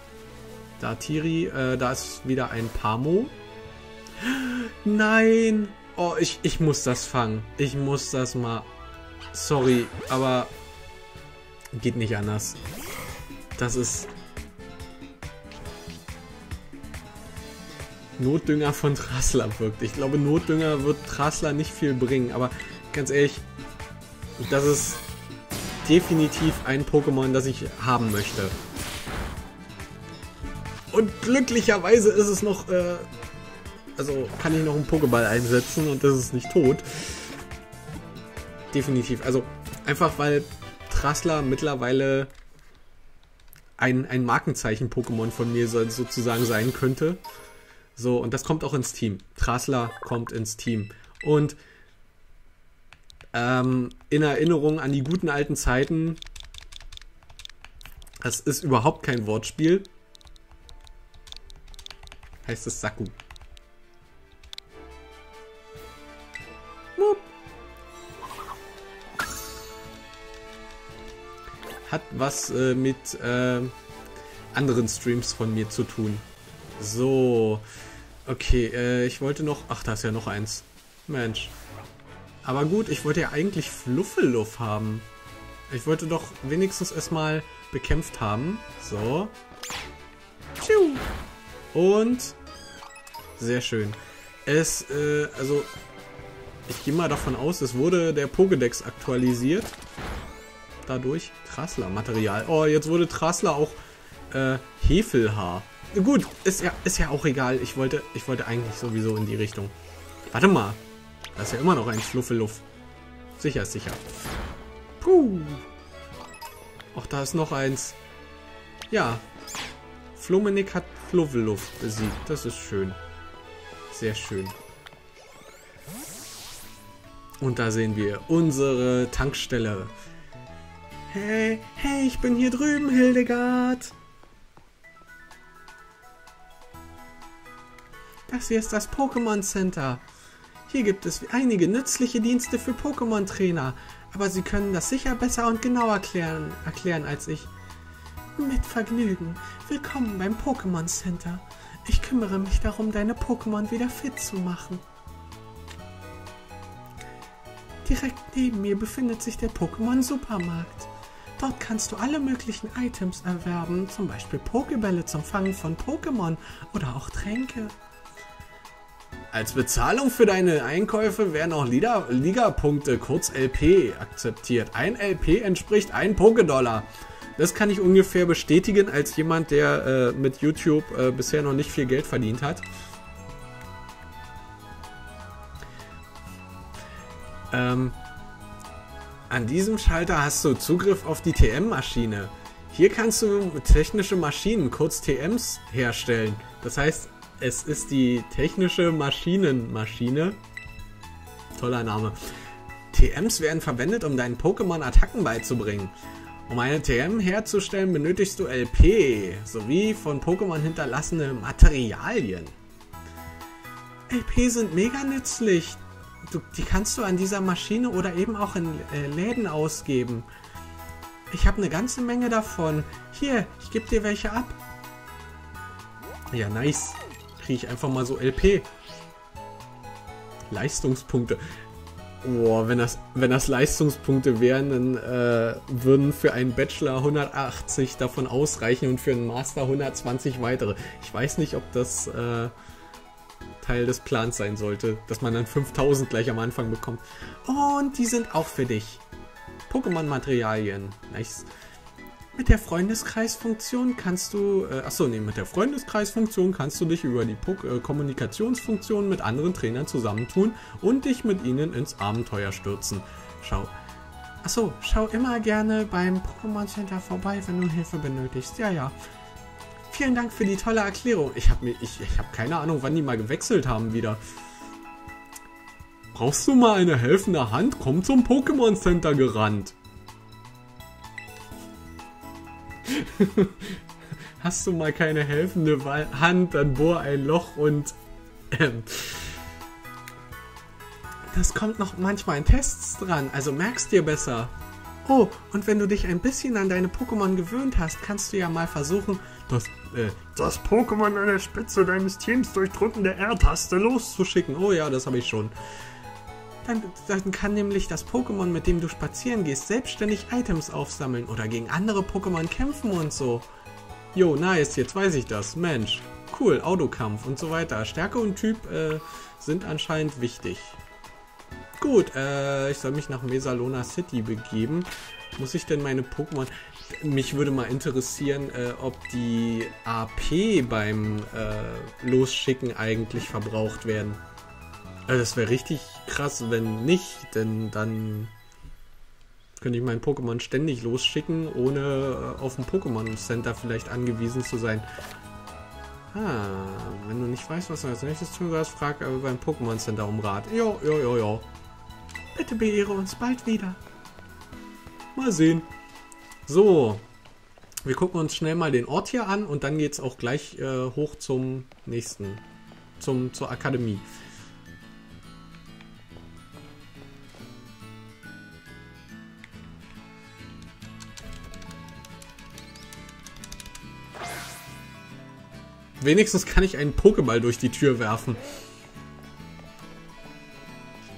Datiri, äh, da ist wieder ein Pamo. Nein! Oh, ich, ich muss das fangen. Ich muss das mal. Sorry, aber geht nicht anders. Das ist Notdünger von Trassler wirkt. Ich glaube, Notdünger wird Trassler nicht viel bringen, aber ganz ehrlich, das ist definitiv ein Pokémon, das ich haben möchte. Und glücklicherweise ist es noch, äh, also kann ich noch einen Pokéball einsetzen und das ist nicht tot. Definitiv. Also einfach weil Trassler mittlerweile ein, ein Markenzeichen-Pokémon von mir sozusagen sein könnte. So, und das kommt auch ins Team. Trasler kommt ins Team. Und ähm, in Erinnerung an die guten alten Zeiten, das ist überhaupt kein Wortspiel, heißt es Saku. Hat was äh, mit äh, anderen Streams von mir zu tun. So. Okay, äh, ich wollte noch... Ach, da ist ja noch eins. Mensch. Aber gut, ich wollte ja eigentlich Fluffeluff haben. Ich wollte doch wenigstens erstmal bekämpft haben. So. Und sehr schön. Es, äh, also ich gehe mal davon aus, es wurde der Pokédex aktualisiert. Dadurch Trassler-Material. Oh, jetzt wurde Trassler auch äh, Hefelhaar. Gut, ist ja, ist ja auch egal. Ich wollte, ich wollte eigentlich sowieso in die Richtung. Warte mal. Da ist ja immer noch ein Schluffeluff. Sicher, sicher. Puh. Ach, da ist noch eins. Ja. Flummenig hat Fluffeluff besiegt. Das ist schön. Sehr schön. Und da sehen wir unsere Tankstelle. Hey, hey, ich bin hier drüben, Hildegard. Das hier ist das Pokémon Center. Hier gibt es einige nützliche Dienste für Pokémon-Trainer, aber sie können das sicher besser und genauer erklären, erklären als ich. Mit Vergnügen. Willkommen beim Pokémon Center. Ich kümmere mich darum, deine Pokémon wieder fit zu machen. Direkt neben mir befindet sich der Pokémon Supermarkt. Dort kannst du alle möglichen Items erwerben, zum Beispiel Pokebälle zum Fangen von Pokémon oder auch Tränke. Als Bezahlung für deine Einkäufe werden auch Liga-Punkte, kurz LP, akzeptiert. Ein LP entspricht ein Pokédollar. Das kann ich ungefähr bestätigen als jemand, der äh, mit YouTube äh, bisher noch nicht viel Geld verdient hat. Ähm, an diesem Schalter hast du Zugriff auf die TM-Maschine. Hier kannst du technische Maschinen, kurz TMs, herstellen. Das heißt, es ist die technische Maschinenmaschine. Toller Name. TMs werden verwendet, um deinen Pokémon Attacken beizubringen. Um eine TM herzustellen, benötigst du LP sowie von Pokémon hinterlassene Materialien. LP sind mega nützlich. Du, die kannst du an dieser Maschine oder eben auch in äh, Läden ausgeben. Ich habe eine ganze Menge davon. Hier, ich gebe dir welche ab. Ja, nice kriege ich einfach mal so LP. Leistungspunkte. Boah, wenn das, wenn das Leistungspunkte wären, dann äh, würden für einen Bachelor 180 davon ausreichen und für einen Master 120 weitere. Ich weiß nicht, ob das äh, Teil des Plans sein sollte, dass man dann 5000 gleich am Anfang bekommt. Und die sind auch für dich. Pokémon-Materialien. Nice. Mit der Freundeskreisfunktion kannst du, äh, achso, nee, mit der Freundeskreisfunktion kannst du dich über die Pok äh, Kommunikationsfunktion mit anderen Trainern zusammentun und dich mit ihnen ins Abenteuer stürzen. Schau. Achso, schau immer gerne beim Pokémon Center vorbei, wenn du Hilfe benötigst. Ja, ja. Vielen Dank für die tolle Erklärung. Ich habe ich, ich hab keine Ahnung, wann die mal gewechselt haben wieder. Brauchst du mal eine helfende Hand? Komm zum Pokémon Center gerannt. Hast du mal keine helfende Hand, dann bohr ein Loch und... Ähm, das kommt noch manchmal in Tests dran, also merkst dir besser. Oh, und wenn du dich ein bisschen an deine Pokémon gewöhnt hast, kannst du ja mal versuchen, das, äh, das Pokémon an der Spitze deines Teams durch Drücken der R-Taste loszuschicken. Oh ja, das habe ich schon. Dann, kann nämlich das Pokémon, mit dem du spazieren gehst, selbstständig Items aufsammeln oder gegen andere Pokémon kämpfen und so. Jo, nice, jetzt weiß ich das. Mensch, cool, Autokampf und so weiter. Stärke und Typ äh, sind anscheinend wichtig. Gut, äh, ich soll mich nach Mesalona City begeben. Muss ich denn meine Pokémon... Mich würde mal interessieren, äh, ob die AP beim äh, Losschicken eigentlich verbraucht werden. Also das wäre richtig krass, wenn nicht, denn dann könnte ich mein Pokémon ständig losschicken, ohne äh, auf dem Pokémon Center vielleicht angewiesen zu sein. Ah, wenn du nicht weißt, was du als nächstes tun sollst, frag aber beim Pokémon Center um Rat. Jo, jo, jo, jo. Bitte beehre uns bald wieder. Mal sehen. So, wir gucken uns schnell mal den Ort hier an und dann geht es auch gleich äh, hoch zum nächsten, zum, zur Akademie. Wenigstens kann ich einen Pokéball durch die Tür werfen.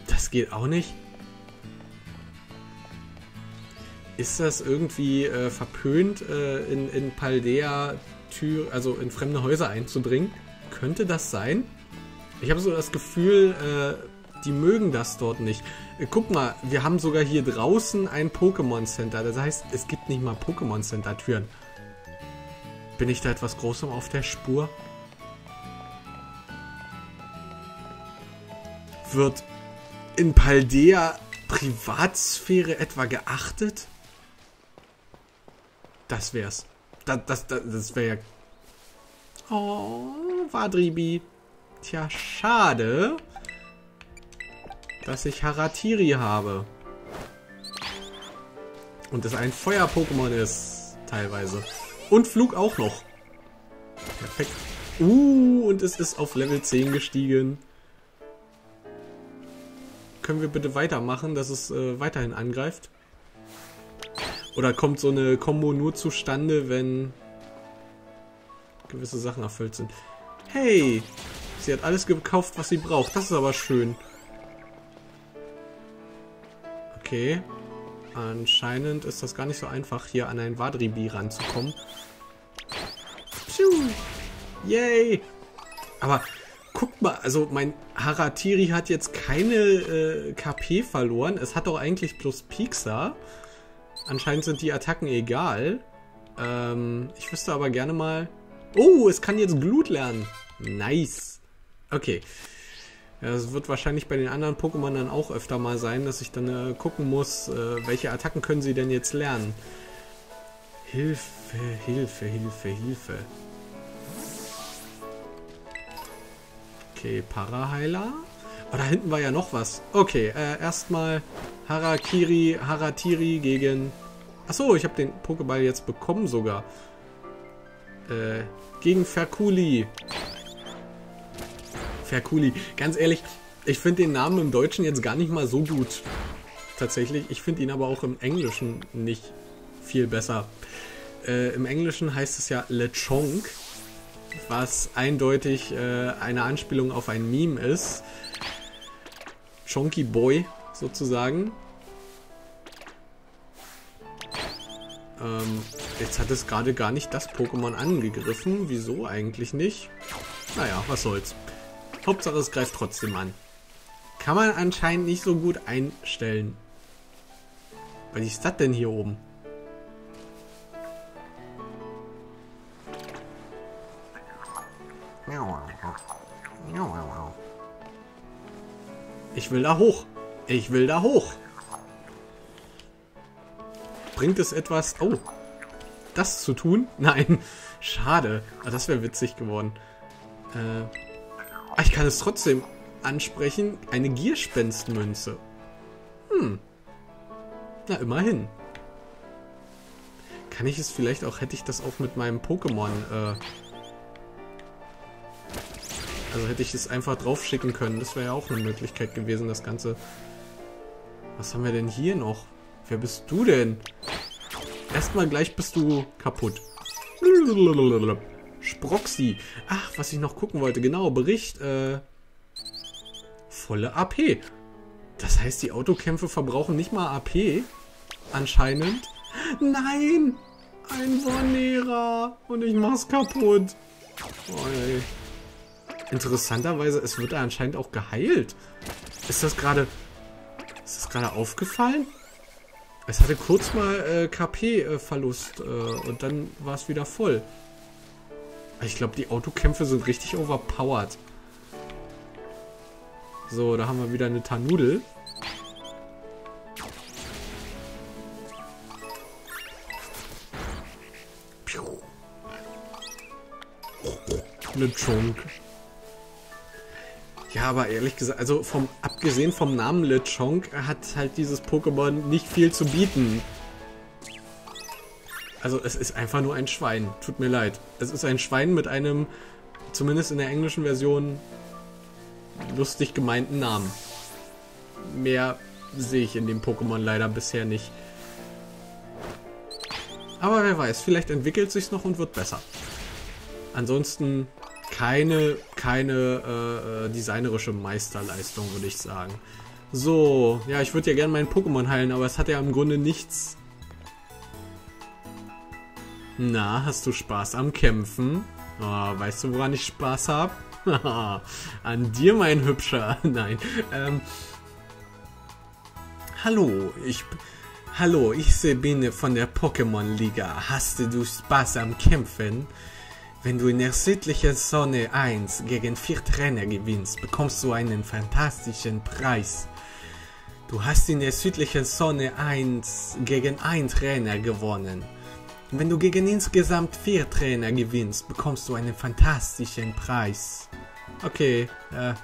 Das geht auch nicht. Ist das irgendwie äh, verpönt, äh, in, in Paldea Tür, also in fremde Häuser einzudringen? Könnte das sein? Ich habe so das Gefühl, äh, die mögen das dort nicht. Äh, guck mal, wir haben sogar hier draußen ein Pokémon Center. Das heißt, es gibt nicht mal Pokémon Center Türen. Bin ich da etwas Großem auf der Spur? Wird in Paldea Privatsphäre etwa geachtet? Das wär's. Das, das, das, das wäre ja... Oh, Wadribi. Tja, schade, dass ich Haratiri habe. Und es ein Feuer-Pokémon ist, teilweise. Und Flug auch noch. Perfekt. Uh, und es ist auf Level 10 gestiegen. Können wir bitte weitermachen, dass es äh, weiterhin angreift? Oder kommt so eine Combo nur zustande, wenn gewisse Sachen erfüllt sind? Hey, sie hat alles gekauft, was sie braucht. Das ist aber schön. Okay. Anscheinend ist das gar nicht so einfach, hier an ein Wadribi ranzukommen. Pschuh. Yay! Aber guck mal, also mein Haratiri hat jetzt keine äh, KP verloren. Es hat doch eigentlich plus Pixar. Anscheinend sind die Attacken egal. Ähm, ich wüsste aber gerne mal... Oh, es kann jetzt Glut lernen. Nice. Okay. Ja, das wird wahrscheinlich bei den anderen Pokémon dann auch öfter mal sein, dass ich dann äh, gucken muss, äh, welche Attacken können sie denn jetzt lernen. Hilfe, Hilfe, Hilfe, Hilfe. Okay, Paraheiler. Oh, da hinten war ja noch was. Okay, äh, erstmal Harakiri, Haratiri gegen... Achso, ich habe den Pokéball jetzt bekommen sogar. Äh, gegen Ferkuli. Ferkuli. Ganz ehrlich, ich finde den Namen im Deutschen jetzt gar nicht mal so gut. Tatsächlich. Ich finde ihn aber auch im Englischen nicht viel besser. Äh, Im Englischen heißt es ja Lechonk, was eindeutig äh, eine Anspielung auf ein Meme ist. Chonky Boy sozusagen. Ähm, jetzt hat es gerade gar nicht das Pokémon angegriffen. Wieso eigentlich nicht? Naja, was soll's. Hauptsache es greift trotzdem an. Kann man anscheinend nicht so gut einstellen. Was ist das denn hier oben? Ich will da hoch. Ich will da hoch. Bringt es etwas... Oh. Das zu tun? Nein. Schade. Ah, das wäre witzig geworden. Äh, ah, ich kann es trotzdem ansprechen. Eine Gierspenstmünze. Hm. Na, immerhin. Kann ich es vielleicht auch... Hätte ich das auch mit meinem Pokémon... Äh, also hätte ich es einfach draufschicken können. Das wäre ja auch eine Möglichkeit gewesen, das Ganze. Was haben wir denn hier noch? Wer bist du denn? Erstmal gleich bist du kaputt. Sproxy. Ach, was ich noch gucken wollte. Genau, Bericht. Äh, volle AP. Das heißt, die Autokämpfe verbrauchen nicht mal AP. Anscheinend. Nein! Ein Vonera. Und ich mach's kaputt. Oh. Interessanterweise, es wird anscheinend auch geheilt. Ist das gerade... Ist das gerade aufgefallen? Es hatte kurz mal äh, KP-Verlust äh, äh, und dann war es wieder voll. Ich glaube, die Autokämpfe sind richtig overpowered. So, da haben wir wieder eine Tanudel. Eine Chunk. Ja, aber ehrlich gesagt, also vom abgesehen vom Namen Lechonk hat halt dieses Pokémon nicht viel zu bieten. Also es ist einfach nur ein Schwein. Tut mir leid. Es ist ein Schwein mit einem, zumindest in der englischen Version, lustig gemeinten Namen. Mehr sehe ich in dem Pokémon leider bisher nicht. Aber wer weiß, vielleicht entwickelt sich noch und wird besser. Ansonsten keine, keine äh, äh, designerische Meisterleistung, würde ich sagen. So, ja, ich würde ja gerne meinen Pokémon heilen, aber es hat ja im Grunde nichts. Na, hast du Spaß am Kämpfen? Oh, weißt du, woran ich Spaß habe? An dir, mein Hübscher. Nein. Ähm. Hallo, ich. Hallo, ich Sabine von der Pokémon Liga. Hast du Spaß am Kämpfen? Wenn du in der südlichen Sonne 1 gegen vier Trainer gewinnst, bekommst du einen fantastischen Preis. Du hast in der südlichen Sonne 1 gegen einen Trainer gewonnen. Wenn du gegen insgesamt vier Trainer gewinnst, bekommst du einen fantastischen Preis. Okay, äh,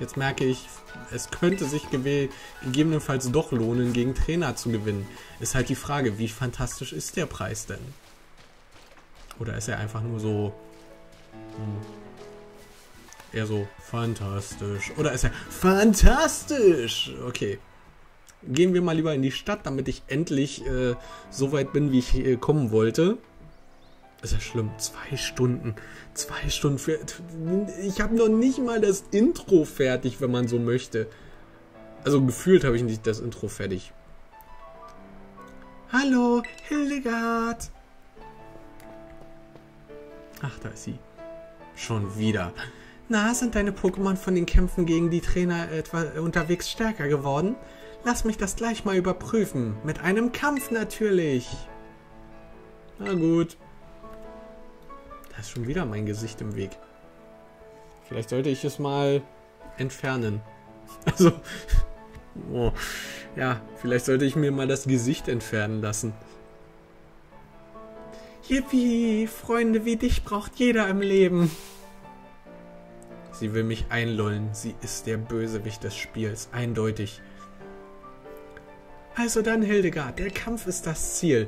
jetzt merke ich, es könnte sich gegebenenfalls doch lohnen, gegen Trainer zu gewinnen. Ist halt die Frage, wie fantastisch ist der Preis denn? Oder ist er einfach nur so... Hm, eher so fantastisch. Oder ist er fantastisch? Okay. Gehen wir mal lieber in die Stadt, damit ich endlich äh, so weit bin, wie ich äh, kommen wollte. Ist ja schlimm. Zwei Stunden. Zwei Stunden für. Ich habe noch nicht mal das Intro fertig, wenn man so möchte. Also gefühlt habe ich nicht das Intro fertig. Hallo, Hildegard. Ach, da ist sie. Schon wieder. Na, sind deine Pokémon von den Kämpfen gegen die Trainer etwa unterwegs stärker geworden? Lass mich das gleich mal überprüfen. Mit einem Kampf natürlich. Na gut. Da ist schon wieder mein Gesicht im Weg. Vielleicht sollte ich es mal entfernen. Also, oh, ja, vielleicht sollte ich mir mal das Gesicht entfernen lassen. Yippie, Freunde wie dich braucht jeder im Leben. Sie will mich einlullen. Sie ist der Bösewicht des Spiels, eindeutig. Also dann, Hildegard, der Kampf ist das Ziel.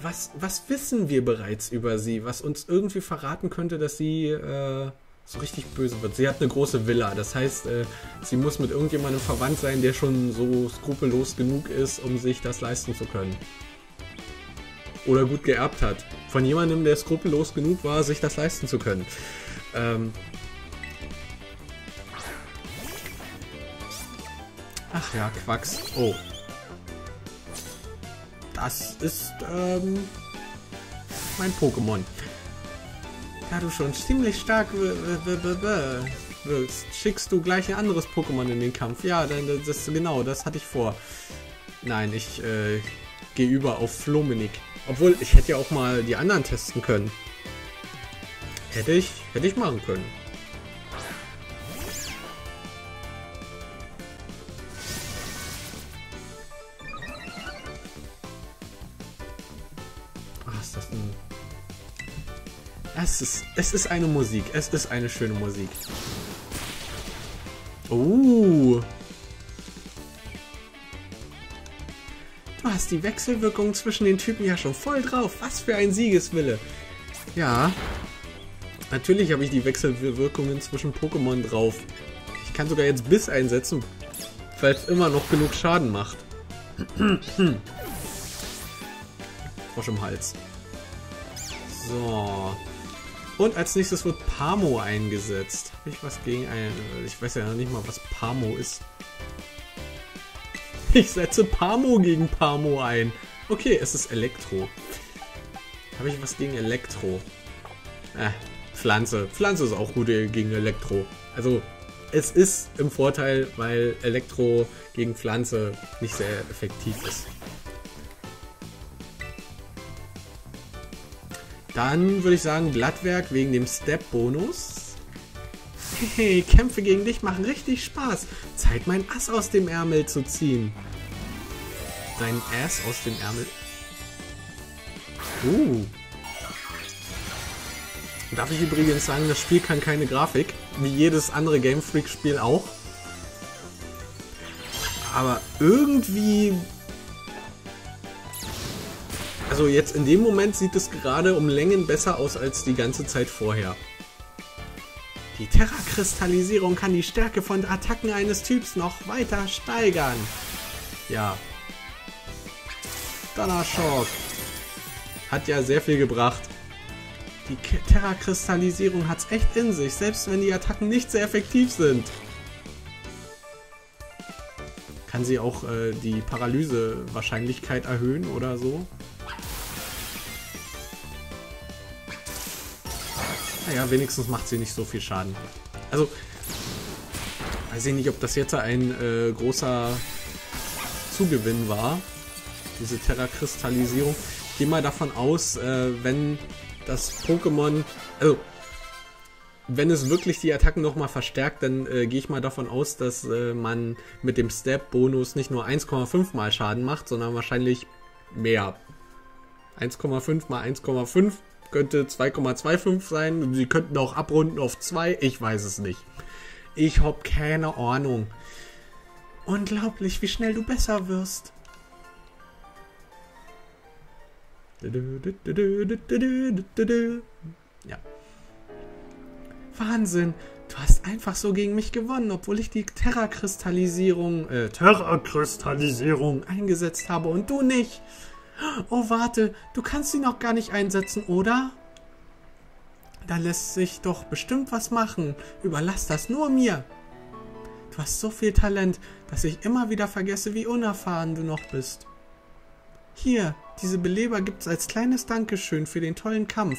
Was, was wissen wir bereits über sie, was uns irgendwie verraten könnte, dass sie äh, so richtig böse wird? Sie hat eine große Villa, das heißt, äh, sie muss mit irgendjemandem verwandt sein, der schon so skrupellos genug ist, um sich das leisten zu können. Oder gut geerbt hat. Von jemandem, der skrupellos genug war, sich das leisten zu können. Ähm, Ach ja, Quacks. Oh, das ist ähm, mein Pokémon. Da du schon ziemlich stark wirkst, schickst du gleich ein anderes Pokémon in den Kampf. Ja, das genau, das hatte ich vor. Nein, ich äh, gehe über auf Flominik. Obwohl, ich hätte ja auch mal die anderen testen können. Hätte ich, hätte ich machen können. Es ist, es ist eine Musik. Es ist eine schöne Musik. Oh. Du hast die Wechselwirkung zwischen den Typen ja schon voll drauf. Was für ein Siegeswille. Ja. Natürlich habe ich die Wechselwirkungen zwischen Pokémon drauf. Ich kann sogar jetzt Biss einsetzen, falls es immer noch genug Schaden macht. Frosch im Hals. So. Und als nächstes wird Pamo eingesetzt. Habe ich was gegen ein... Ich weiß ja noch nicht mal, was Pamo ist. Ich setze Pamo gegen Pamo ein. Okay, es ist Elektro. Habe ich was gegen Elektro? Äh, Pflanze. Pflanze ist auch gut gegen Elektro. Also, es ist im Vorteil, weil Elektro gegen Pflanze nicht sehr effektiv ist. Dann würde ich sagen Blattwerk wegen dem Step-Bonus. Hey, Kämpfe gegen dich machen richtig Spaß. Zeit, mein Ass aus dem Ärmel zu ziehen. Dein Ass aus dem Ärmel. Uh. Darf ich übrigens sagen, das Spiel kann keine Grafik. Wie jedes andere Game Freak Spiel auch. Aber irgendwie also jetzt in dem Moment sieht es gerade um Längen besser aus als die ganze Zeit vorher. Die Terra-Kristallisierung kann die Stärke von Attacken eines Typs noch weiter steigern. Ja. Donnerschock. Hat ja sehr viel gebracht. Die Terra-Kristallisierung hat's echt in sich, selbst wenn die Attacken nicht sehr effektiv sind. Kann sie auch äh, die Paralyse-Wahrscheinlichkeit erhöhen oder so? Naja, wenigstens macht sie nicht so viel Schaden. Also, weiß ich nicht, ob das jetzt ein äh, großer Zugewinn war. Diese Terra-Kristallisierung. Ich gehe mal davon aus, äh, wenn das Pokémon... Also, wenn es wirklich die Attacken nochmal verstärkt, dann äh, gehe ich mal davon aus, dass äh, man mit dem Step-Bonus nicht nur 1,5 mal Schaden macht, sondern wahrscheinlich mehr. 1,5 mal 1,5 könnte 2,25 sein. Sie könnten auch abrunden auf 2. Ich weiß es nicht. Ich habe keine Ahnung. Unglaublich, wie schnell du besser wirst. Ja. Wahnsinn. Du hast einfach so gegen mich gewonnen, obwohl ich die Terra-Kristallisierung, äh, Terra-Kristallisierung eingesetzt habe und du nicht. Oh, warte, du kannst sie noch gar nicht einsetzen, oder? Da lässt sich doch bestimmt was machen. Überlass das nur mir. Du hast so viel Talent, dass ich immer wieder vergesse, wie unerfahren du noch bist. Hier, diese Beleber gibt's als kleines Dankeschön für den tollen Kampf.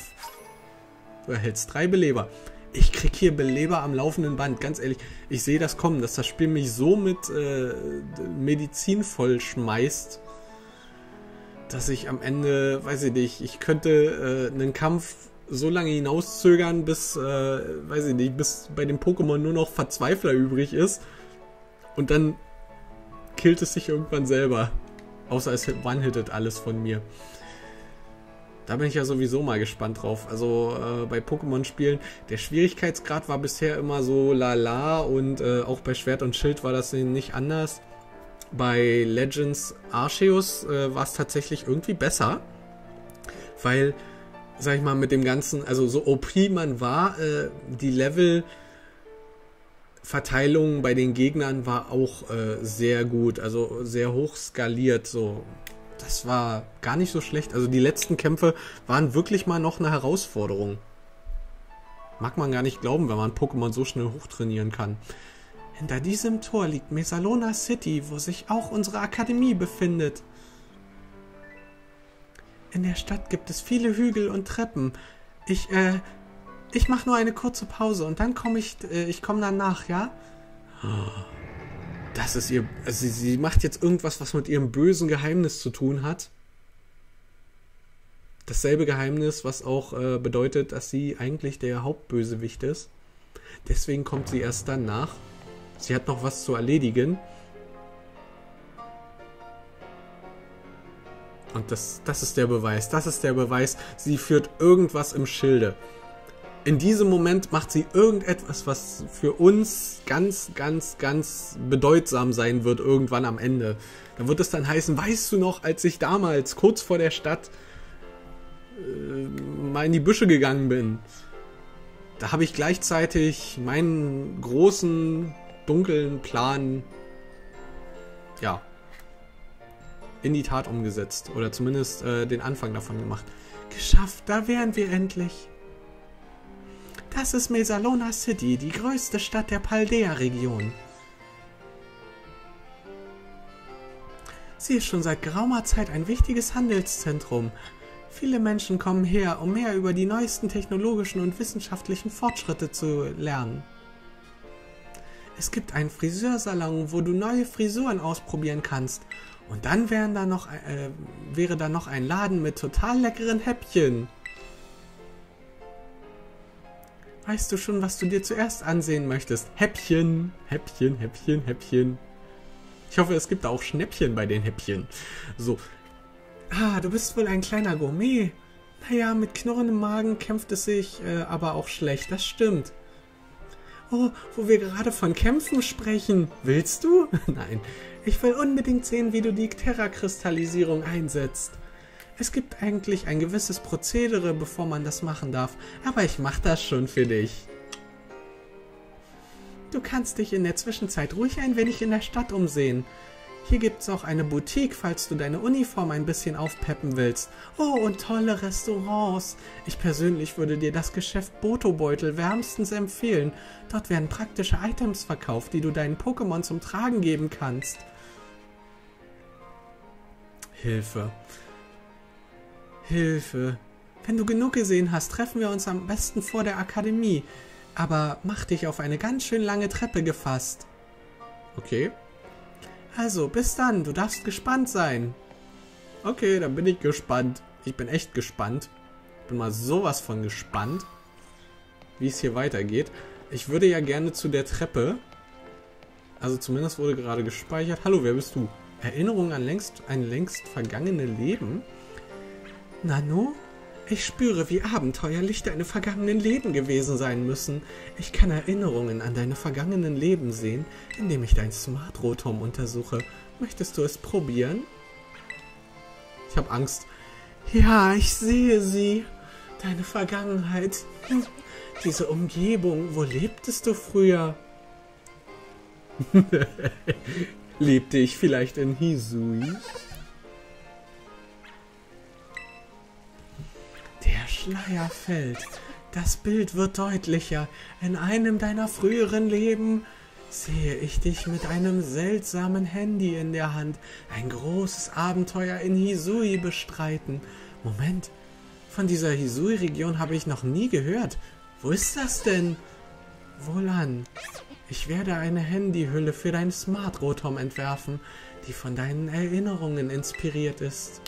Du erhältst drei Beleber. Ich krieg hier Beleber am laufenden Band, ganz ehrlich. Ich sehe das kommen, dass das Spiel mich so mit äh, Medizin vollschmeißt, dass ich am Ende, weiß ich nicht, ich könnte äh, einen Kampf so lange hinauszögern, bis, äh, weiß ich nicht, bis bei dem Pokémon nur noch Verzweifler übrig ist. Und dann killt es sich irgendwann selber. Außer es one-hittet alles von mir. Da bin ich ja sowieso mal gespannt drauf. Also äh, bei Pokémon-Spielen, der Schwierigkeitsgrad war bisher immer so lala und äh, auch bei Schwert und Schild war das nicht anders. Bei Legends Arceus äh, war es tatsächlich irgendwie besser, weil sag ich mal, mit dem ganzen, also so OP man war, äh, die Level-Verteilung bei den Gegnern war auch äh, sehr gut, also sehr hoch skaliert, so. Das war gar nicht so schlecht. Also die letzten Kämpfe waren wirklich mal noch eine Herausforderung. Mag man gar nicht glauben, wenn man Pokémon so schnell hochtrainieren kann. Hinter diesem Tor liegt Mesalona City, wo sich auch unsere Akademie befindet. In der Stadt gibt es viele Hügel und Treppen. Ich, äh, ich mache nur eine kurze Pause und dann komme ich, äh, ich komme danach, ja? Das ist ihr, also sie, sie macht jetzt irgendwas, was mit ihrem bösen Geheimnis zu tun hat. Dasselbe Geheimnis, was auch äh, bedeutet, dass sie eigentlich der Hauptbösewicht ist. Deswegen kommt sie erst dann nach. Sie hat noch was zu erledigen. Und das, das ist der Beweis. Das ist der Beweis. Sie führt irgendwas im Schilde. In diesem Moment macht sie irgendetwas, was für uns ganz, ganz, ganz bedeutsam sein wird irgendwann am Ende. Da wird es dann heißen, weißt du noch, als ich damals kurz vor der Stadt äh, mal in die Büsche gegangen bin, da habe ich gleichzeitig meinen großen, dunklen Plan, ja, in die Tat umgesetzt. Oder zumindest äh, den Anfang davon gemacht. Geschafft, da wären wir endlich. Das ist Mesalona City, die größte Stadt der Paldea-Region. Sie ist schon seit geraumer Zeit ein wichtiges Handelszentrum. Viele Menschen kommen her, um mehr über die neuesten technologischen und wissenschaftlichen Fortschritte zu lernen. Es gibt einen Friseursalon, wo du neue Frisuren ausprobieren kannst und dann wären da noch, äh, wäre da noch ein Laden mit total leckeren Häppchen. Weißt du schon, was du dir zuerst ansehen möchtest? Häppchen, Häppchen, Häppchen, Häppchen. Ich hoffe, es gibt auch Schnäppchen bei den Häppchen. So. Ah, du bist wohl ein kleiner Gourmet. Naja, mit knurrendem Magen kämpft es sich äh, aber auch schlecht, das stimmt. Oh, wo wir gerade von Kämpfen sprechen. Willst du? Nein, ich will unbedingt sehen, wie du die Terra-Kristallisierung einsetzt. Es gibt eigentlich ein gewisses Prozedere, bevor man das machen darf, aber ich mach das schon für dich. Du kannst dich in der Zwischenzeit ruhig ein wenig in der Stadt umsehen. Hier gibt's auch eine Boutique, falls du deine Uniform ein bisschen aufpeppen willst. Oh, und tolle Restaurants. Ich persönlich würde dir das Geschäft Botobeutel wärmstens empfehlen. Dort werden praktische Items verkauft, die du deinen Pokémon zum Tragen geben kannst. Hilfe. Hilfe. Wenn du genug gesehen hast, treffen wir uns am besten vor der Akademie. Aber mach dich auf eine ganz schön lange Treppe gefasst. Okay. Also, bis dann. Du darfst gespannt sein. Okay, dann bin ich gespannt. Ich bin echt gespannt. Bin mal sowas von gespannt, wie es hier weitergeht. Ich würde ja gerne zu der Treppe. Also zumindest wurde gerade gespeichert. Hallo, wer bist du? Erinnerung an längst, ein längst vergangene Leben? Nano? Ich spüre, wie abenteuerlich deine vergangenen Leben gewesen sein müssen. Ich kann Erinnerungen an deine vergangenen Leben sehen, indem ich dein Smart Rotom untersuche. Möchtest du es probieren? Ich habe Angst. Ja, ich sehe sie. Deine Vergangenheit. Diese Umgebung. Wo lebtest du früher? Lebte ich vielleicht in Hisui? Der Schleier fällt. Das Bild wird deutlicher. In einem deiner früheren Leben sehe ich dich mit einem seltsamen Handy in der Hand ein großes Abenteuer in Hisui bestreiten. Moment, von dieser Hisui-Region habe ich noch nie gehört. Wo ist das denn? Wohlan, ich werde eine Handyhülle für dein Smart Rotom entwerfen, die von deinen Erinnerungen inspiriert ist.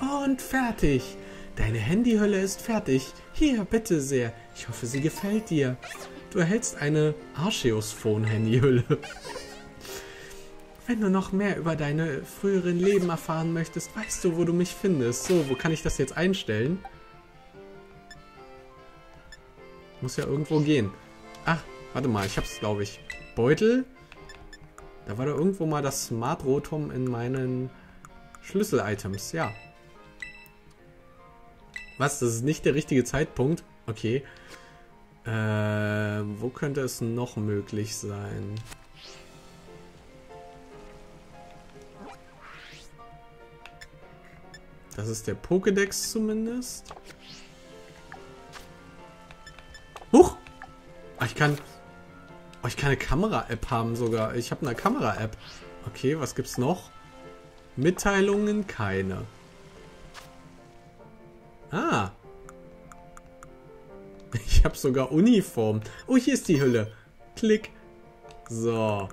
Und fertig. Deine Handyhülle ist fertig. Hier, bitte sehr. Ich hoffe, sie gefällt dir. Du erhältst eine Arceus Phone Handyhülle. Wenn du noch mehr über deine früheren Leben erfahren möchtest, weißt du, wo du mich findest. So, wo kann ich das jetzt einstellen? Muss ja irgendwo gehen. Ach, warte mal, ich hab's, glaube ich. Beutel? Da war da irgendwo mal das Smart Rotom in meinen Schlüssel-Items. Ja. Was? Das ist nicht der richtige Zeitpunkt? Okay. Äh, wo könnte es noch möglich sein? Das ist der Pokédex zumindest. Huch! Oh, ich kann... Oh, ich kann eine Kamera-App haben sogar. Ich habe eine Kamera-App. Okay, was gibt's noch? Mitteilungen keine. Ah. Ich habe sogar Uniform. Oh, hier ist die Hülle. Klick. So.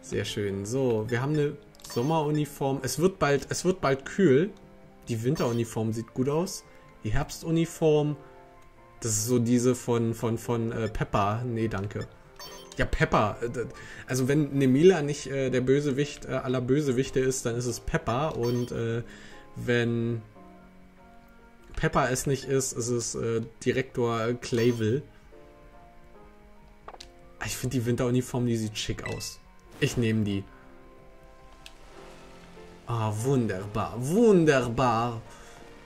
Sehr schön. So, wir haben eine Sommeruniform. Es wird bald, es wird bald kühl. Die Winteruniform sieht gut aus. Die Herbstuniform das ist so diese von, von, von äh, Pepper. Nee, danke. Ja, Pepper. Äh, also wenn Nemila nicht äh, der Bösewicht äh, aller Bösewichte ist, dann ist es Pepper. Und äh, wenn Pepper es nicht ist, ist es äh, Direktor Clayville. Ich finde die Winteruniform, die sieht schick aus. Ich nehme die. Ah, wunderbar, wunderbar.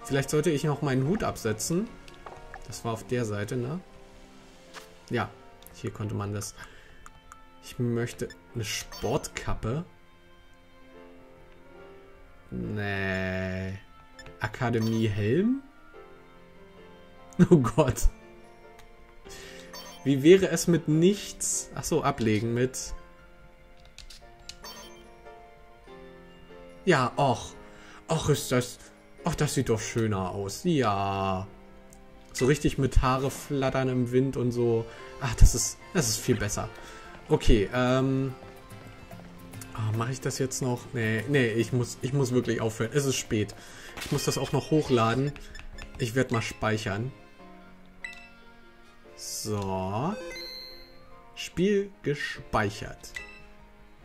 Vielleicht sollte ich noch meinen Hut absetzen. Das war auf der Seite, ne? Ja, hier konnte man das. Ich möchte eine Sportkappe. Nee. Akademie Helm? Oh Gott. Wie wäre es mit nichts? Achso, ablegen mit... Ja, och. Och, ist das... Ach, das sieht doch schöner aus. Ja. So richtig mit Haare flattern im Wind und so. Ach, das ist, das ist viel besser. Okay, ähm... Oh, Mache ich das jetzt noch? Nee, nee, ich muss, ich muss wirklich aufhören. Es ist spät. Ich muss das auch noch hochladen. Ich werde mal speichern. So. Spiel gespeichert.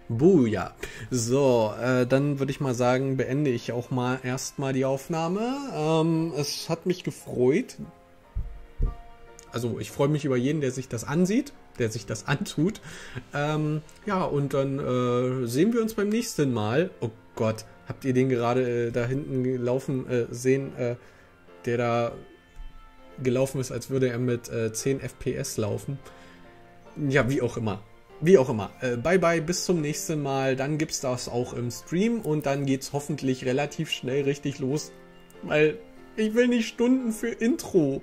Buja. So, äh, dann würde ich mal sagen, beende ich auch mal erstmal die Aufnahme. Ähm, es hat mich gefreut, also ich freue mich über jeden, der sich das ansieht, der sich das antut. Ähm, ja, und dann äh, sehen wir uns beim nächsten Mal. Oh Gott, habt ihr den gerade äh, da hinten laufen äh, sehen, äh, der da gelaufen ist, als würde er mit 10 äh, FPS laufen? Ja, wie auch immer. wie auch immer. Äh, bye bye, bis zum nächsten Mal. Dann gibt's das auch im Stream und dann geht's hoffentlich relativ schnell richtig los. Weil ich will nicht Stunden für Intro.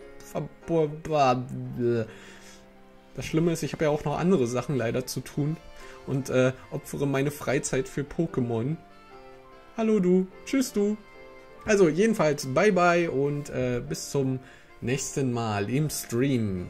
Das Schlimme ist, ich habe ja auch noch andere Sachen leider zu tun und äh, opfere meine Freizeit für Pokémon. Hallo du, tschüss du. Also jedenfalls bye bye und äh, bis zum nächsten Mal im Stream.